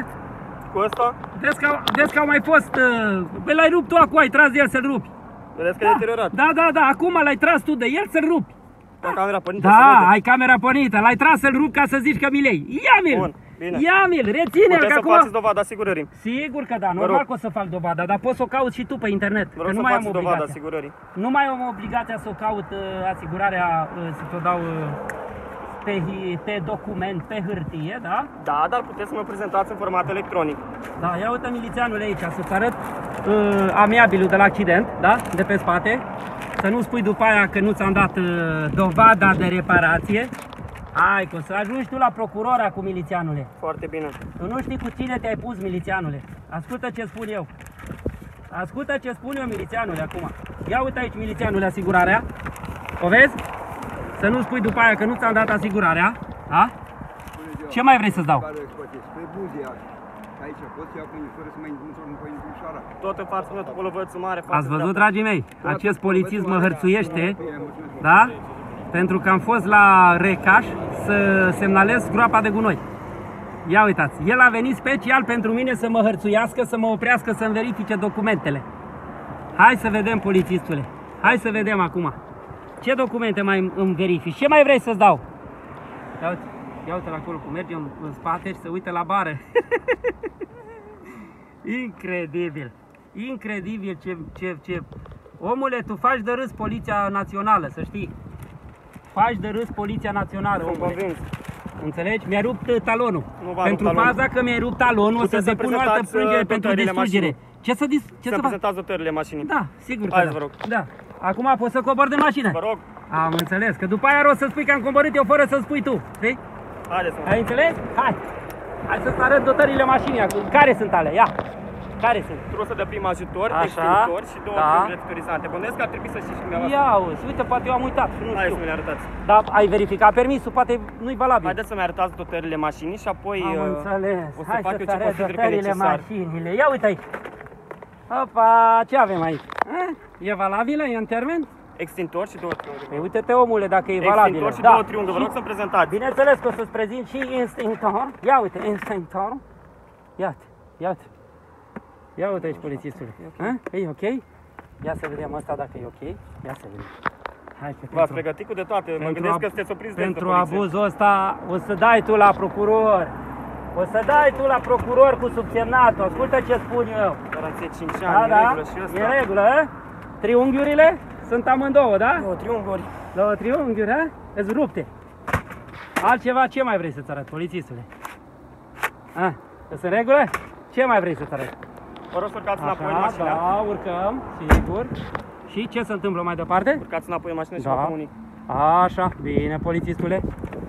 Cu ăsta? Vezi că, au- vezi că au mai fost... Uh, bă, l-ai rupt tu acum, ai tras de el să-l rupi. Vedeți că e deteriorat. Da, da, da, acum l-ai tras tu de el să-l rupi. Am camera pornită, se Da, vede. ai camera pornită, l-ai tras să-l rup ca să zici că mi-l iei. Ia-mi-l! Bun, bine. Ia-mi-l, reține-l, Puteți că să acum... faceți dovada asigurării. Sigur că da, Vă normal rog. că o să fac dovada, dar poți să o cauți și tu pe internet. Vă Că rog nu să mai am faceți dovada obligația. asigurării. Nu mai am obligația să o caut uh, asigurarea, uh, să ți-o dau uh, pe, hi- pe document, pe hârtie, da? Da, dar puteți să mă prezentați în format electronic. Da, ia uite milițianul aici, să-ți arăt uh, amiabilul de la accident, da? De pe spate. Să nu spui după aia că nu ți-am dat uh, dovada de reparație. Hai, că o să ajungi tu la procuror acum, milițianule. Foarte bine. Tu nu știi cu cine te-ai pus, milițianule. Ascultă ce spun eu. Ascultă ce spun eu, milițianule, acum. Ia uite aici, milițianule, asigurarea. O vezi? Să nu spui după aia că nu ți-am dat asigurarea. Da? Ce mai vrei să-ți dau? Care scoate spre Buzia. Aici pot să iau până fără să mă intru în păinișoara. Tot în față, tot cu lovățul mare. față Ați văzut, dreaptă. dragii mei? Acest polițist mă hărțuiește, da? Pentru că am fost la Recaș să semnalez groapa de gunoi. Ia uitați, el a venit special pentru mine să mă hărțuiască, să mă oprească, să-mi verifice documentele. Hai să vedem, polițistule. Hai să vedem acum. Ce documente mai îmi verifici? Ce mai vrei să-ți dau? Ia uite, ia uite la acolo cum mergem în spate și se uită la bară. Incredibil. Incredibil ce, ce, ce... Omule, tu faci de râs Poliția Națională, să știi. Faci de râs Poliția Națională, Sunt omule. convins. Înțelegi? Mi-a rupt uh, talonul. Nu v-a pentru rupt talonul. baza că mi-ai rupt talonul, o să Puteți să depun o altă prezentați, plângere uh, pentru dotările distrugere. mașinii. Ce să, dis- ce să să fac? prezentați dotările mașinii. Da, sigur că Hai, da. vă rog. Da. Acum pot să cobor de mașină. Vă rog. Am înțeles, că după aia o să spui că am coborât eu fără să spui tu. Știi? Haideți, mă. Ai înțeles? Hai. Hai să-ți arăt dotările mașinii acum. Care sunt ale? Ia. Care sunt? trosă de prim ajutor, Așa, extintor și două da. triunghiuri fluorizante. Bănuiesc că ar trebui să știți și dumneavoastră. Ia uzi, uite, poate eu am uitat și nu Hai știu. să mi le arătați. Dar ai verificat permisul? Poate nu-i valabil. Haideți să-mi arătați dotările mașinii și apoi Am uh, înțeles. o să Hai fac să eu te ce arăt consider că e dotările necesar. mașinile. Ia uite aici. Opa, ce avem aici? A? E valabilă? E în termen? Extintor și două triunghiuri. Păi uite-te omule dacă e valabilă. Extintor și Da. două triunghiuri. Vă rog Și- să-mi prezentați. Bineînțeles că o să-ți prezint și instinctor. Ia uite, instinctor. Ia uite, ia uite. Ia uite aici polițistul. A? E ok? Ia să vedem asta dacă e ok. Ia să vedem. Hai că V-ați pregătit cu de toate. Mă gândesc ab- că sunteți opriți de Pentru poliție. abuzul ăsta o să dai tu la procuror. O să dai tu la procuror cu subsemnatul. Ascultă ce spun eu. Garanție 5 Da, ani, în da, regulă și ăsta. e în regulă, a? Triunghiurile sunt amândouă, da? Două triunghiuri. Două triunghiuri, a? Îți rupte. Altceva, ce mai vrei să-ți arăt, polițistule? A, sunt în regulă? Ce mai vrei să-ți arăt? Vă rog să urcați înapoi în Așa, mașină. da, urcăm, sigur. Și ce se întâmplă mai departe? Urcați înapoi în mașină și Da. vă comunic. Așa, bine, polițistule.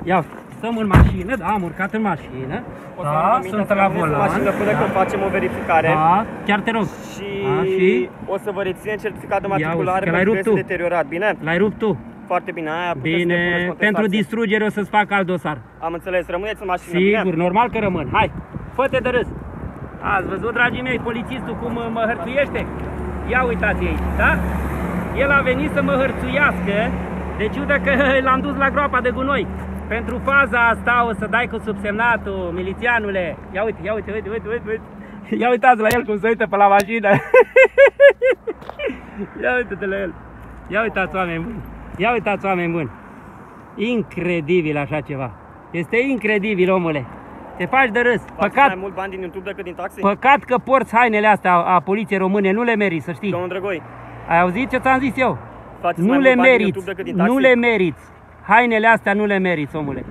Ia, stăm în mașină, da, am urcat în mașină. O să Da, vă aminte sunt să la rămâneți în volan. mașină până da. când facem o verificare. Da, chiar te rog. Și, A, și? o să vă reținem certificat de Ia uzi, matriculare că l-ai pentru rupt că este tu. deteriorat, bine? L-ai rupt tu. Foarte bine, aia puteți să Bine, depuneți pentru contestație. distrugere o să-ți fac alt dosar. Am înțeles, rămâneți în mașină, Sigur, bine? normal că rămân. Hai, fă-te de râs. Ați văzut, dragii mei, polițistul cum uh, mă hărțuiește? Ia uitați aici, da? El a venit să mă hărțuiască, de ciudă că l-am dus la groapa de gunoi. Pentru faza asta o să dai cu subsemnatul, milițianule. Ia uite, ia uite, uite, uite, uite, uite. Ia uitați la el cum se uită pe la mașină. Ia uite-te la el. Ia uitați oameni buni. Ia uitați oameni buni. Incredibil așa ceva. Este incredibil, omule. Te faci de râs. Faceți Păcat, mai mult bani din YouTube decât din taxi? păcat că porți hainele astea a, a poliției române. Nu le meriți, să știi. Domnul Drăgoi, Ai auzit ce ți-am zis eu? faceți Nu mai le mult bani din meriți. YouTube decât din taxi? Nu le meriți. Hainele astea nu le meriți, omule.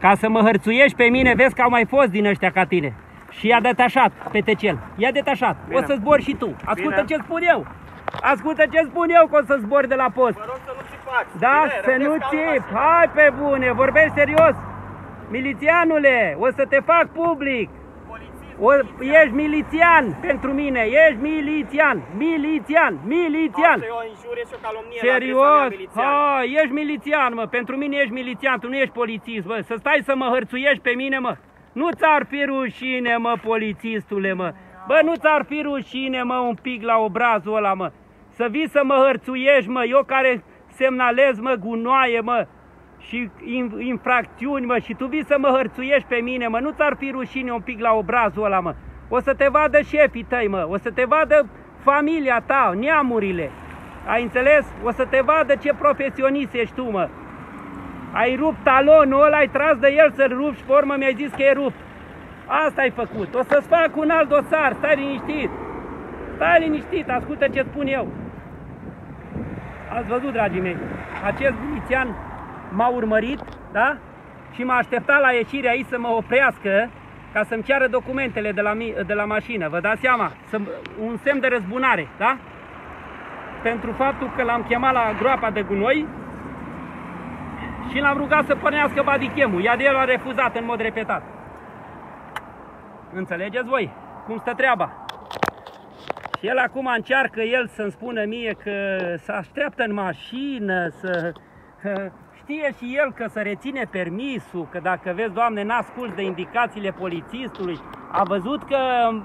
Ca să mă hărțuiești pe mine, vezi că au mai fost din ăștia ca tine. Și i-a detașat pe tecel. I-a detașat. Bine. O să zbori și tu. Ascultă Bine. ce spun eu. Ascultă ce spun eu că o să zbori de la post. Vă rog să nu țipați. Da, Bine, să nu rămâneți calm în țip. mașină. Hai pe bune, vorbești serios. Milițianule, o să te fac public. O, ești milițian pentru mine, ești milițian, milițian, milițian. Asta e o injurie și o calomnie la adresa mea, Serios? milițian. Ha, ești milițian, mă. Pentru mine ești milițian, tu nu ești polițist, bă. Să stai să mă hărțuiești pe mine, mă. Nu ți-ar fi rușine, mă, polițistule, mă. Bă, nu ți-ar fi rușine, mă, un pic la obrazul ăla, mă. Să vii să mă hărțuiești, mă, eu care semnalez, mă, gunoaie, mă, și in- infracțiuni, mă, și tu vii să mă hărțuiești pe mine, mă. Nu ți-ar fi rușine un pic la obrazul ăla, mă. O să te vadă șefii tăi, mă. O să te vadă familia ta, neamurile. Ai înțeles? O să te vadă ce profesionist ești tu, mă. Ai rupt talonul ăla, ai tras de el să-l rupți și pe urmă mi-ai zis că e rupt. Asta ai făcut. O să-ți fac un alt dosar, stai liniștit. Stai liniștit, ascultă ce spun eu. Ați văzut, dragii mei, acest milițian m-a urmărit, da? Și m-a așteptat la ieșire aici să mă oprească ca să-mi ceară documentele de la, mi- de la mașină. Vă dați seama? Să, un semn de răzbunare, da? Pentru faptul că l-am chemat la groapa de gunoi și l-am rugat să pornească badichemul, iar el a refuzat în mod repetat. Înțelegeți voi cum stă treaba? Și el acum încearcă el să-mi spună mie că se așteaptă în mașină, să... că Știe și el că să reține permisul, că dacă vezi, Doamne, n-asculți de indicațiile polițistului, a văzut că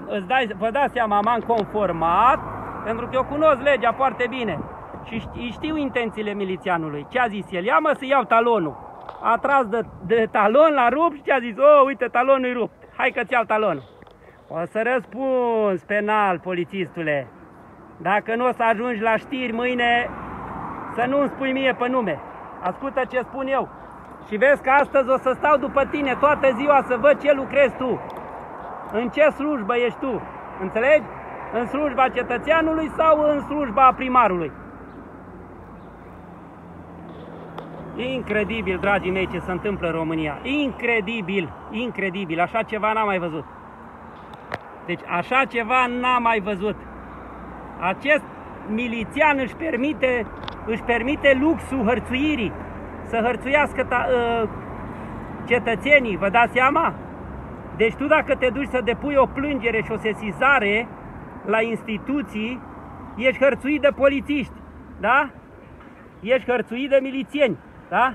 îți dai, vă dați seama, m-am conformat, pentru că eu cunosc legea foarte bine și ști- știu intențiile milițianului. Ce a zis el? Ia mă să iau talonul. A tras de, de talon la rup și ce a zis? Oh, uite, talonul e rupt. Hai că-ți iau talonul. O să răspunzi penal, polițistule. Dacă nu o să ajungi la știri mâine, să nu-mi spui mie pe nume. Ascultă ce spun eu. Și vezi că astăzi o să stau după tine toată ziua să văd ce lucrezi tu. În ce slujbă ești tu. Înțelegi? În slujba cetățeanului sau în slujba primarului. Incredibil, dragii mei, ce se întâmplă în România. Incredibil, incredibil. Așa ceva n-am mai văzut. Deci așa ceva n-am mai văzut. Acest milițian își permite, își permite luxul hărțuirii. Să hărțuiască ta, uh, cetățenii, vă dați seama? Deci tu dacă te duci să depui o plângere și o sesizare, la instituții, ești hărțuit de polițiști, da? Ești hărțuit de milițieni, da?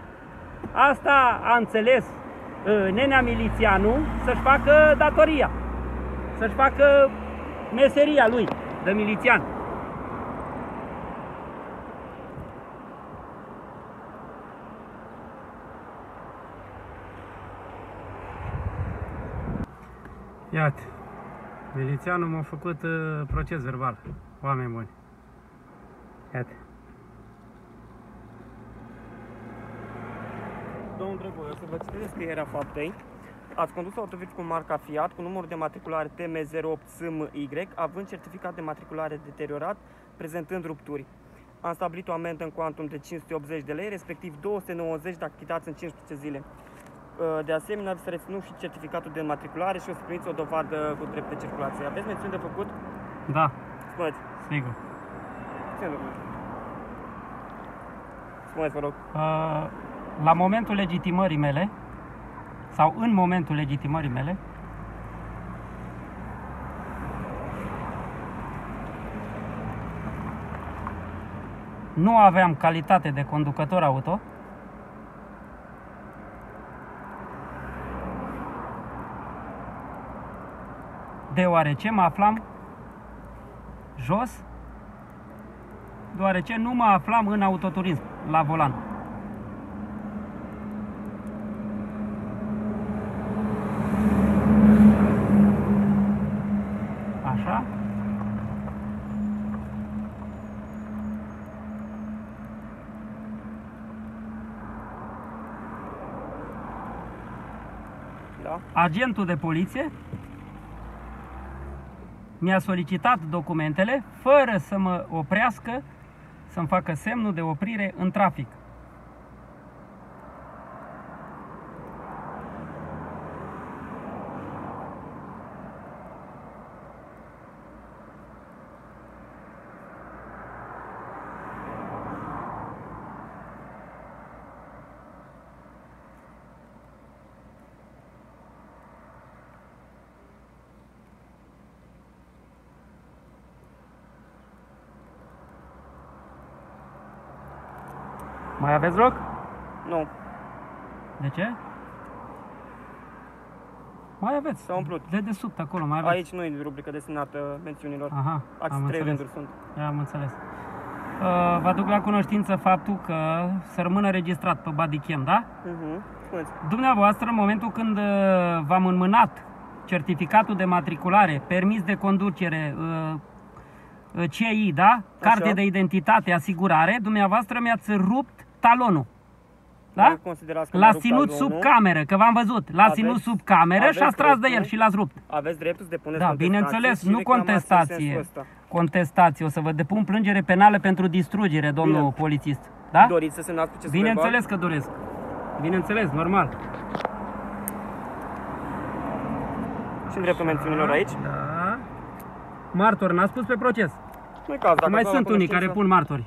Asta a înțeles uh, nenea milițianu să-și facă datoria, să-și facă meseria lui de milițian. Iată, milițianul m-a făcut uh, proces verbal, oameni buni. Iată. Domnul Drăgoi, o să vă citesc descrierea faptei. Ați condus autovehicul marca Fiat cu numărul de matriculare TM08SMY, având certificat de matriculare deteriorat, prezentând rupturi. Am stabilit o amendă în cuantum de 580 de lei, respectiv 290 dacă achitați în 15 zile. Uh, De asemenea, vi se reținut și certificatul de matriculare și o să primiți o dovadă cu drept de circulație. Aveți mențiuni de făcut? Da, Spuneți. sigur. Țineți lucruri. Spuneți, vă rog. Uh, la momentul legitimării mele, sau în momentul legitimării mele, nu aveam calitate de conducător auto, deoarece mă aflam jos, deoarece nu mă aflam în autoturism, la volan. Așa. Da? Agentul de poliție mi-a solicitat documentele fără să mă oprească să-mi facă semnul de oprire în trafic. Aveți loc? Nu. De ce? Mai aveți. S-a umplut. De desubt acolo, mai aveți. Aici nu e rubrică destinată mențiunilor. Aha, Ați am trei înțeles. rânduri sunt. Am înțeles. Uh, vă aduc la cunoștință faptul că să rămână registrat pe bodycam, da? Mhm. Spuneți. Dumneavoastră, în momentul când uh, v-am înmânat certificatul de matriculare, permis de conducere, uh, uh, CI, da? Carte de identitate, asigurare, dumneavoastră mi-ați rupt talonul. Da? Nu considerați că mi-a L-ați rupt ținut talonul. sub cameră, că v-am văzut. L-ați ținut Aveți- sub cameră și aveți ați tras de dreptul- el și l-ați rupt. Aveți dreptul să depuneți Da, contestație bineînțeles, și nu reclamații în contestație. sensul ăsta. Contestație. O să vă depun plângere penală pentru distrugere, domnul Bine. polițist. Da? Doriți să semnați procesul Bineînțeles verbal? că doresc. Bineînțeles, normal. Și în dreptul mențiunilor aici? Da. Martor, n-a spus pe proces. Nu-i caz, dacă mai luați sunt la unii care cunoștință. pun martori.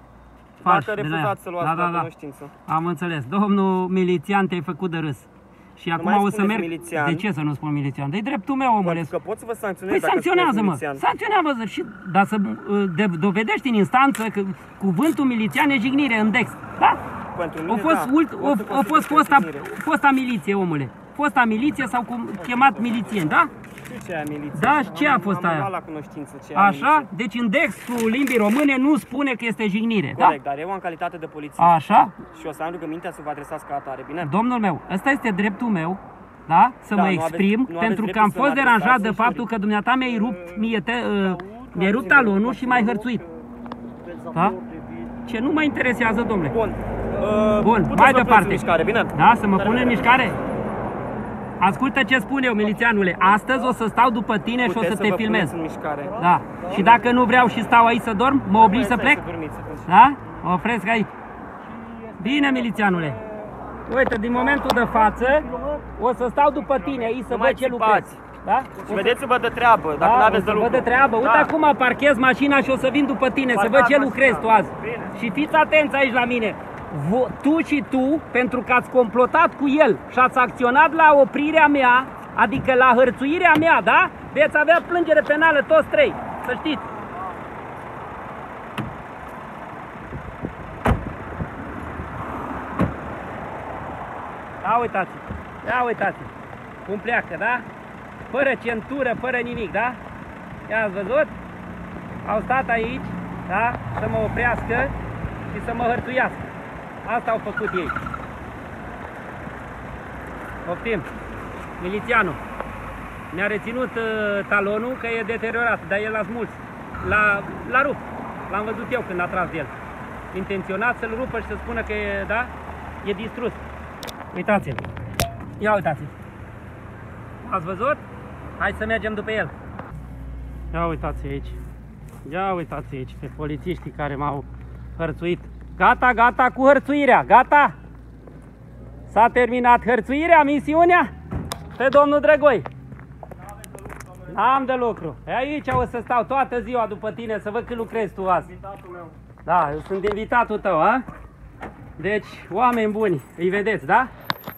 Dacă Falși, din aia. refuzați să luați da, la da, da. cunoștință. Am înțeles. Domnul milițian te-ai făcut de râs. Și acum mai o să spuneți merg... milițian. De ce să nu spun milițian? De dreptul meu, omule. Pentru că pot să vă sancționez Păi dacă sancționează-mă, spuneți milițian. sancționează și, dar să uh, de, dovedești în instanță că cuvântul milițian e jignire în text. Da? Pentru A mine, fost, da. ult, Pot o, să a fost consider fosta, că e jignire. fosta miliție, omule. Fosta miliție sau cum chemat milițieni, da? Și ce aia miliție? Da, și ce a Am- fost am aia? luat la cunoștință ce aia Așa? miliție. Deci în textul limbii române nu spune că este jignire, da? Corect, dar eu în calitate de polițist. Așa? Și o să am rugămintea să vă adresați ca atare, bine? Domnul meu, ăsta este dreptul meu, da? Să Da, mă nu aveți- exprim, nu aveți pentru că dreptul am să fost mă deranjat adresați de în faptul că dumneata mi-ai rupt, mie te, uh, mi-ai rupt talonul și m-ai hărțuit. Da? Ce nu mă interesează, domnule. Bun. Uh, Bun, puteți mai să vă puneți departe. în mișcare, bine? Da, să mă pun în mișcare? Ascultă ce spun eu, milițianule. Astăzi o să stau după tine și o Puteți să să te vă filmez. puneți în mișcare. Da. Și dacă nu vreau și stau aici să dorm, mă oblig să Stai plec? Să dormiți atunci. Da? Mă opresc aici. Bine, milițianule. Uite, din momentul de față, o să stau după tine aici să Nu mai văd ce lucrezi. țipați. Da? Și vedeți-vă de treabă, dacă da, nu o aveți să de lucru. văd de treabă. Uite Da. acum parchez mașina și o să vin după tine să văd Parcați ce mașina. lucrezi tu azi. Bine. Și fiți atenți aici la mine tu și tu, pentru că ați complotat cu el și ați acționat la oprirea mea, adică la hărțuirea mea, da? Veți avea plângere penală toți trei, să știți. Da, ia uitați, ia da, uitați cum pleacă, da? Fără centură, fără nimic, da? Ia ați văzut? Au stat aici, da? Să mă oprească și să mă hărțuiască. Asta au făcut ei. Poftim. Milițianul. Mi-a reținut uh, talonul că e deteriorat, dar el l-a smuls. L-a, l-a rupt. L-am văzut eu când a tras de el. Intenționat să-l rupă și să spună că e, da? E distrus. Uitați-l. Ia uitați-l. Ați văzut? Hai să mergem după el. Ia uitați aici. Ia uitați aici pe polițiștii care m-au hărțuit. Gata, gata cu hărțuirea, gata! S-a terminat hărțuirea, misiunea? Pe domnul Drăgoi. Am de lucru. E aici o să stau toată ziua după tine să văd cât lucrezi tu azi. Da, eu sunt invitatul tău, a? Deci, oameni buni, îi vedeți, da?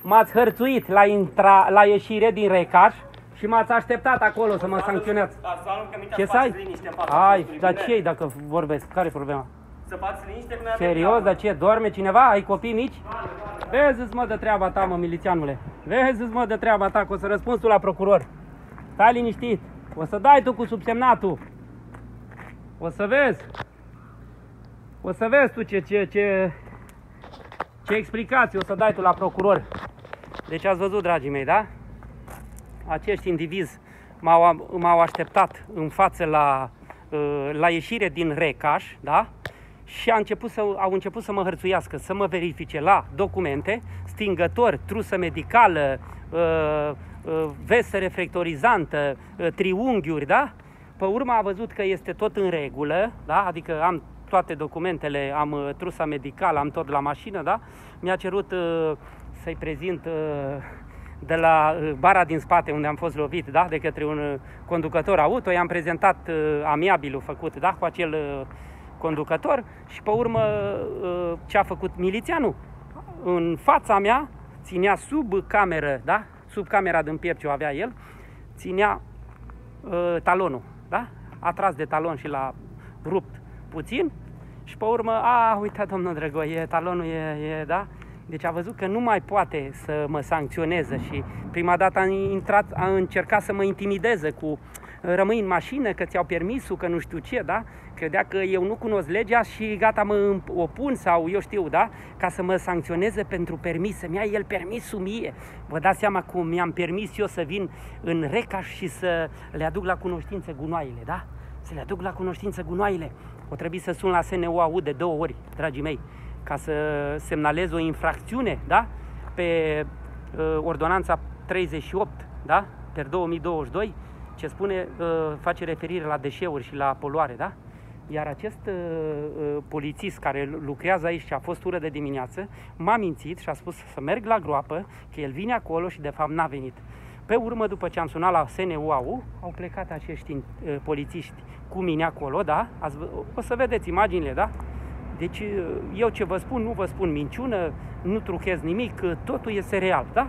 M-ați hărțuit la, intra, la ieșire din Recaș și m-ați așteptat acolo să mă sancționați. Ce să ai? Ai, dar ce dacă vorbesc? Care e problema? Să faci liniște când Serios, dar ce? Dorme cineva? Ai copii mici? Vezi-ți mă de treaba ta, mă, milițianule. Vezi-ți mă de treaba ta, că o să răspunzi tu la procuror. Stai liniștit. O să dai tu cu subsemnatul. O să vezi. O să vezi tu ce, ce, ce, ce explicații o să dai tu la procuror. Deci ați văzut, dragii mei, da? Acești indivizi m-au, m-au așteptat în față la, uh, la ieșire din Recaș, da? Și a început să, au început să mă hărțuiască, să mă verifice la documente, stingător, trusă medicală, uh, uh, vestă reflectorizantă, uh, triunghiuri, da? Pe urmă a văzut că este tot în regulă, da? Adică am toate documentele, am uh, trusa medicală, am tot la mașină, da? Mi-a cerut uh, să-i prezint uh, de la uh, bara din spate unde am fost lovit, da? De către un uh, conducător auto, i-am prezentat uh, amiabilul făcut, da? Cu acel uh, conducător și pe urmă uh, ce a făcut milițianul? În fața mea ținea sub cameră, da? Sub camera din piept ce o avea el, ținea uh, talonul, da? A tras de talon și l-a rupt puțin și pe urmă, a, uite domnul Drăgoi, e, talonul e, e, da? Deci a văzut că nu mai poate să mă sancționeze și prima dată a, intrat, a încercat să mă intimideze cu rămâi în mașină, că ți-au permisul, că nu știu ce, da? Credea că eu nu cunosc legea și gata mă opun sau eu știu, da? Ca să mă sancționeze pentru permis, să-mi ia el permisul mie. Vă dați seama cum mi-am permis eu să vin în Recaș și să le aduc la cunoștință gunoaiele, da? Să le aduc la cunoștință gunoaiele. O trebuie să sun la SNUAU de două ori, dragii mei, ca să semnalez o infracțiune, da? Pe uh, ordonanța 38, da? Per 2022, ce spune, uh, face referire la deșeuri și la poluare, da? Iar acest uh, uh, polițist care lucrează aici și a fost ură de dimineață, m-a mințit și a spus să merg la groapă, că el vine acolo și de fapt n-a venit. Pe urmă, după ce am sunat la SNUAU, au plecat acești uh, polițiști cu mine acolo, da? Ați, o să vedeți imaginile, da? Deci uh, eu ce vă spun, nu vă spun minciună, nu truchez nimic, uh, totul este real, da?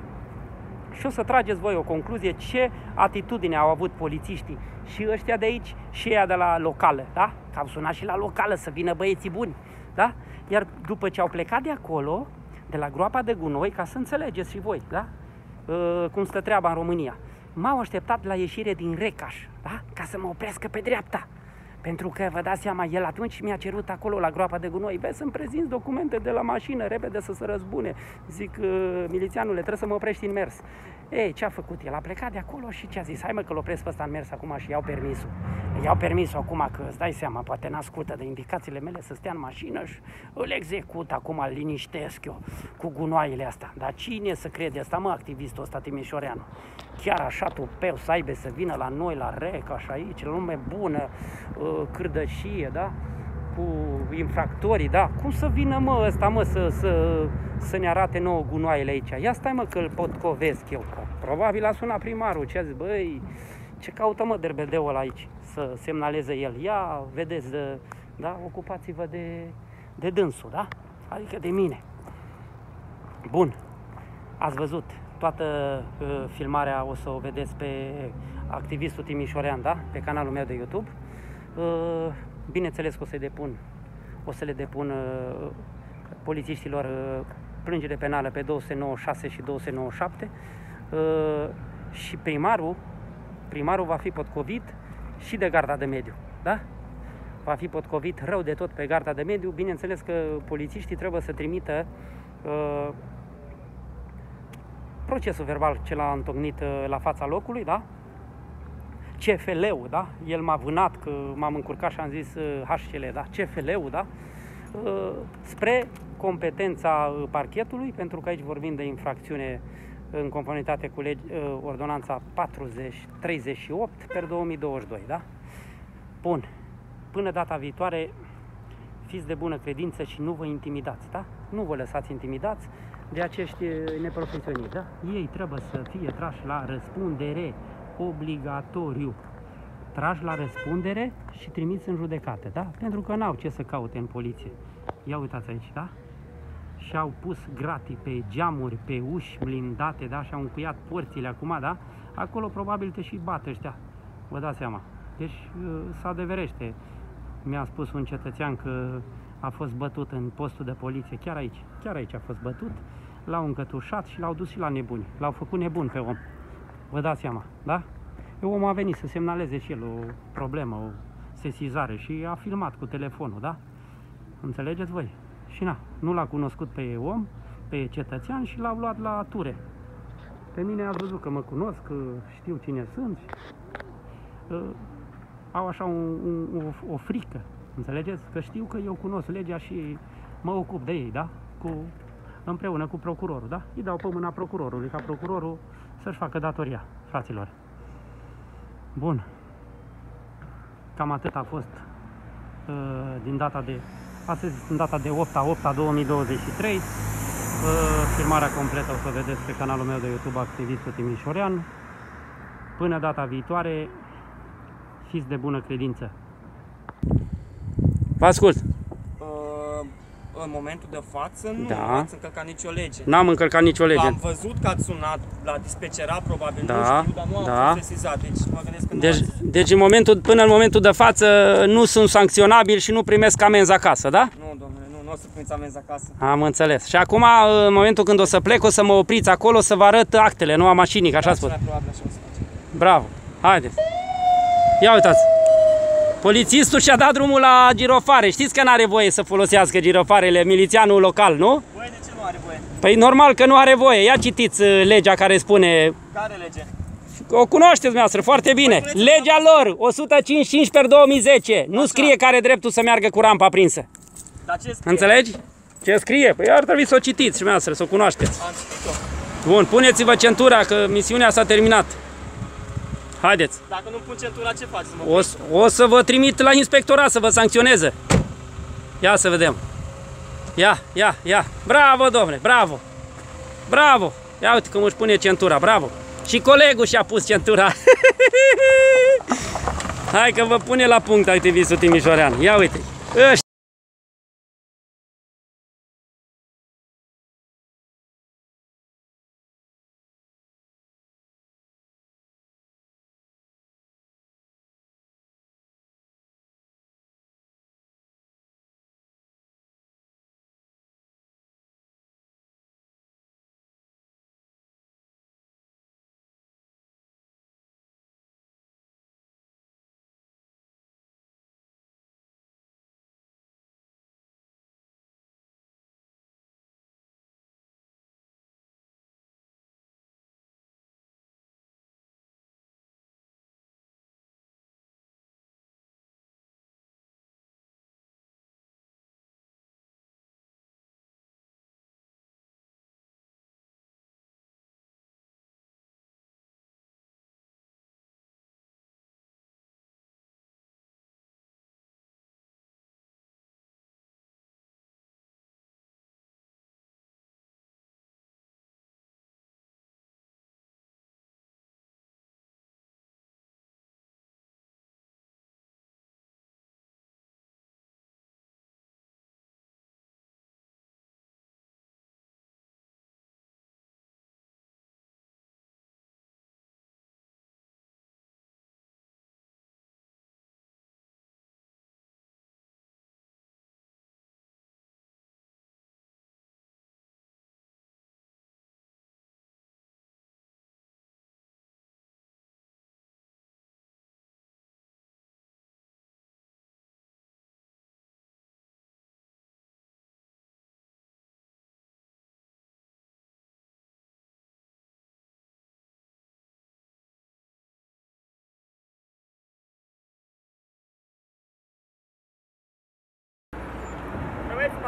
Și o să trageți voi o concluzie ce atitudine au avut polițiștii și ăștia de aici și ea de la locală, da? Că au sunat și la locală să vină băieții buni, da? Iar după ce au plecat de acolo, de la groapa de gunoi, ca să înțelegeți și voi, da? Uh, cum stă treaba în România, m-au așteptat la ieșire din Recaș, da? Ca să mă oprească pe dreapta. Pentru că, vă dați seama, el atunci mi-a cerut acolo la groapa de gunoi, vezi să-mi prezinți documente de la mașină, repede să se răzbune. Zic, milițianule, trebuie să mă oprești în mers. Ei, ce a făcut el? A plecat de acolo și ce a zis? Hai mă că-l opresc pe ăsta în mers acum și iau permisul. Iau permisul acum că îți dai seama, poate n-ascultă de indicațiile mele să stea în mașină și îl execut acum, îl liniștesc eu cu gunoaiele astea. Dar cine să crede asta, mă, activistul ăsta Timișoreanu? Chiar așa tupeu să aibă să vină la noi, la rec, așa aici, lume bună, cârdășie, da? Cu infractorii, da? Cum să vină, mă, ăsta, mă, să, să, să ne arate nouă gunoaiele aici? Ia stai, mă, că îl pot covesc eu. Probabil a sunat primarul, ce a zis, băi, ce caută, mă, derbedeul ăla aici? Să semnaleze el. Ia, vedeți, de, da? Ocupați-vă de, de dânsul, da? Adică de mine. Bun. Ați văzut. Toată uh, filmarea o să o vedeți pe activistul Timișorean, da? Pe canalul meu de YouTube. Uh, bineînțeles că o să depun, o să le depun uh, polițiștilor uh, plângere penală pe 296 și 297 uh, și primarul, primarul va fi potcovit și de garda de mediu, da? Va fi potcovit rău de tot pe garda de mediu. Bineînțeles că polițiștii trebuie să trimită uh, procesul verbal ce l-a întocmit uh, la fața locului, da? CFL-ul, da? El m-a vânat că m-am încurcat și am zis uh, HCL, da? CFL-ul, da? Uh, spre competența uh, parchetului, pentru că aici vorbim de infracțiune în conformitate cu lege, uh, ordonanța 40, 38 per 2022, da? Bun. Până data viitoare, fiți de bună credință și nu vă intimidați, da? Nu vă lăsați intimidați de acești uh, neprofesioniști, da? Ei trebuie să fie trași la răspundere obligatoriu. Trași la răspundere și trimiți în judecată, da? Pentru că n-au ce să caute în poliție. Ia uitați aici, da? Și-au pus gratii pe geamuri, pe uși blindate, da? Și-au încuiat porțile acum, da? Acolo probabil te și bate ăștia. Vă dați seama. Deci să adeverește. Mi-a spus un cetățean că a fost bătut în postul de poliție, chiar aici. Chiar aici a fost bătut. L-au încătușat și l-au dus și la nebuni. L-au făcut nebun pe om. Vă dați seama, da? Eu omul a venit să semnaleze și el o problemă, o sesizare și a filmat cu telefonul, da? Înțelegeți voi? Și na, nu l-a cunoscut pe om, pe cetățean și l-au luat la ture. Pe mine a văzut că mă cunosc, că știu cine sunt și uh, au așa un, un, o, o frică, înțelegeți? Că știu că eu cunosc legea și mă ocup de ei, da? Cu, împreună cu procurorul, da? Îi dau pe mâna procurorului, ca procurorul să-și facă datoria, fraților. Bun. Cam atât a fost uh, din data de astăzi, în data de 8 a 8 a 2023. Uh, filmarea completă o să o vedeți pe canalul meu de YouTube Activistul Timișorean. Până data viitoare, fiți de bună credință. Vă ascult! Uh, în momentul de față nu Da. ați încălcat nicio lege. N-am încălcat nicio lege. Am văzut că ați sunat la dispecerat, probabil, Da, nu știu, dar nu am da. fost sesizat. Deci mă gândesc că nu Deci, ați... deci în momentul, până în momentul de față nu sunt sancționabil și nu primesc amenzi acasă, da? Nu, domnule, nu, nu o să primiți amenzi acasă. Am înțeles. Și acum, în momentul când o să plec, o să mă opriți acolo să vă arăt actele, nu a mașinii, că așa Da, spun. cel mai probabil așa o să facem. Bravo. Haideți. Ia uitați. Polițistul și-a dat drumul la girofare. Știți că n-are voie să folosească girofarele milițianul local, nu? Băi, de ce nu are voie? Păi normal că nu are voie. Ia citiți uh, legea care spune... Care lege? O cunoașteți dumneavoastră foarte bine. Legea lor, 155 per 2010. Nu scrie care are dreptul să meargă cu rampa aprinsă. Dar ce scrie? Înțelegi? Ce scrie? Păi ar trebui să o citiți și dumneavoastră, să o cunoașteți. Am citit-o. Bun, puneți-vă centura că misiunea s-a terminat. Haideți. Dacă nu pun centura, ce faci? Să mă O, s- o să vă trimit la inspectorat să vă sancționeze. Ia să vedem. Ia, ia, ia. Bravo, domnule, bravo. Bravo. Ia uite cum își pune centura, bravo. Și colegul și-a pus centura. Hai că vă pune la punct activistul Timișorean. Ia uite. Ăștia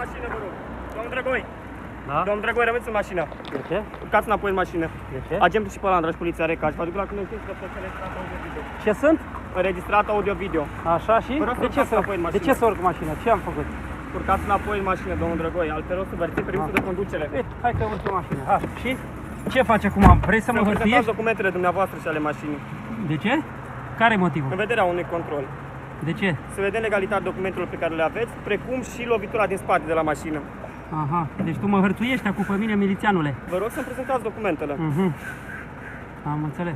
mașină, vă rog. Domnul Drăgoi. Da? Domnul Drăgoi, rămâneți în mașină. De ce? Urcați înapoi în mașină. De ce? Agentul și pe Landra și poliția Recaș. Vă aduc la cunoștință că fost înregistrat audio-video. Ce sunt? Înregistrat audio-video. Așa și? Vă rog să De ce urcați să, înapoi în de mașină. ce să urc mașina? Ce am făcut? Urcați înapoi în mașină, domnul Drăgoi. Altfel o să vă rețin permisul de conducere. Eh, hai că urc în mașină. Ha, și? Ce faci acum? Vrei să mă Să prezentați hărțuiești? documentele dumneavoastră și ale mașinii. De ce? Care e motivul? În vederea unui control. De ce? Să vedem legalitatea documentelor pe care le aveți, precum și lovitura din spate de la mașină. Aha, deci tu mă hărțuiești acum pe mine, milițianule. Vă rog să-mi prezentați documentele. Mhm. Am înțeles.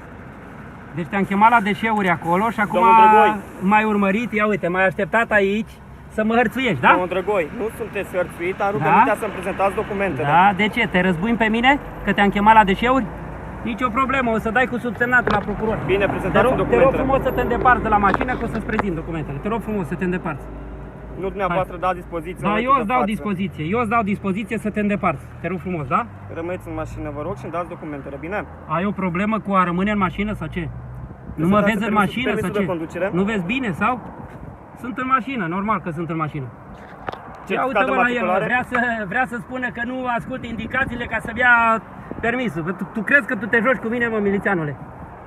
Deci te-am chemat la deșeuri acolo și acum Domnul Drăgoi. m-ai urmărit, ia uite, m-ai așteptat aici să mă hărțuiești, da? Domnul Drăgoi, nu sunteți hărțuit, am Da? rugămintea să-mi prezentați documentele. Da, de ce? Te răzbui pe mine? Că te-am chemat la deșeuri? Nici o problemă, o să dai cu subsemnatul la procuror. Bine, Te prezentați rog, te rog documentele. frumos să te îndepărți de la mașină, că o să-ți prezint documentele. Te rog frumos să te îndepărți. Nu dumneavoastră dați dispoziție. Da, în eu momentul îți de dau față. dispoziție. Eu îți dau dispoziție să te îndepărți. Te rog frumos, da? Rămâneți în mașină, vă rog, și îmi dați documentele, bine? Ai o problemă cu a rămâne în mașină sau ce? Nu mă dați vezi în permisul- mașină sau permisul ce? de conducere? Nu vezi bine sau? Sunt în mașină, normal că sunt în mașină. Ia Certificat uite de mă la el, matriculare? vrea să, vrea să spună că nu ascult indicațiile ca să-mi ia permisul. Tu, tu crezi că tu te joci cu mine, mă, milițianule?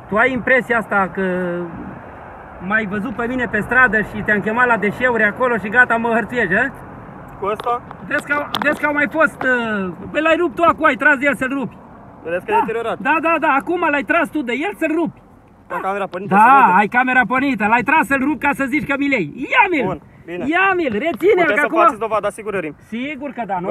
Tu ai impresia asta că m-ai văzut pe mine pe stradă și te-am chemat la deșeuri acolo și gata, mă hărțuiești, hă? Cu ăsta? Vezi că, au- vezi că au mai fost... Uh, bă, l-ai rupt tu acum, ai tras de el să-l rupi. Vedeți că e deteriorat. Da, da, da, acum l-ai tras tu de el să-l rupi. La camera pornită se Da, vede. ai camera pornită, l-ai tras să-l rup ca să zici că mi-l iei. Ia-mi-l! Bun, bine. Ia-mi-l, reține-l, Puteți că să acum... faceți dovada asigurării. Sigur că da, nu?